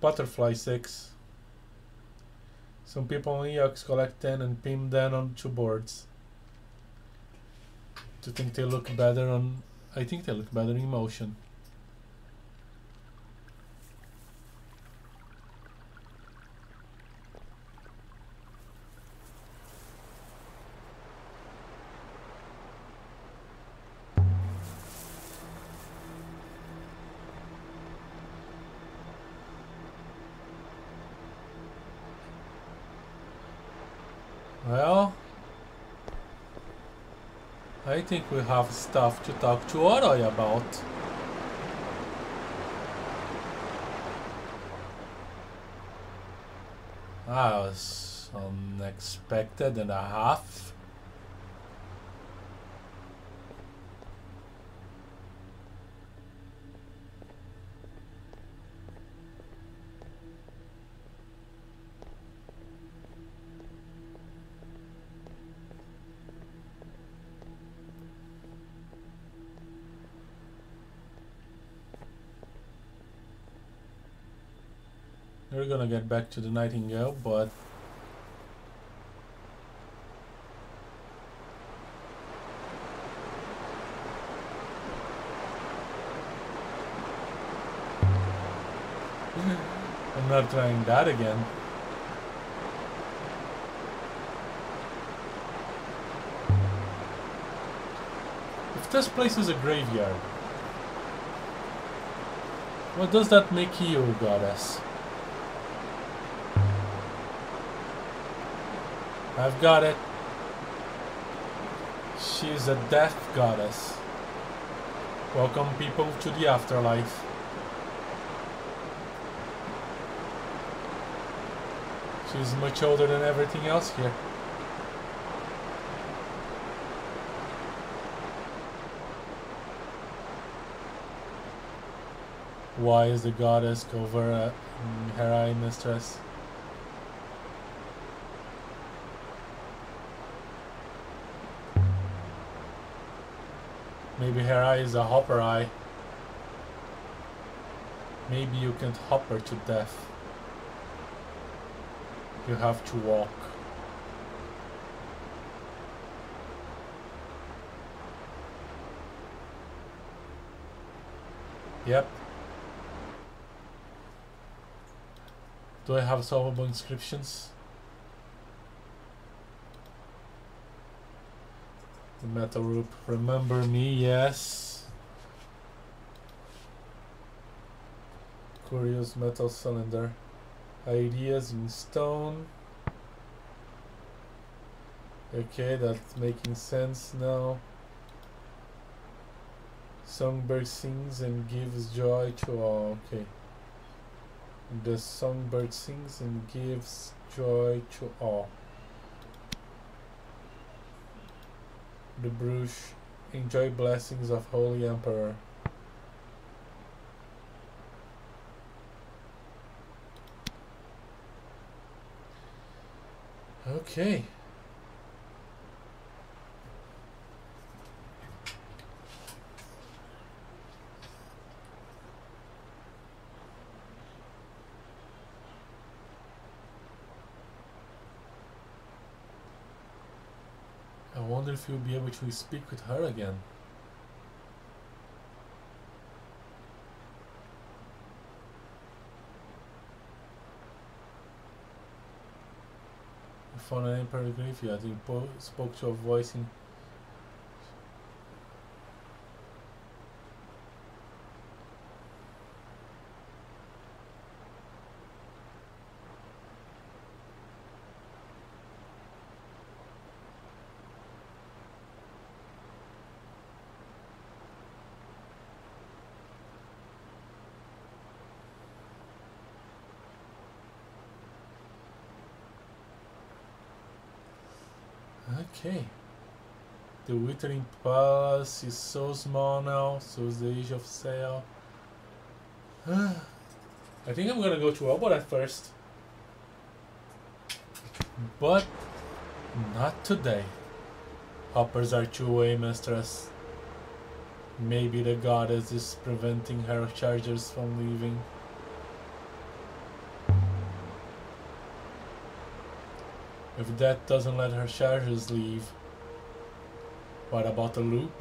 Butterfly Six. Some people in Iox collect 10 and pin them on two boards. To think they look better on... I think they look better in motion. Think we have stuff to talk to Oroy about. That was unexpected and a half. Gonna get back to the Nightingale, but I'm not trying that again. If this place is a graveyard, what does that make you, goddess? I've got it. She's a death goddess. Welcome people to the afterlife. She's much older than everything else here. Why is the goddess over uh, her eye mistress? Maybe her eye is a hopper eye. Maybe you can't hop her to death. You have to walk. Yep. Do I have solvable inscriptions? The metal rope. Remember me, yes. Curious metal cylinder. Ideas in stone. Okay, that's making sense now. Songbird sings and gives joy to all. Okay. The songbird sings and gives joy to all. The Bruges enjoy blessings of Holy Emperor. Okay. wonder if you'll be able to speak with her again. Found an emperor graveyard. He spoke to a voice in Okay. The Withering Palace is so small now, so is the Age of Sail. I think I'm gonna go to Elbow first. But not today. Hoppers are two-way mistress. Maybe the goddess is preventing her chargers from leaving. If that doesn't let her charges leave, what about the loop?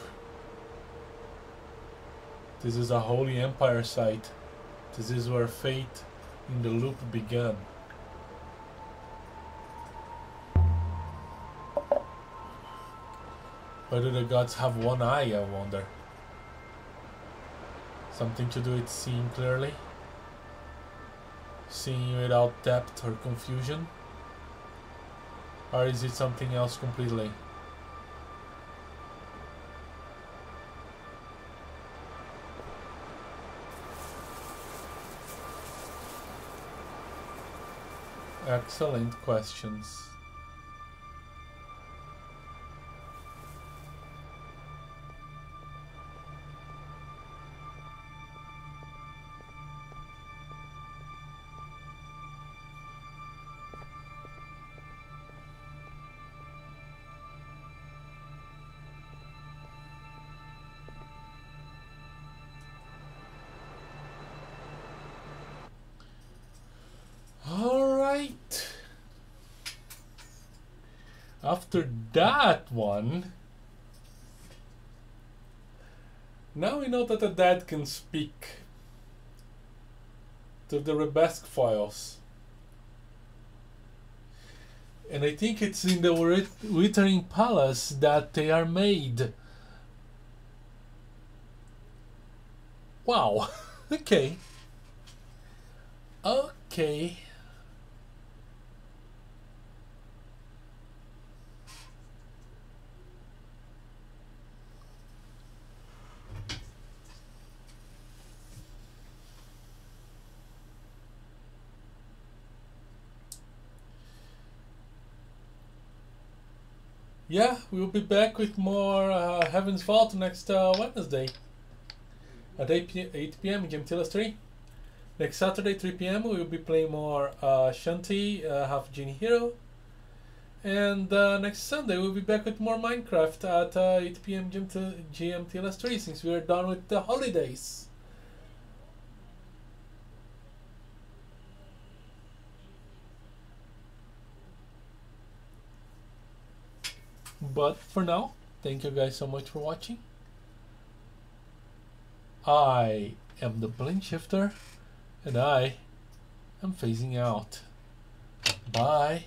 This is a Holy Empire site. This is where fate in the loop began. Why do the gods have one eye, I wonder? Something to do with seeing clearly? Seeing without depth or confusion? Or is it something else completely? Excellent questions. After that one, now we know that the dead can speak to the Rebesque files. And I think it's in the Wit- Withering Palace that they are made. Wow. okay. Okay. Yeah, we'll be back with more uh, Heaven's Vault next uh, Wednesday at 8 p- 8 p.m. in Gemtilas 3. Next Saturday, 3 p.m., we will be playing more uh, Shantae, uh, Half Genie Hero. And uh, next Sunday, we'll be back with more Minecraft at uh, 8 p.m. GMT, GMTLS 3 since we are done with the holidays. But for now, thank you guys so much for watching. I am the Plane Shifter, and I am phasing out. Bye.